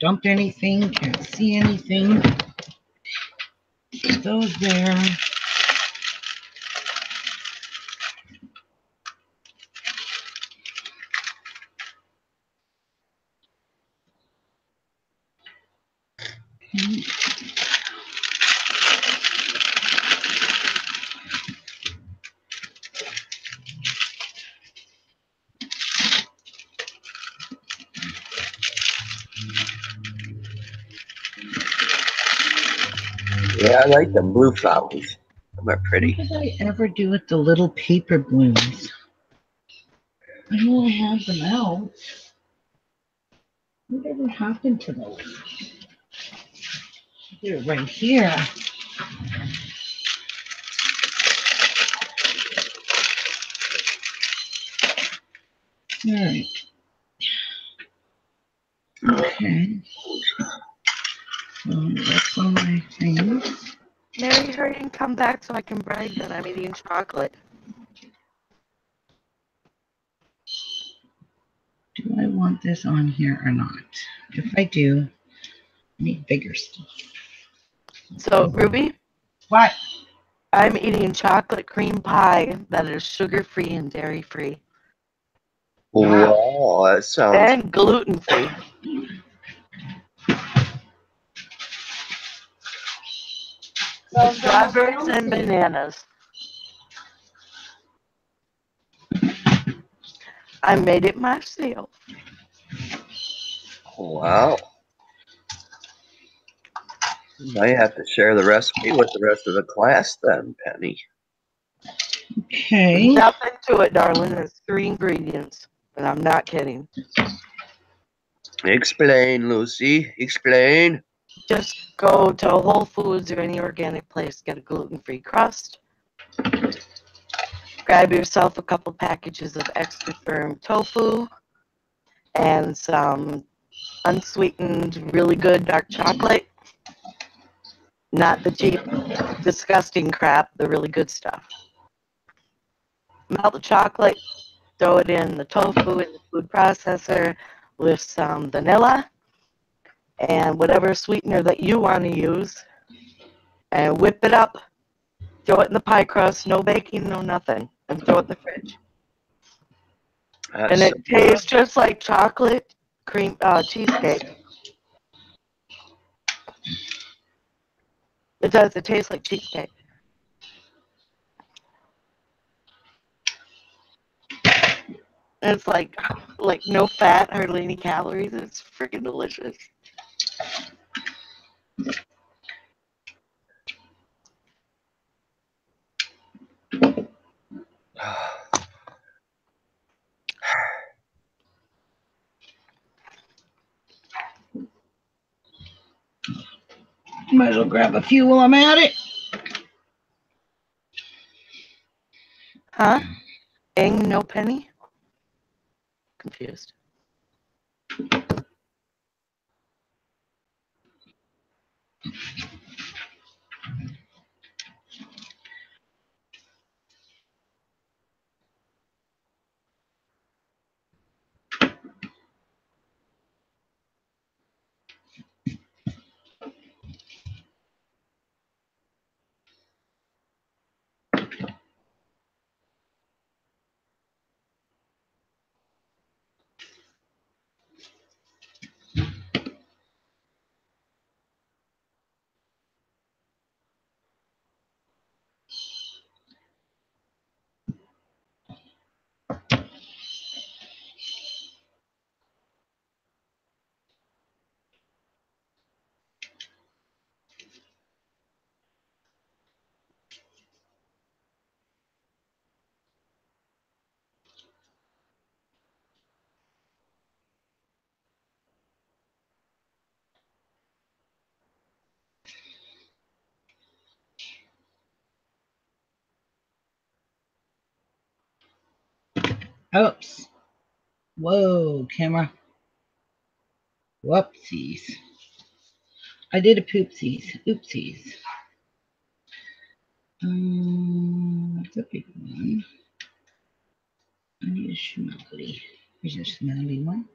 dump anything, can't see anything. Those there. I like them blue flowers. They're pretty. What did I ever do with the little paper blooms? I know I have them out. Whatever happened to those? They're right here. Alright. Okay. So that's all my things. Mary, hurry and come back so I can brag that I'm eating chocolate. Do I want this on here or not? If I do, I need bigger stuff. So, Ruby, What? I'm eating chocolate cream pie that is sugar free and dairy free Wow, that sounds. and gluten free. Strawberries and bananas. I made it myself. Wow. Now you have to share the recipe with the rest of the class, then, Penny. Okay. Nothing to it, darling. It's three ingredients, and I'm not kidding. Explain, Lucy. Explain. Just go to Whole Foods or any organic place, get a gluten-free crust. Grab yourself a couple packages of extra firm tofu and some unsweetened, really good dark chocolate. Not the cheap, disgusting crap, the really good stuff. Melt the chocolate, throw it in the tofu in the food processor with some vanilla and whatever sweetener that you want to use and whip it up, throw it in the pie crust, no baking, no nothing, and throw it in the fridge. That's and it tastes just like chocolate cream uh, cheesecake. It does. It tastes like cheesecake. And it's like like no fat, hardly any calories. It's freaking delicious. Might as well grab a few while I'm at it. Huh? Ing no penny? Confused. Oops. Whoa, camera. Whoopsies. I did a poopsies. Oopsies. Um, that's a big one. I need a schmelly. Here's a one.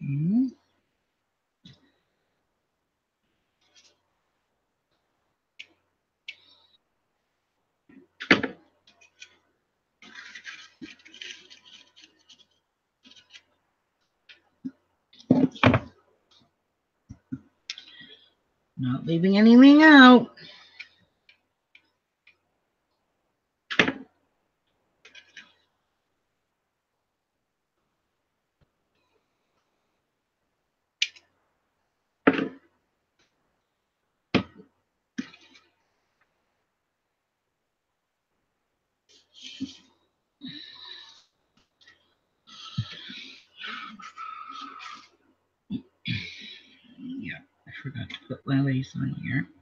Hmm. Not leaving anything out. Yeah, I forgot to on here.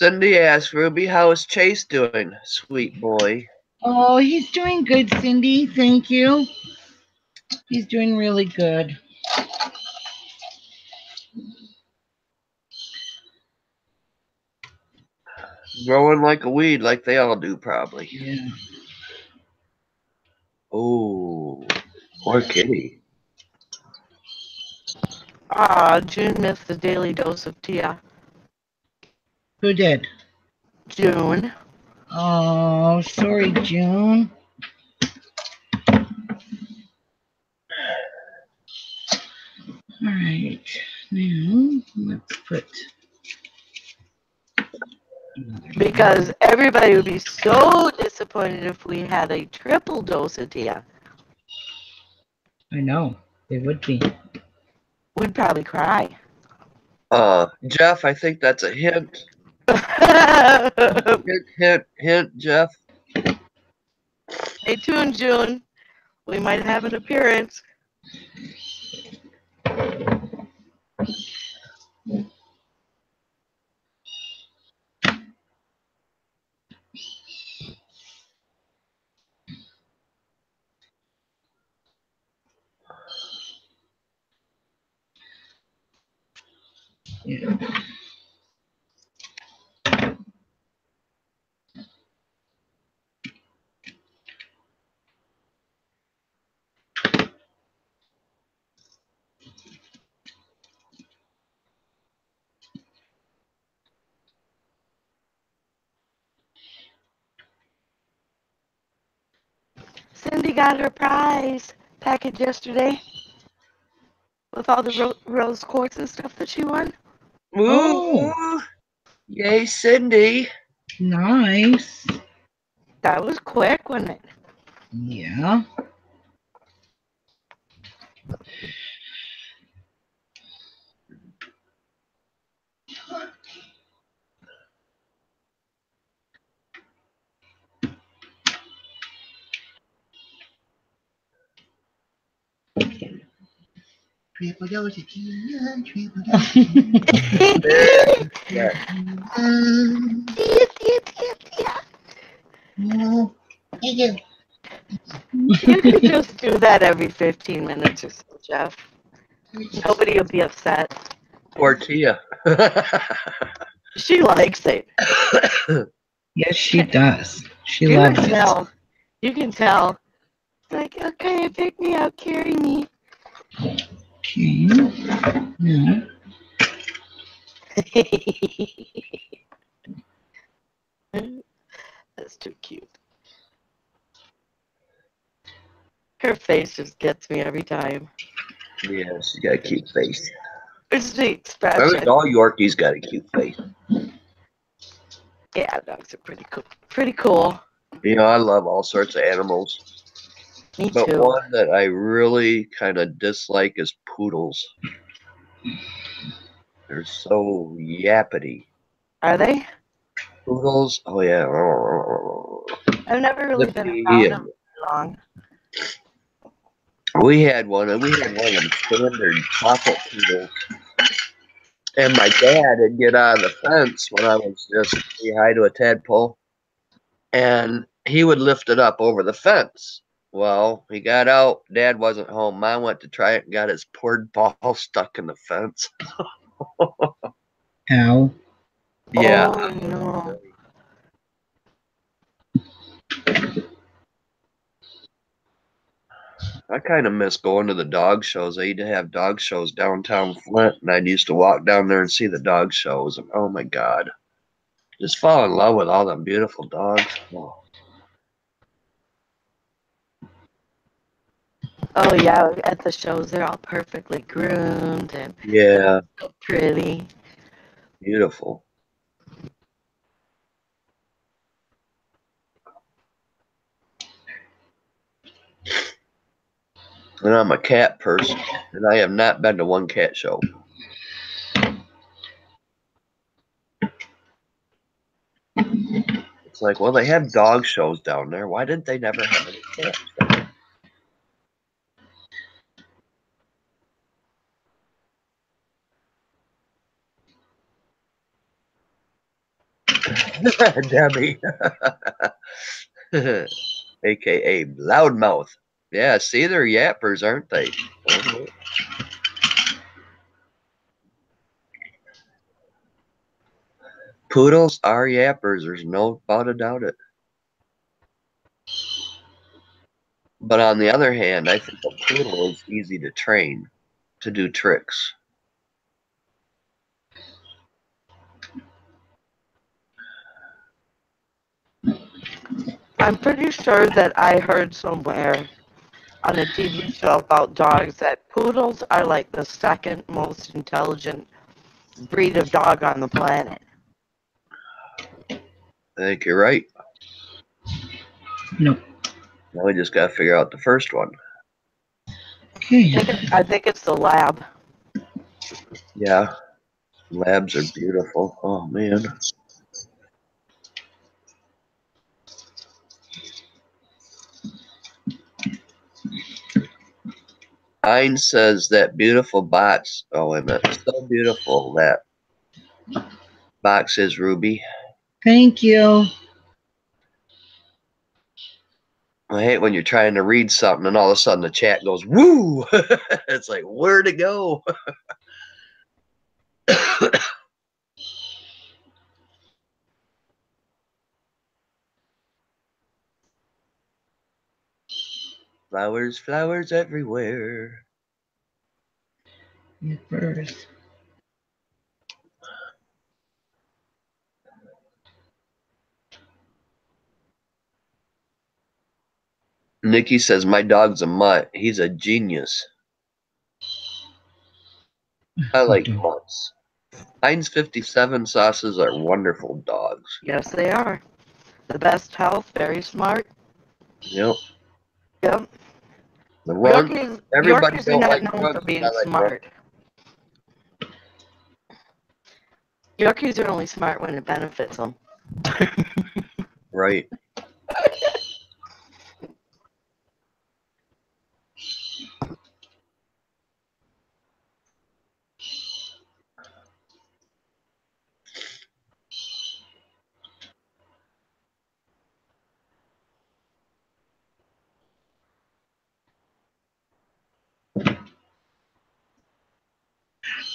Cindy asked Ruby, how is Chase doing, sweet boy? Oh, he's doing good, Cindy. Thank you. He's doing really good. Growing like a weed, like they all do, probably. Yeah. Oh, poor kitty. Ah, June missed the daily dose of Tia. Who did? June. Oh, sorry, June. All right, now let's put. Because everybody would be so disappointed if we had a triple dose of Tia. I know they would be. We'd probably cry. Uh, Jeff, I think that's a hint. hit, hit, hit, Jeff. Stay tuned, June. We might have an appearance. Yeah. Cindy got her prize package yesterday with all the ro- rose quartz and stuff that she won. Oh. Yay, Cindy. Nice. That was quick, wasn't it? Yeah. Triple dose of Tia, triple dose of Yeah. Tia, tia, tia, tia. no. Thank you. You could just do that every 15 minutes or so, Jeff. Nobody will be upset. Poor Tia. She likes it. Yes, she does. She You loves can it. tell. You can tell. It's like, okay, pick me up, carry me. Okay. Yeah. That's too cute. Her face just gets me every time. yeah, she's got a cute face. It's the expression. all Yorkies got a cute face. Yeah, dogs are pretty cool. Pretty cool. You know, I love all sorts of animals. Me But too. one that I really kind of dislike is poodles. They're so yappity. Are they? Poodles, oh yeah. I've never really been Lippy around them long. We had one, and we had one of them standard pocket poodles. And my dad would get out of the fence when I was just say hi to a tadpole, and he would lift it up over the fence. Well, he got out. Dad wasn't home. Mom went to try it and got his poor ball stuck in the fence. Ow. Yeah. Oh, no. I kind of miss going to the dog shows. I used to have dog shows downtown Flint, and I used to walk down there and see the dog shows. And oh my God, just fall in love with all them beautiful dogs. Oh, Oh, yeah. At the shows, they're all perfectly groomed and yeah, so pretty. beautiful. And I'm a cat person, and I have not been to one cat show. It's like, well, they have dog shows down there. Why didn't they never have any cat? Debbie, aka Loudmouth. Yeah, see, they're yappers, aren't they? Poodles are yappers. There's no doubt about it. But on the other hand, I think a poodle is easy to train to do tricks. I'm pretty sure that I heard somewhere on a TV show about dogs that poodles are like the second most intelligent breed of dog on the planet. I think you're right. Nope. Now we just got to figure out the first one. Okay. I think, I think it's the lab. Yeah. Labs are beautiful. Oh, man. Ein says that beautiful box. Oh, wait a minute. So beautiful that box is Ruby. Thank you. I hate when you're trying to read something and all of a sudden the chat goes, woo! it's like, where to go? flowers, flowers everywhere. At first. Nikki says my dog's a mutt. He's a genius. I like mutts. Heinz 57 sauces are wonderful dogs. Yes, they are. The best health, very smart. Yep. Yep. The run, Yorkies, everybody Yorkies are don't not like known runs, for being I like smart. Yorkies are only smart when it benefits them. right?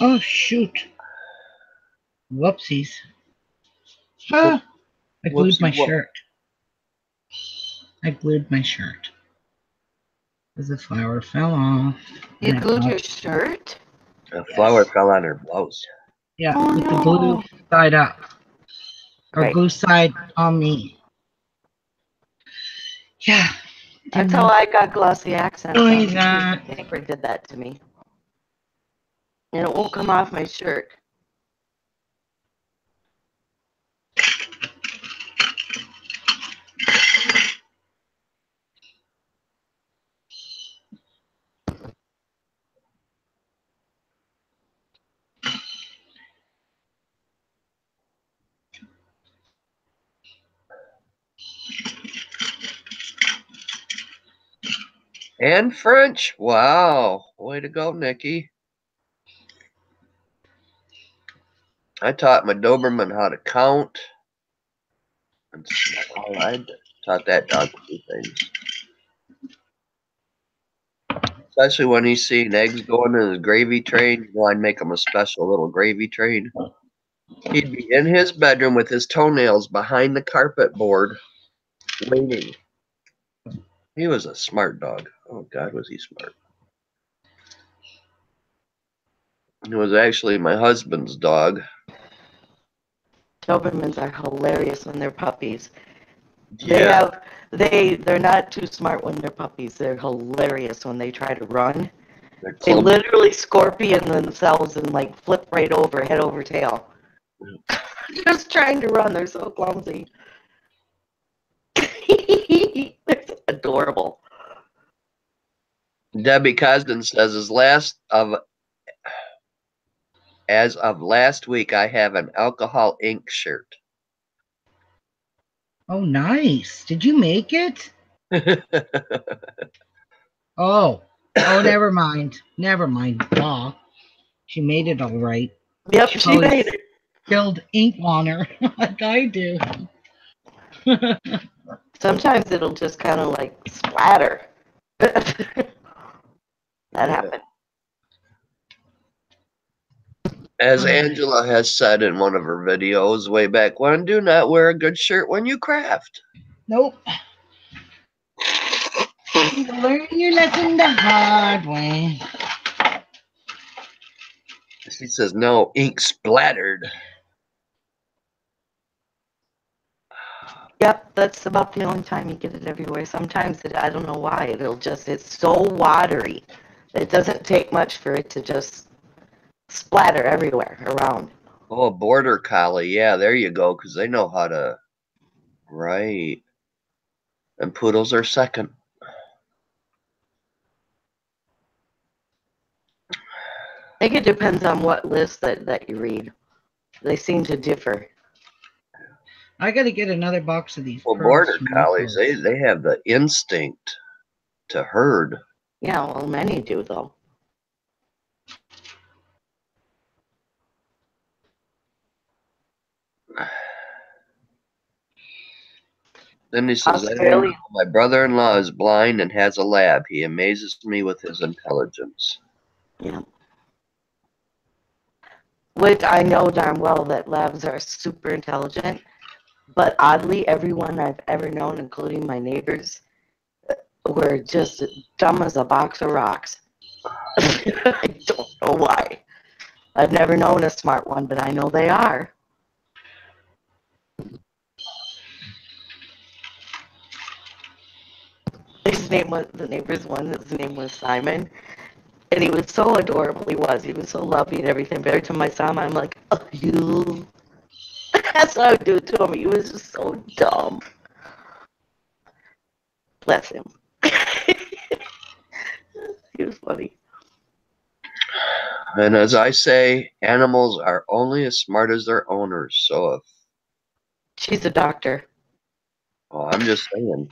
Oh shoot. Whoopsies. Ah, I glued Whoopsie my whoop. shirt. I glued my shirt. As the flower fell off. You Yeah, glued your shirt? A flower fell on her blouse. Yeah, Oh, with the no. glue side up. Or Right. glue side on me. Yeah. That's how I got glossy accents. On. he's not. Did that to me. And it won't come off my shirt. And French. Wow. Way to go, Nikki. I taught my Doberman how to count. I taught that dog things. Especially when he's seeing eggs going in his gravy train. Know, I'd make him a special little gravy train. He'd be in his bedroom with his toenails behind the carpet board, waiting. He was a smart dog. Oh God, was he smart? It was actually my husband's dog. Dobermans are hilarious when they're puppies. They Yeah, have they they're not too smart when they're puppies. They're hilarious when they try to run. They literally scorpion themselves and like flip right over head over tail. Just trying to run. They're so clumsy. They're adorable. Debbie Cosden says, his last of as of last week, I have an Alcohol ink shirt." Oh, nice. Did you make it? Oh, oh, never mind. Never mind. Duh. She made it all right. Yep, She she made it. Spilled ink on her like I do. Sometimes it'll just kind of like splatter. that happened. As Angela has said in one of her videos way back when, do not wear a good shirt when you craft. nope. You learn your lesson the hard way. She says, no, ink splattered. Yep, that's about the only time you get it everywhere. Sometimes it, I don't know why it'll just it's so watery. It doesn't take much for it to just splatter everywhere around. Oh, a border collie. Yeah, there you go, because they know how to. Right. And poodles are second. I think it depends on what list that, that you read. They seem to differ. I got to get another box of these. Well, border collies, they, they have the instinct to herd. Yeah, well, many do though. Then he says, Australia. My brother in law is blind and has a lab. He amazes me with his intelligence. Yeah. which I know darn well that labs are super intelligent. But oddly, everyone I've ever known, including my neighbors, were just dumb as a box of rocks. I don't know why. I've never known a smart one, but I know they are. Name was the neighbor's one. His name was Simon, and he was so adorable. He was. He was so lovely and everything. But every time I saw him, I'm like, oh, you. That's what I would do to him. He was just so dumb. Bless him. he was funny. And as I say, animals are only as smart as their owners. So if She's a doctor. well, I'm just saying,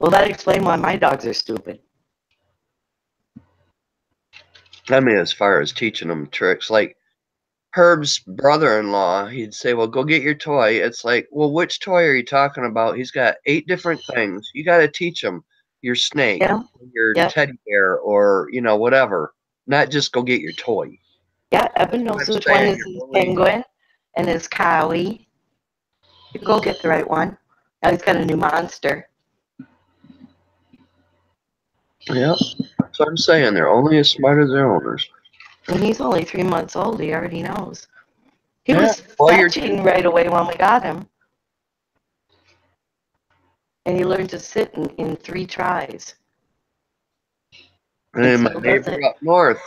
Well, that explains why my dogs are stupid. I mean, as far as teaching them tricks, like Herb's brother-in-law, he'd say, "Well, go get your toy." It's like, well, which toy are you talking about? He's got eight different things. You got to teach him your snake, Yeah. your Yeah. teddy bear, or you know whatever. Not just go get your toy. Yeah, Evan knows which one is his penguin and his cowie. You go get the right one. Now he's got a new monster. Yeah, that's what I'm saying. They're only as smart as their owners. And he's only three months old. He already knows. He Yeah, was well, you're- fetching right away when we got him. And he learned to sit in, in three tries. And then my still neighbor it. up north,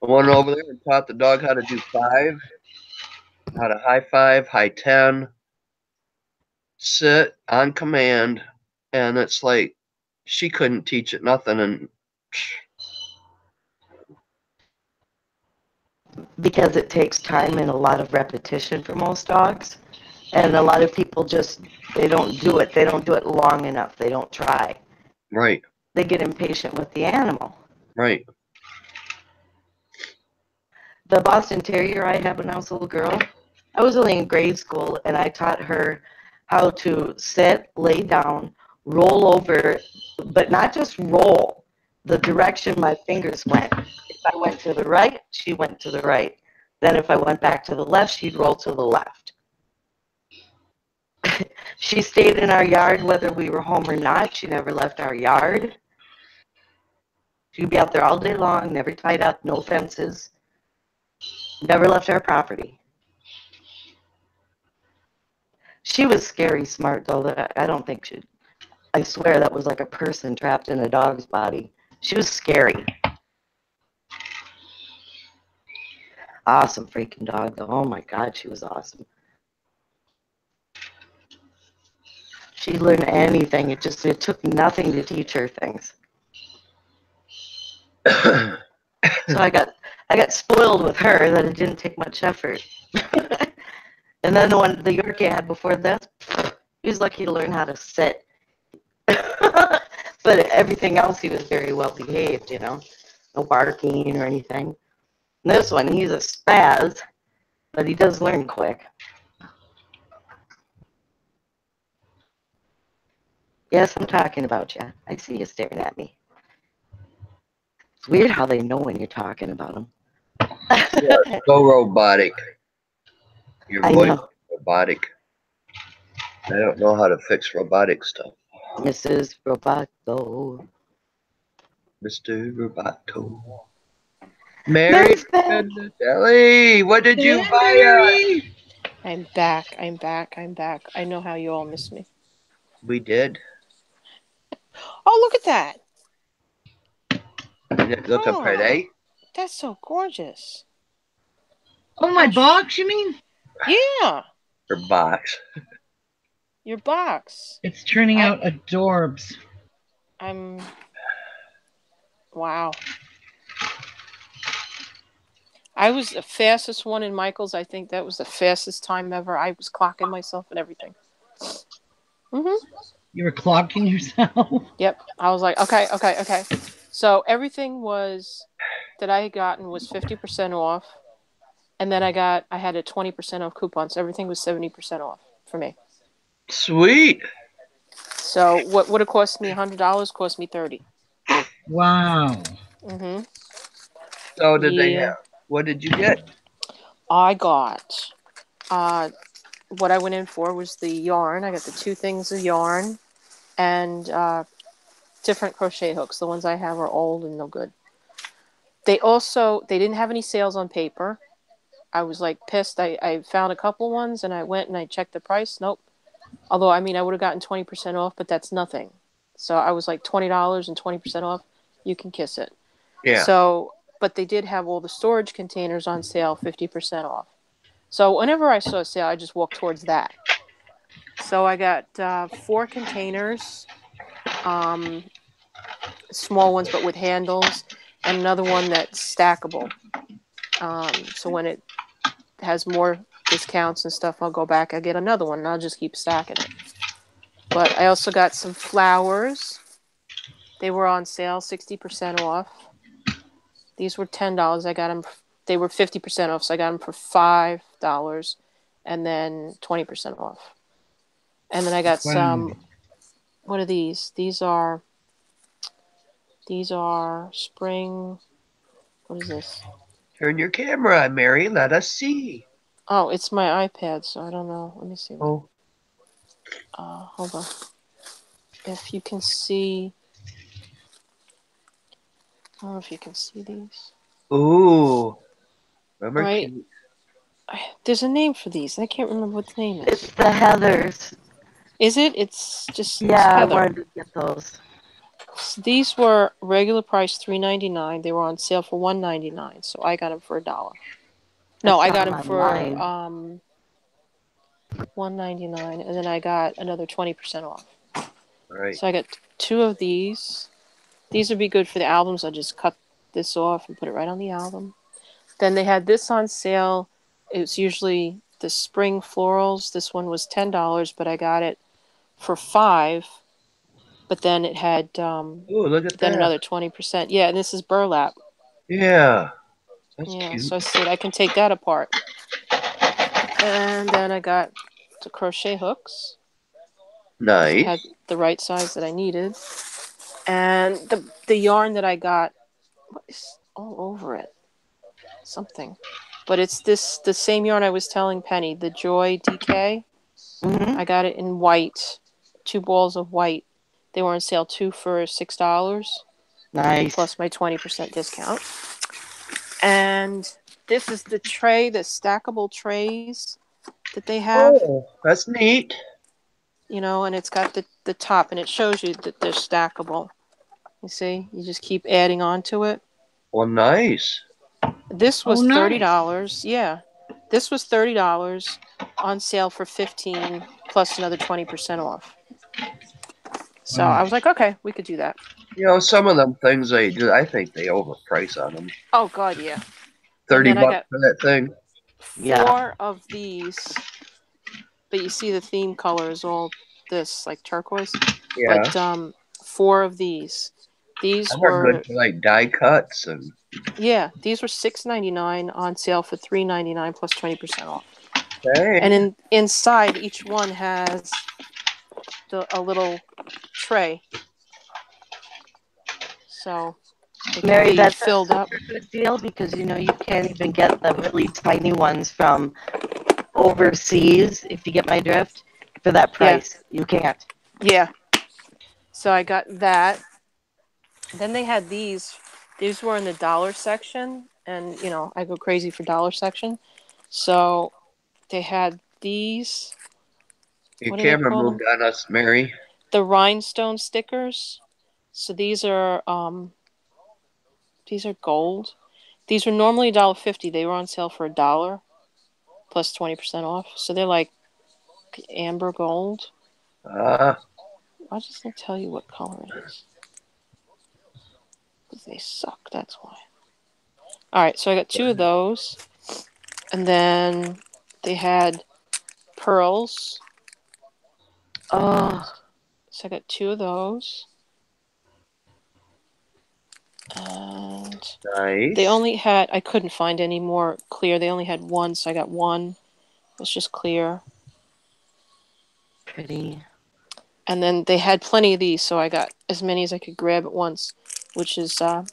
the one over there, and taught the dog how to do five, how to high five, high ten, sit on command, and it's like she couldn't teach it nothing. And because it takes time and a lot of repetition for most dogs. And a lot of people just they don't do it. They don't do it long enough. They don't try. right, They get impatient with the animal. right, The Boston Terrier I had when I was a little girl, I was only in grade school and I taught her how to sit, lay down, roll over, but not just roll, the direction my fingers went. If I went to the right, she went to the right. Then if I went back to the left, she'd roll to the left. she stayed in our yard whether we were home or not. She never left our yard. She'd be out there all day long, never tied up, no fences. Never left our property. She was scary smart though. That I don't think she. I swear that was like a person trapped in a dog's body. She was scary. Awesome freaking dog though. Oh my god, she was awesome. She learned anything. It just it took nothing to teach her things. So I got I got spoiled with her that it didn't take much effort. and then the one the Yorkie I had before that, he was lucky to learn how to sit. but everything else he was very well behaved, you know. No barking or anything. And this one, he's a spaz, but he does learn quick. Yes, I'm talking about you. I see you staring at me. It's weird how they know when you're talking about them. so robotic. Your I voice know. robotic. I don't know how to fix robotic stuff, Mrs. Roboto. Mister Roboto. Mary Mary Ellie, what did you buy? us? I'm back. I'm back. I'm back. I know how you all miss me. We did. Oh, look at that. Isn't it looking Oh. pretty? Eh? That's so gorgeous. Oh, my box, you mean? Yeah, Her box. Your box. It's turning I- out adorbs. I'm. Wow. I was the fastest one in Michael's. I think that was the fastest time ever. I was clocking myself and everything. Mhm. You were clocking yourself. Yep. I was like, okay, okay, okay. So everything was that I had gotten was fifty percent off, and then I got I had a twenty percent off coupon, so everything was seventy percent off for me. Sweet. So what would have cost me hundred dollars cost me thirty. Wow. Mm-hmm. So did they have What did you get? I got uh, what I went in for was the yarn. I got the two things of yarn and uh, different crochet hooks. The ones I have are old and no good. They also they didn't have any sales on paper. I was like pissed. I, I found a couple ones and I went and I checked the price. Nope. Although I mean I would have gotten twenty percent off, but that's nothing. So I was like twenty dollars and twenty percent off. You can kiss it. Yeah. So, but they did have all the storage containers on sale, fifty percent off. So whenever I saw a sale, I just walked towards that. So I got uh, four containers, um, small ones but with handles, and another one that's stackable. Um, so when it has more discounts and stuff, I'll go back. I get another one, and I'll just keep stacking it. But I also got some flowers. They were on sale, sixty percent off. These were ten dollars. I got them. They were fifty percent off, so I got them for five dollars, and then twenty percent off. And then I got some. What are these? These are. These are spring. What is this? Turn your camera Mary. Let us see. Oh, it's my iPad, so I don't know. Let me see. Oh, Uh, hold on. If you can see. I don't know if you can see these. ooh. Remember? Right. I, there's a name for these. I can't remember what the name is. It's the Heathers. Is it? It's just it's Yeah, I Heather. wanted to get those. These were regular price three ninety nine. They were on sale for one ninety nine, so I got them for a dollar. No, I got not them for online. um one ninety nine, and then I got another twenty percent off. All right. So I got two of these. These would be good for the albums. I'll just cut this off and put it right on the album. Then they had this on sale. It was usually the spring florals. This one was ten dollars, but I got it for five. But then it had um, Ooh, look at then that. another twenty percent. Yeah, and this is burlap. Yeah. That's yeah, cute. so I said I can take that apart. And then I got the crochet hooks. nice. had the right size that I needed, and the the yarn that I got is all over it, something, but it's this the same yarn I was telling Penny, the Joy DK. hmm I got it in white, two balls of white. They were on sale two for six dollars Nice. plus my twenty percent discount, and this is the tray, the stackable trays that they have Oh, that's neat. you know, and it's got the, the top and it shows you that they're stackable. You see, you just keep adding on to it. Well, nice. This was Oh, nice. thirty dollars. Yeah, this was thirty dollars on sale for fifteen plus another twenty percent off. So Wow. I was like, okay, we could do that. You know, some of them things they do, I think they overprice on them. Oh God, yeah. Thirty bucks for that thing. Yeah. Four of these, but you see the theme color is all this like turquoise. Yeah. But um, four of these. These Some are were good for like die cuts and Yeah, these were six ninety nine on sale for three ninety nine plus twenty percent off. hey, And in inside each one has the a little tray. So Mary, that's filled up. super good deal because you know you can't even get the really tiny ones from overseas. If you get my drift, for that price, you can't. Yeah. So I got that. Then they had these. These were in the dollar section, and you know I go crazy for dollar section. So they had these. Your what camera moved on us, Mary. the rhinestone stickers. So these are um these are gold. These were normally $1.50. They were on sale for a dollar plus 20% off. So they're like amber gold. Ah, I'll just not tell you what color it is. Because they suck, that's why. Alright, so I got two of those. And then they had pearls. Oh, So I got two of those. And nice. they only had I couldn't find any more clear. They only had one, so I got one. It's just clear. pretty. And then they had plenty of these, so I got as many as I could grab at once, which is uh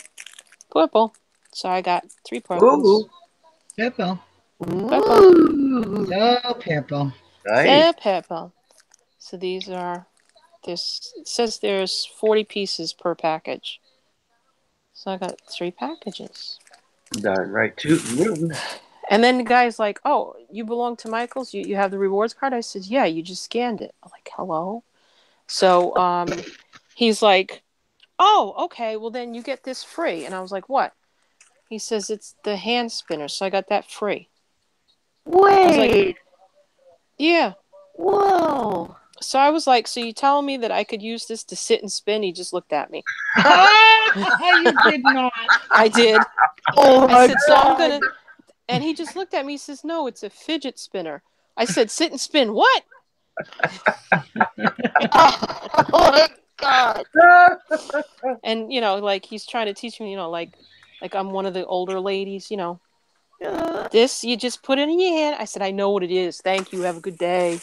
purple. So I got three purples. Ooh, Purple. Ooh. So purple. Nice. Yeah, purple. So these are this it says there's 40 pieces per package. So I got three packages. Darn right, tootin' rootin'. And then the guy's like, "Oh, you belong to Michaels. You you have the rewards card." I said, "Yeah, you just scanned it." I'm like, "Hello." So um, he's like, "Oh, okay. Well, then you get this free." And I was like, "What?" He says it's the hand spinner, so I got that free. Wait. Yeah. Whoa. So I was like, "So you telling me that I could use this to sit and spin?" He just looked at me. Oh, you did not. I did. Oh I said, "So I'm gonna," and he just looked at me. He says, "No, it's a fidget spinner." I said, "Sit and spin." What? oh my god. And you know, like he's trying to teach me, you know, like like I'm one of the older ladies, you know. This you just put it in your hand. I said, I know what it is. Thank you. Have a good day.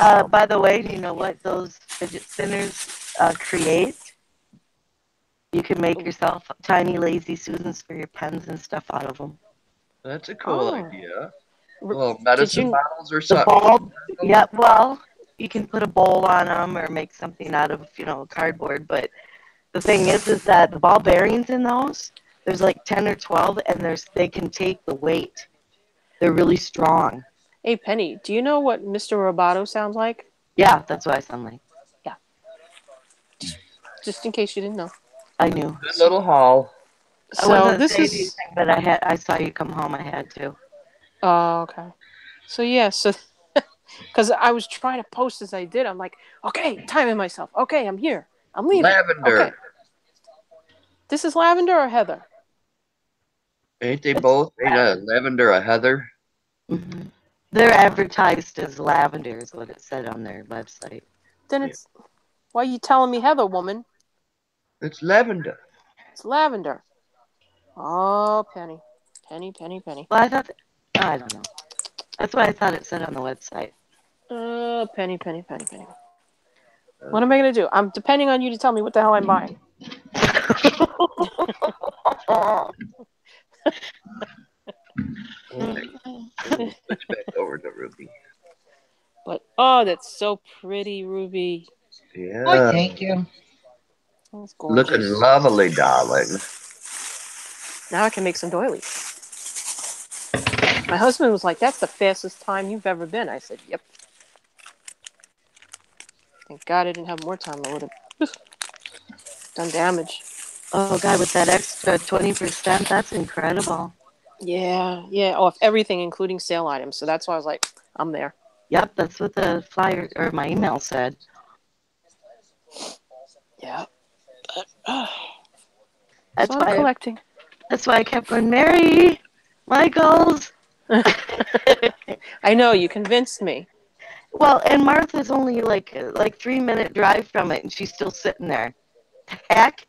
Uh, by the way, do you know what those fidget spinners uh, create? You can make yourself tiny lazy Susans for your pens and stuff out of them. That's a cool Oh. idea. R- Well, medicine you- bottles or something. ball, yeah, well, you can put a bowl on them or make something out of, you know, cardboard. But the thing is, is that the ball bearings in those, there's like 10 or 12, and there's they can take the weight. They're really strong. Hey Penny, do you know what Mr. Roboto sounds like? Yeah, that's what I sound like. Yeah. Just in case you didn't know. I knew. Good little haul. I So wasn't this saying is anything, but I had I saw you come home. I had to. Oh, okay. So yeah, so because I was trying to post as I did, I'm like, okay, timing myself. Okay, I'm here. I'm leaving. Lavender. Okay. This is Lavender or Heather? Ain't they both? Ain't a lavender a heather? hmm They're advertised as lavender, is what it said on their website. Then Yeah. it's why you telling me Heather, woman? It's lavender. It's Lavender. Oh, Penny, Penny, Penny, Penny. Well, I thought. I don't know. That's what I thought it said on the website. Oh, Penny, Penny, Penny, Penny. What am I gonna do? I'm depending on you to tell me what the hell I'm buying. Okay. Mm-hmm. Switch back over to Ruby. But oh, that's so pretty, Ruby. Oh, Yeah. thank you. That's gorgeous. Looking lovely, darling. Now I can make some doilies. My husband was like, "That's the fastest time you've ever been." I said, "Yep." Thank God I didn't have more time. I would have done damage. oh God, with that extra twenty percent, that's incredible. Yeah, yeah, off everything, including sale items. So that's why I was like, "I'm there." Yep, that's what the flyer or my email said. Yeah. But, uh, That's so why. I'm collecting. That's why I kept going, Mary, Michaels. I know you convinced me. Well, and Martha's only like like three minute drive from it, and she's still sitting there. Heck,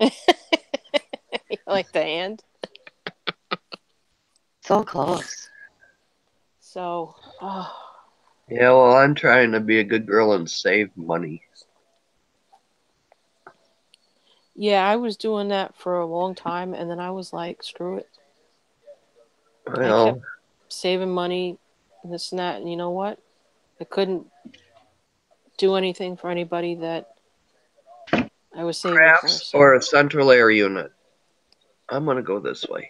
like the hand. So close. So, oh, Yeah, well, I'm trying to be a good girl and save money. yeah, I was doing that for a long time, and then I was like, "Screw it." Well, kept- saving money, and this and that. And you know what? I couldn't do anything for anybody that I was saving for. So or a central air unit. I'm gonna go this way.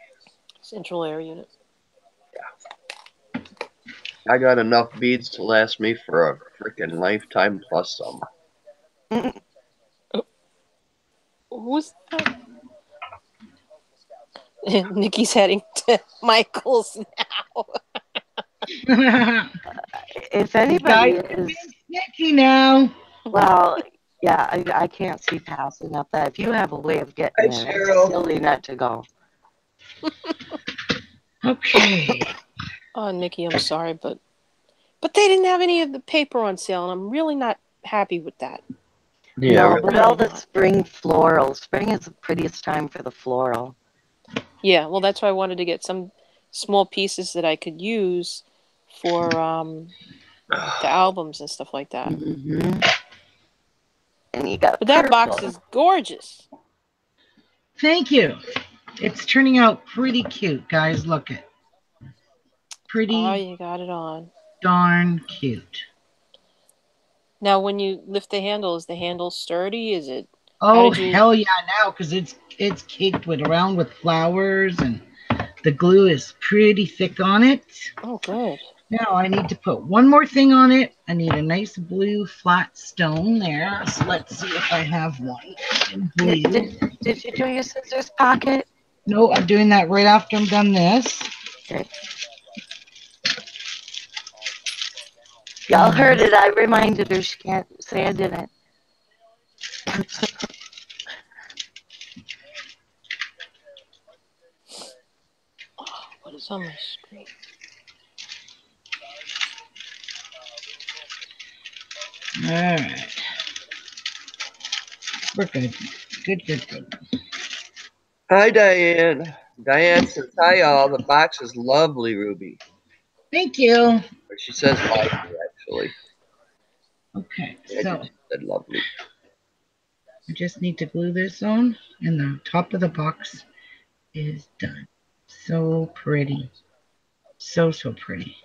central air unit. I got enough beads to last me for a freaking lifetime plus some. Who's that? Nikki's heading to Michael's now. If anybody Guys, is Nikki now. well, yeah, I, I can't see passing up that. If you have a way of getting Hi, there, Cheryl. it's silly not to go. Okay. Oh, Nikki, I'm sorry, but but they didn't have any of the paper on sale, and I'm really not happy with that. Yeah, no, but all the spring floral. Spring is the prettiest time for the floral. Yeah, well, that's why I wanted to get some small pieces that I could use for um, the albums and stuff like that. hmm And you got But that box is gorgeous. Thank you. It's turning out pretty cute, guys. Look it. Pretty Oh, you got it on. darn cute. Now, when you lift the handle, is the handle sturdy? Is it? Oh you- hell yeah! Now because it's it's caked with around with flowers and the glue is pretty thick on it. Oh, good. Now I need to put one more thing on it. I need a nice blue flat stone there. So let's see if I have one blue. Did, did, did you do your scissors pocket? No, I'm doing that right after I'm done this. Okay. Y'all heard it. I reminded her she can't say I didn't. Oh, what is on my screen? All right. We're good. Good, good, good. Hi, Diane. Diane says, Hi, y'all. The box is lovely, Ruby. Thank you. Or she says lovely, actually. Okay, Yeah, so lovely. I just need to glue this on, and the top of the box is done. So pretty. So, so pretty.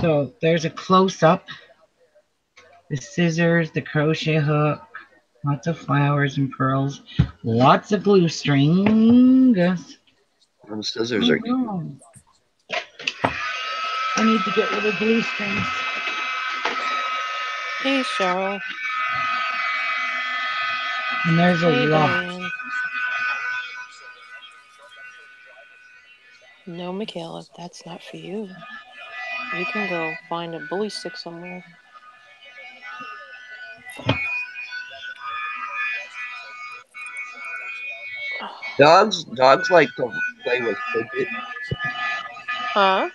So there's a close up. The scissors, the crochet hook, lots of flowers and pearls, lots of glue string. Them scissors are Oh. I need to get rid of glue strings. Hey, Cheryl. And there's a Hey, lot. Diane. No, Michaela, that's not for you. You can go find a bully stick somewhere. dogs. Dogs like to play with fidget. Huh?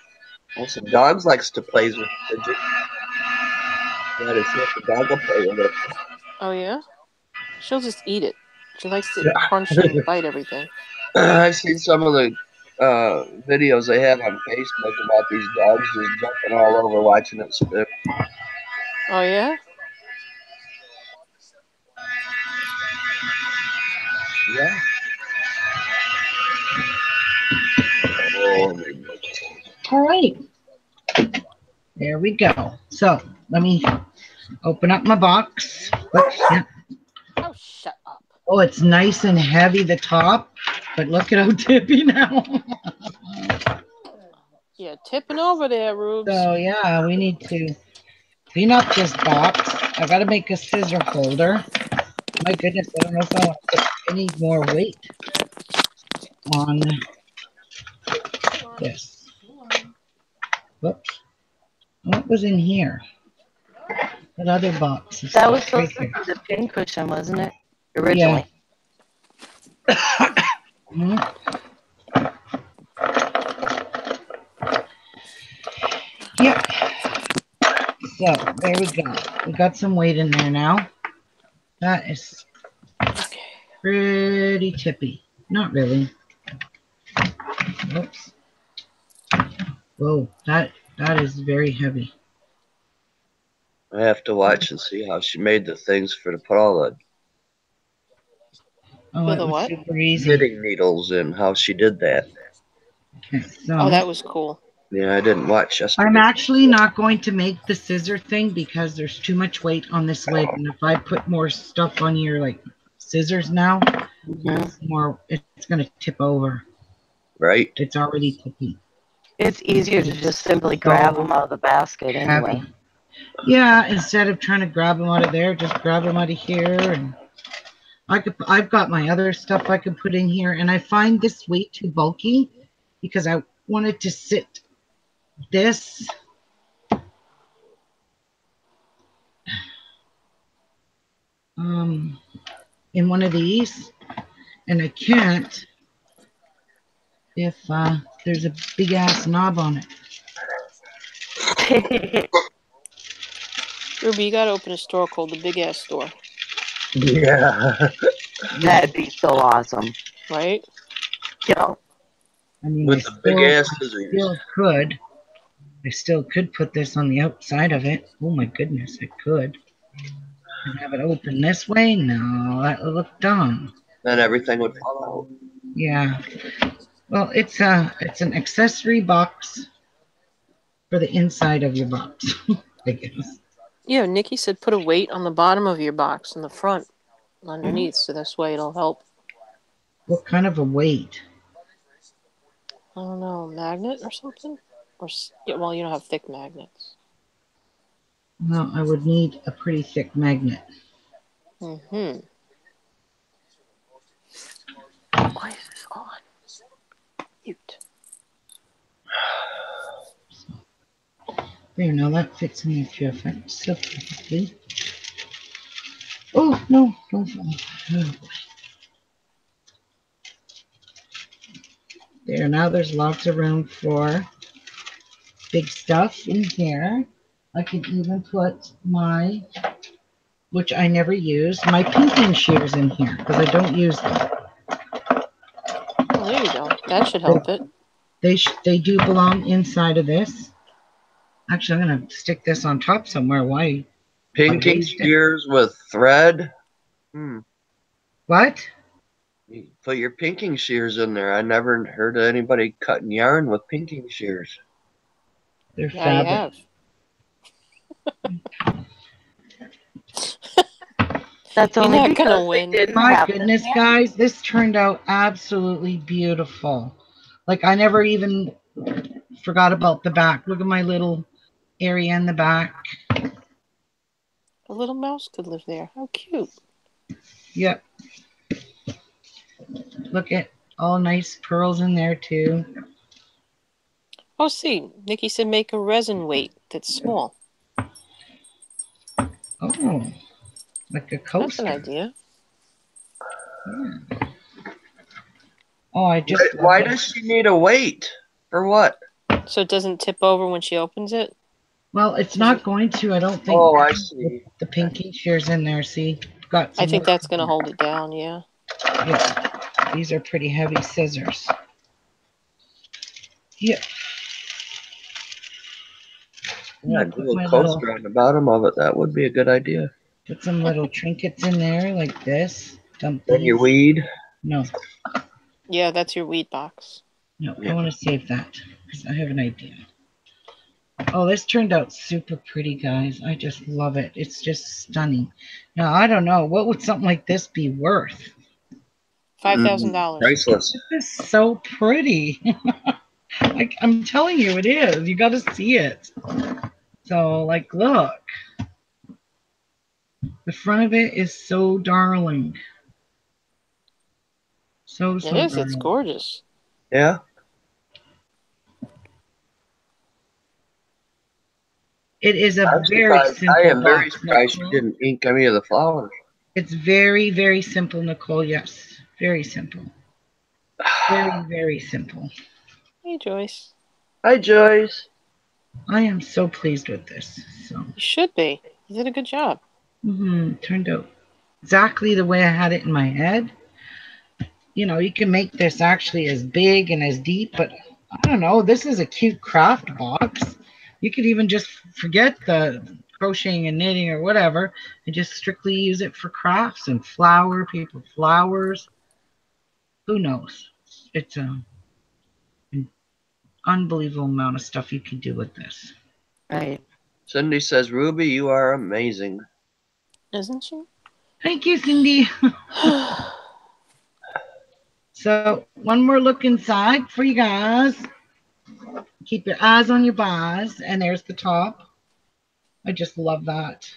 Also, dogs likes to play with fidget. That is if the dog will play with it. Oh, yeah? She'll just eat it. She likes to crunch and bite everything. I've seen some of the uh, videos they have on Facebook about these dogs just jumping all over watching it spit. Oh, yeah? Yeah. My goodness. All right. There we go. So let me open up my box. Oops, yeah. Oh, shut up. Oh, it's nice and heavy, the top, but look at how tippy now. Yeah, tipping over there, Rubes. so yeah, we need to clean up this box. I gotta make a scissor holder. My goodness, I don't know if I want to put any more weight on this. Whoops. What was in here? That other box. is That was right supposed to be the pin cushion, wasn't it? Originally. Mhm. Yep. So there we go. We got some weight in there now. That is pretty tippy. Not really. Whoops. Whoa, that that is very heavy. I have to watch and see how she made the things for to put all the Oh, For the what? super easy. knitting needles and how she did that. Okay, so Oh, that was cool. Yeah, I didn't watch yesterday. I'm actually not going to make the scissor thing because there's too much weight on this lid. And if I put more stuff on here, like scissors now, Mhm. it's more it's gonna tip over. right? It's already tippy. It's easier to just simply grab them out of the basket anyway. Yeah, instead of trying to grab them out of there, just grab them out of here and I could I've got my other stuff I could put in here and I find this way too bulky because I wanted to sit this um in one of these and I can't if uh, there's a big ass knob on it. Ruby, you gotta open a store called the Big Ass Store, Yeah. That'd be so awesome. right? You know, I mean, With I the big still- ass I scissors. still could. I still could put this on the outside of it. Oh my goodness, I could. And have it open this way? No, that would look dumb. Then everything would fall out. Yeah. Well, it's a it's an accessory box for the inside of your box, I guess. Yeah, Nikki said put a weight on the bottom of your box in the front underneath, so this way it'll help. What kind of a weight? I don't know, magnet or something? Or yeah, well, you don't have thick magnets. Well, I would need a pretty thick magnet. Mm-hmm. Why is this on? There, now that fits me if you effect so perfectly. Oh no, don't fall. Oh. There, now there's lots of room for big stuff in here. I can even put my, which I never use, my pinking shears in here because I don't use them. Oh, there you go. That should help it. They sh- they do belong inside of this. Actually, I'm gonna stick this on top somewhere. Why? Pinking used it. shears with thread. Hmm. What? You put your pinking shears in there. I never heard of anybody cutting yarn with pinking shears. They're Yeah, you fabric. have. That's only not because gonna they didn't My have goodness, guys, this turned out absolutely beautiful. Like I never even forgot about the back. Look at my little area in the back. A little mouse could live there. How cute. Yep. Look at all nice pearls in there too. Oh, see, Nikki said make a resin weight that's small. Oh, like a That's an idea. Oh, I just. Why, why does she need a weight? For what? So it doesn't tip over when she opens it. Well, it's not going to. I don't think. Oh, I see. The pinky shears in there. See, got. I think that's gonna hold it down. Yeah. Yeah, these are pretty heavy scissors. Yeah. Yeah, put do my a little- coaster on the bottom of it. That would be a good idea. Put some little trinkets in there like this. Dump Then your weed. No, Yeah, that's your weed box. no, I want to save that because I have an idea. Oh, this turned out super pretty, guys. I just love it. It's just stunning. Now, I don't know. What would something like this be worth? Five thousand dollars. Mm-hmm. Priceless. This is so pretty. I, I'm telling you, it is. You got to see it. So, like, look. The front of it is so darling. So, so It is. It's gorgeous. Yeah. It is a I'm very surprised- simple I am very surprised she Nicole. didn't ink any of the flowers. It's very, very simple, Nicole. Yes. Very simple. Very, very simple. Hey, Joyce. Hi, Joyce. I am so pleased with this. So. You should be. You did a good job. Mm-hmm. Turned out exactly the way I had it in my head. You know, you can make this actually as big and as deep, but I don't know. This is a cute craft box. You could even just forget the crocheting and knitting or whatever and just strictly use it for crafts and flower, people flowers. Who knows? It's a, an unbelievable amount of stuff you can do with this. Right. Cindy says, Ruby, you are amazing. Isn't she? Thank you, Cindy. So one more look inside for you guys. Keep your eyes on your bars, and there's the top. I just love that.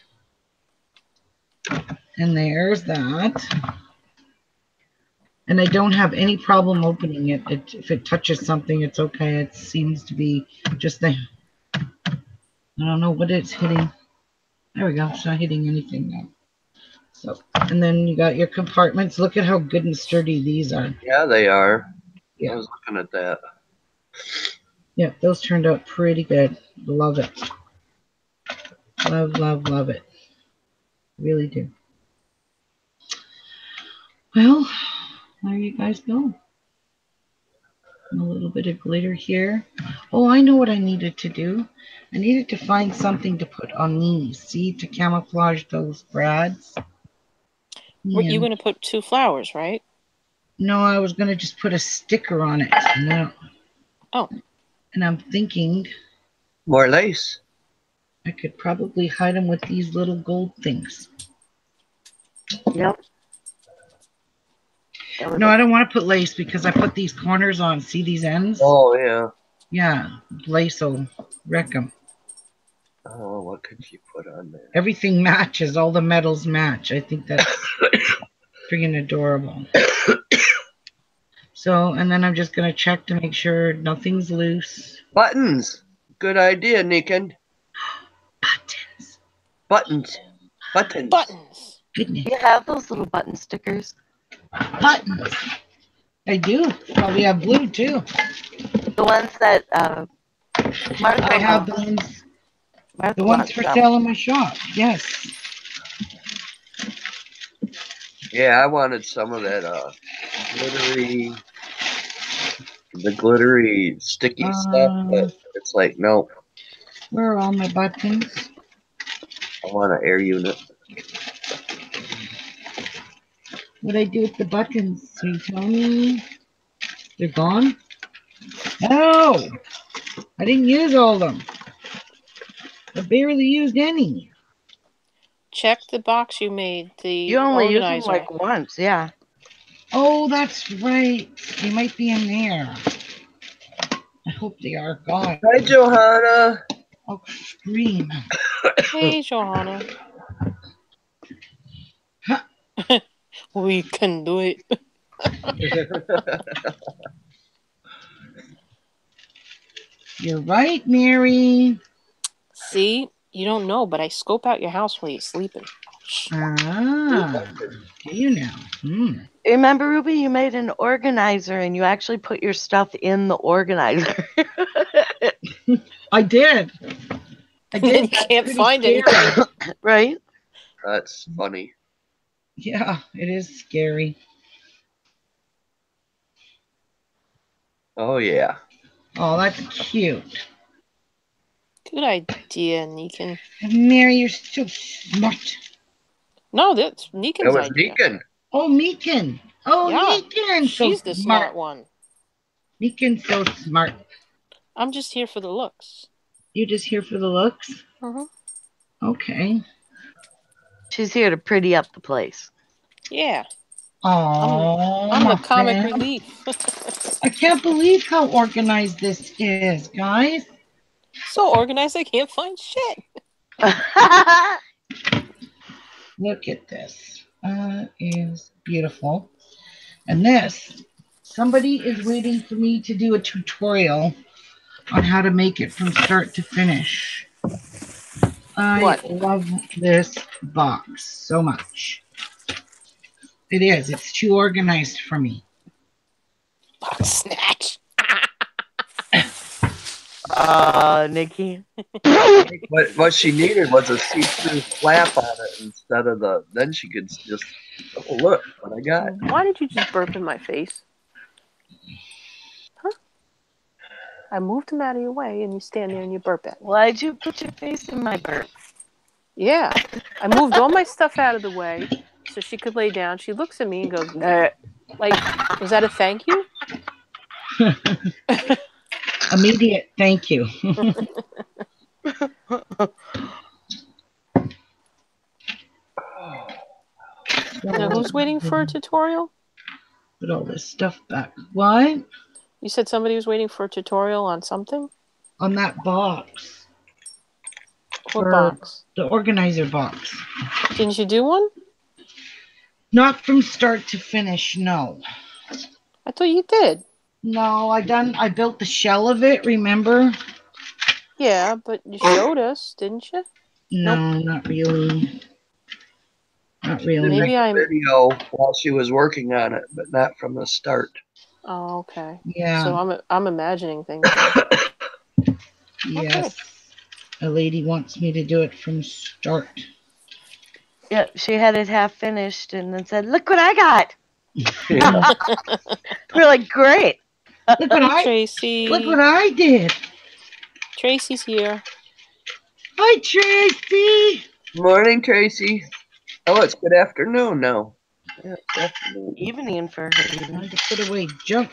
And there's that. And I don't have any problem opening it. it. If it touches something, it's okay. It seems to be just the. I don't know what it's hitting. There we go. It's not hitting anything now. So, and then you got your compartments. Look at how good and sturdy these are. Yeah, they are. Yeah. I was looking at that. Yeah, those turned out pretty good. Love it. Love, love, love it. Really do. Well, there you guys go. A little bit of glitter here. Oh, I know what I needed to do. I needed to find something to put on these. See, to camouflage those brads. What, you And- going to put two flowers, right? No, I was gonna just put a sticker on it. No. Oh. And I'm thinking More lace. I could probably hide them with these little gold things. Yep. No, I don't want to put lace because I put these corners on. See these ends? Oh yeah. Yeah, lace will wreck them. Oh, what could you put on there? Everything matches. All the metals match. I think that's freaking adorable. So, and then I'm just gonna check to make sure nothing's loose. Buttons. Good idea, Nikan. Buttons. Buttons. Buttons. Buttons. Goodness. you have those little button stickers. Buttons. I do. Probably have blue too. The ones that uh, Martha, I have the ones, Martha the ones wants for them. sale in my shop. Yes. Yeah, I wanted some of that uh glittery the glittery sticky stuff, Uh. but it's like no, Where are all my buttons? I want an air unit. What do I do with the buttons? So you tell me they're gone? No, I didn't use all of them. I barely used any. Check the box you made. The You only use them organizer. like once, yeah. Oh, that's right. They might be in there. I hope they are gone. Hi Johanna. I'll scream. Hey, Johanna. we can do it. You're right, Mary. See, you don't know, but I scope out your house while you're sleeping. Ah, do you now? Hmm. Remember, Ruby, you made an organizer and you actually put your stuff in the organizer. I did. I did. you can't find it. right? That's funny. Yeah, it is scary. Oh yeah. Oh, that's cute. Good idea, Neekin. Mary, you're so smart. No, that's Neekin's That was idea. Deacon. Oh, Meekin. Oh, Yeah, Meekin. So She's the smart one. Meekin's so smart. I'm just here for the looks. You're just here for the looks? Mhm. Okay. She's here to pretty up the place. Yeah, Oh, I'm a comic relief. I can't believe how organized this is, guys. So organized, I can't find shit. Look at this. That is beautiful. And this, somebody is waiting for me to do a tutorial on how to make it from start to finish. I What? love this box so much. It is. It's too organized for me. Box snatch. Uh, Nikki. What what she needed was a see-through flap on it instead of the. Then she could just oh look what I got. Why did you just burp in my face? Huh? I moved him out of your way, and you stand there and you burp at. me. Why'd you put your face in my burp? Yeah, I moved all my stuff out of the way so she could lay down. She looks at me and goes, nah. "Like, was that a thank you?" Immediate thank you. Now, who's waiting for a tutorial? Put all this stuff back. What? You said somebody was waiting for a tutorial on something. On that box. What box? The organizer box. Didn't you do one? Not from start to finish, no. I thought you did. No, I done I built the shell of it, remember? Yeah, but you showed us, didn't you? No, not really. Not really. Maybe make a I'm- video while she was working on it, but not from the start. Oh, okay. Yeah. So I'm I'm imagining things. yes. A lady wants me to do it from start. Yep, she had it half finished and then said, Look what I got. Yeah. We're like, Great. Look what I Tracy. look what I did. Tracy's here. Hi Tracy. Morning, Tracy. Oh, it's good afternoon now. Yeah, definitely. Evening for her. Time Even. to put away junk.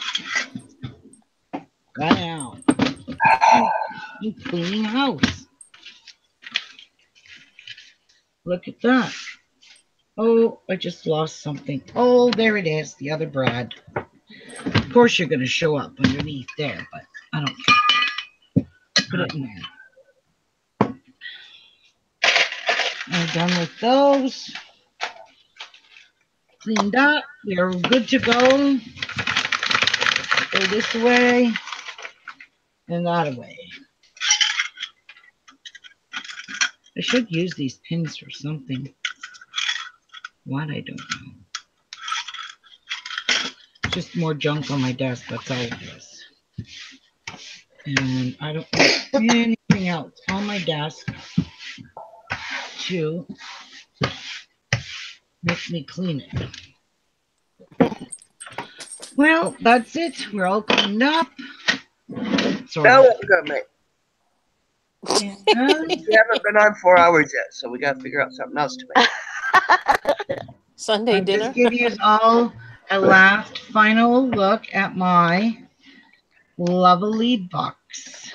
Got out. You cleaning house. Look at that. Oh, I just lost something. Oh, there it is. The other Brad. Of course, you're going to show up underneath there, but I don't care. Put it in there. I'm done with those. Cleaned up. We are good to go. Throw this away and that away. I should use these pins for something. What I don't know. Just more junk on my desk. That's all it is. And I don't want anything else on my desk to make me clean it. Well, that's it. We're all cleaned up. Sorry. Now what we gonna We haven't been on four hours yet, so we gotta figure out something else to make. Sunday I'll dinner. Just give you all a last final look at my lovely box,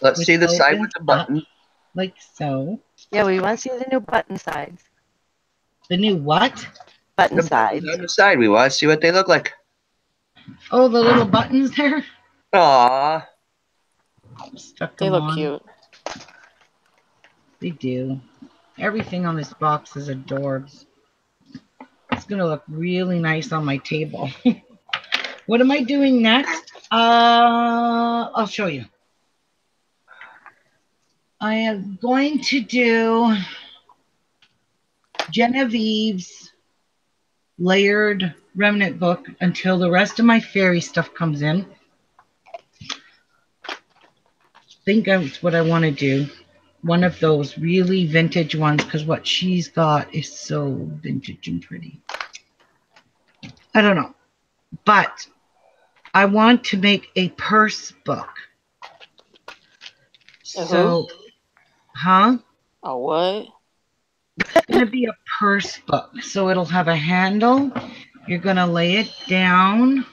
Let's see the side with the up. button. like so. Yeah, we want to see the new button sides. The new what? Button The sides. on the side. We want to see what they look like. Oh, the little buttons there. Aw, Stuck They look on. cute. They do. Everything on this box is adorbs. It's gonna look really nice on my table. what am I doing next? Uh, I'll show you. I am going to do Genevieve's layered remnant book until the rest of my fairy stuff comes in. think that's what I want to do. One of those really vintage ones because what she's got is so vintage and pretty. I don't know. But I want to make a purse book. So, huh? Oh, what? It's going to be a purse book. So it'll have a handle. You're going to lay it down,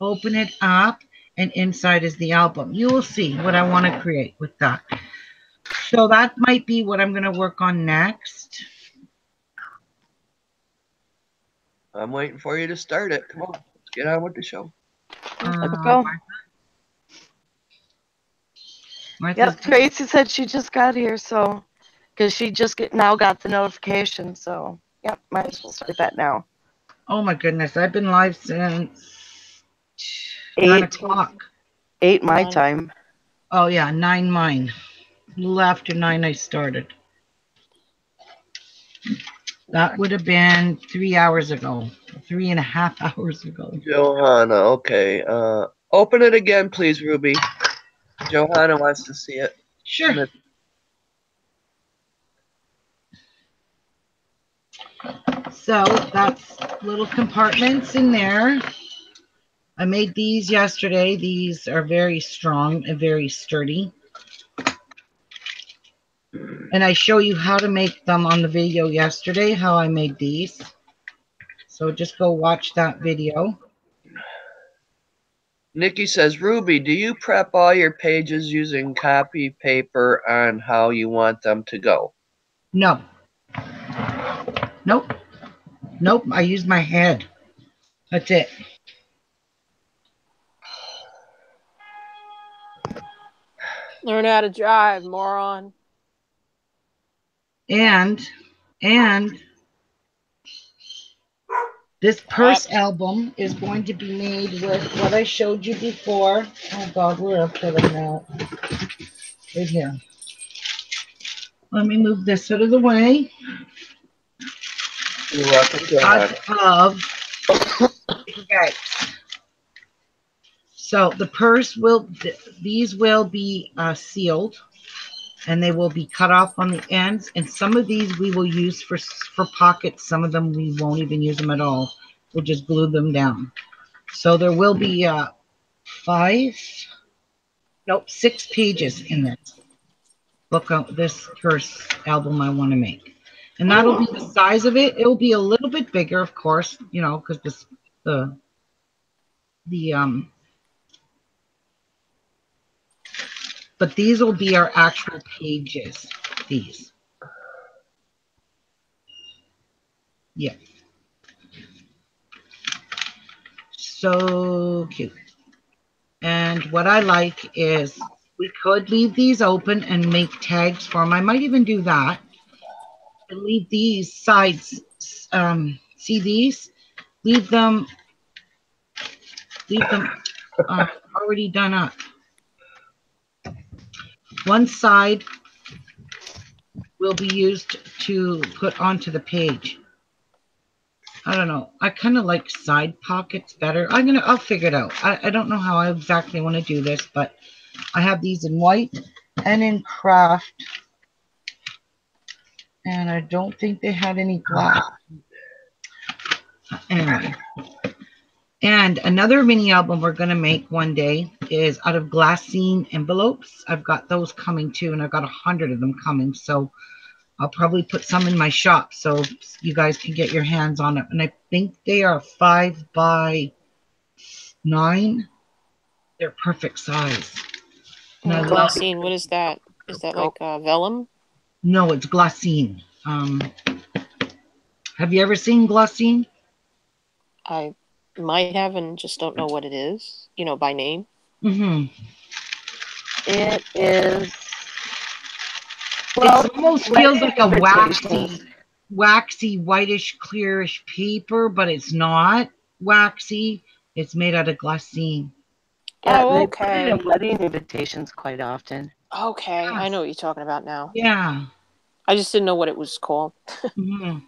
open it up, and inside is the album. You will see what I want to create with that. So that might be what I'm going to work on next. I'm waiting for you to start it. Come on, let's get on with the show. Let's Uh, go. Martha's Yep, Tracy said she just got here, so because she just get now got the notification, so yep, might as well start that now. Oh my goodness, I've been live since nine Eight, o'clock. eight my Nine. time. Oh yeah, nine mine. A little after nine I started. That would have been three hours ago, three and a half hours ago. Johanna, okay. Uh, open it again, please, Ruby. Johanna wants to see it. Sure. So that's little compartments in there. I made these yesterday. These are very strong and very sturdy. And I show you how to make them on the video yesterday, how I made these. So just go watch that video. Nikki says, Ruby, do you prep all your pages using copy paper on how you want them to go? No. Nope. Nope. I use my head. That's it. Learn how to drive, moron. And and this purse album is going to be made with what I showed you before. Oh God, where I put them now? Right here. Let me move this out of the way. You're welcome, Johanna. Of okay. So the purse will, th- these will be uh, sealed, and they will be cut off on the ends. And some of these we will use for for pockets. Some of them we won't even use them at all. We'll just glue them down. So there will be uh, five, nope, six pages in this book. This purse album I want to make. And that'll be the size of it. It'll be a little bit bigger, of course, you know, because this the the um but these will be our actual pages. These. Yeah. So cute. And what I like is we could leave these open and make tags for them. I might even do that. And leave these sides, um, see these? Leave them, leave them uh, already done up. One side will be used to put onto the page. I don't know. I kind of like side pockets better. I'm gonna. I'll figure it out. I, I don't know how I exactly want to do this, but I have these in white and in kraft, and I don't think they had any black. Anyway, and another mini album we're gonna make one day is out of glassine envelopes. I've got those coming too, and I've got a hundred of them coming. So I'll probably put some in my shop so you guys can get your hands on it. And I think they are five by nine. They're perfect size. And I Glassine, what is that? Is that like uh, vellum? No, it's glassine. Um, have you ever seen glassine? I might have and just don't know what it is, you know, by name. Mm-hmm. It is. it almost feels like a waxy, waxy, whitish, clearish paper, but it's not waxy. It's made out of glassine. Yeah, Oh, they put it in wedding invitations quite often. Okay, I know what you're talking about now. Yeah. I just didn't know what it was called. Mhm.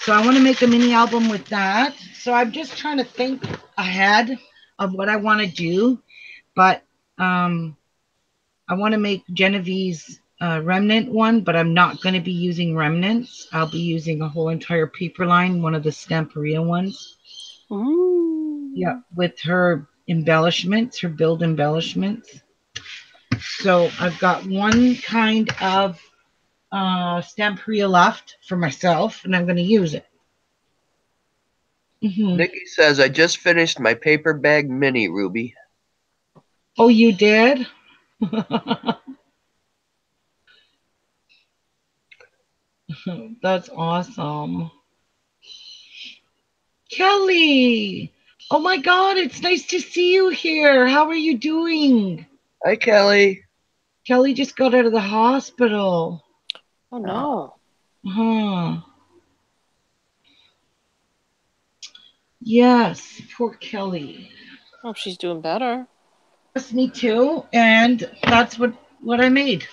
So I want to make a mini album with that. So I'm just trying to think ahead of what I want to do, but um, I want to make Genevieve's uh, remnant one, but I'm not going to be using remnants. I'll be using a whole entire paper line, one of the Stamperia ones. Ooh. Yeah, with her embellishments, her build embellishments. So I've got one kind of uh, Stamperia left for myself, and I'm going to use it. Mhm. Nikki says, I just finished my paper bag mini, Ruby. Oh, you did? That's awesome. Kelly! Oh my God, it's nice to see you here. How are you doing? Hi, Kelly. Kelly just got out of the hospital. Oh no. Huh. Yes, poor Kelly. Hope she's doing better. Yes, me too. And that's what what I made.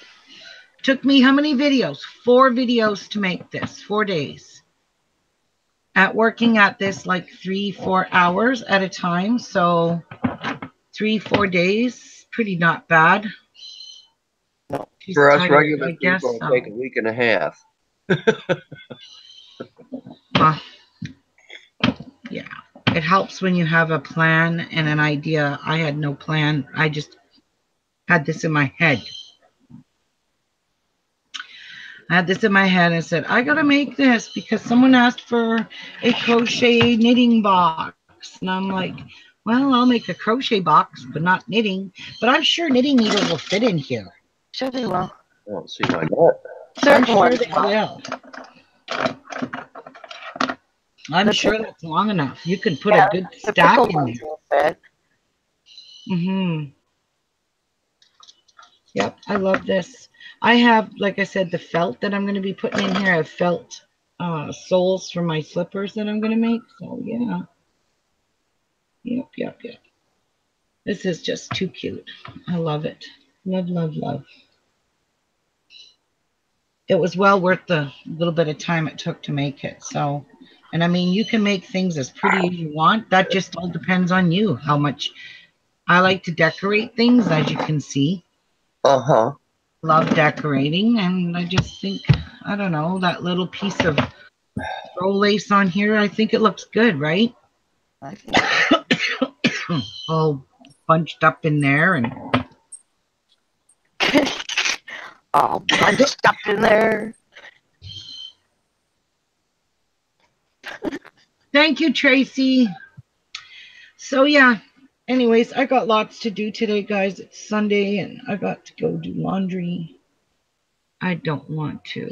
Took me how many videos? Four videos to make this. Four days. At working at this like three, four hours at a time. So three, four days. Pretty not bad. She's For us tired, regular I guess people, it'll so. take a week and a half. Well, yeah, it helps when you have a plan and an idea. I had no plan. I just had this in my head. I had this in my head and said, I gotta make this because someone asked for a crochet knitting box. And I'm like, well, I'll make a crochet box, but not knitting. But I'm sure knitting needle will fit in here. Sure they will. I don't see why not. I'm sure they will. I'm The sure that's long enough. You can put Yeah, a good stack in there. will fit. hmm Yep, I love this. I have, like I said, the felt that I'm going to be putting in here. I have felt uh, soles for my slippers that I'm going to make. So, yeah. Yep, yep, yep. This is just too cute. I love it. Love, love, love. It was well worth the little bit of time it took to make it. So, and I mean, you can make things as pretty as you want. That just all depends on you, how much I like to decorate things, as you can see. Uh huh. Love decorating, and I just think, I don't know, that little piece of throw lace on here, I think it looks good, right? I think. All bunched up in there, and All bunched up in there. Thank you, Tracy. So yeah. Anyways, I got lots to do today, guys. It's Sunday and I got to go do laundry. I don't want to.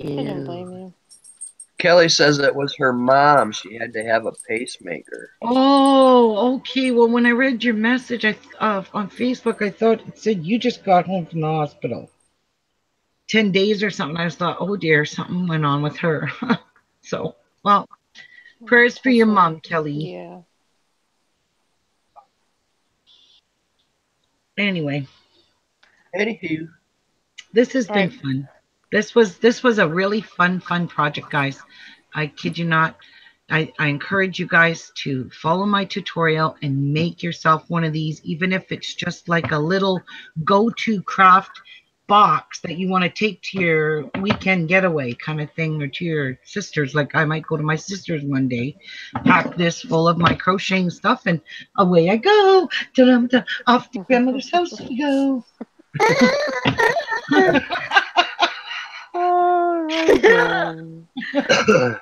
I don't Ew. blame you. Kelly says it was her mom. She had to have a pacemaker. Oh, okay. Well, when I read your message, I uh, on Facebook, I thought it said you just got home from the hospital. Ten days or something. I just thought, oh dear, something went on with her. so, well, prayers for your mom, Kelly. Yeah. Anyway, Anywho, this has been Right. fun. This was this was a really fun, fun project, guys. I kid you not. I, I encourage you guys to follow my tutorial and make yourself one of these, even if it's just like a little go-to craft box that you want to take to your weekend getaway kind of thing or to your sisters. Like I might go to my sister's one day, pack this full of my crocheting stuff, and away I go. Da-dum-da, Off to grandmother's house we go.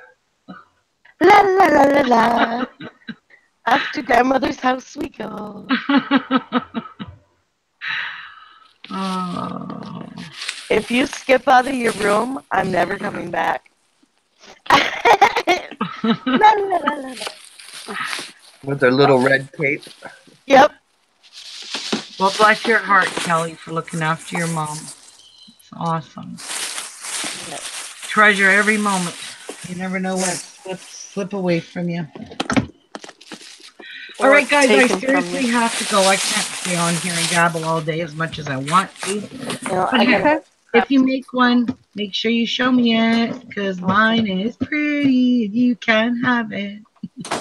La la la la la. Up to grandmother's house we go. oh. If you skip out of your room, I'm never coming back. la, la, la, la, la. with her little red cape. Yep. Well, bless your heart, Kelly, for looking after your mom. It's awesome. Treasure every moment. You never know what slip slip away from you. All Or right, guys, I seriously have to go. I can't stay on here and gabble all day as much as I want to. You know, I Okay. got If you make one, make sure you show me it because mine is pretty. You can have it.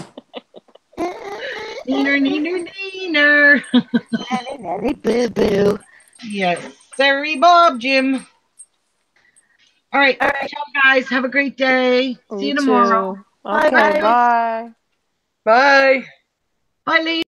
Neener, neener, neener. Nelly boo boo. yes, sorry, Bob, Jim. All right, all right, guys. Have a great day. See you tomorrow. too. Okay, Bye, bye. Bye. Bye, ladies.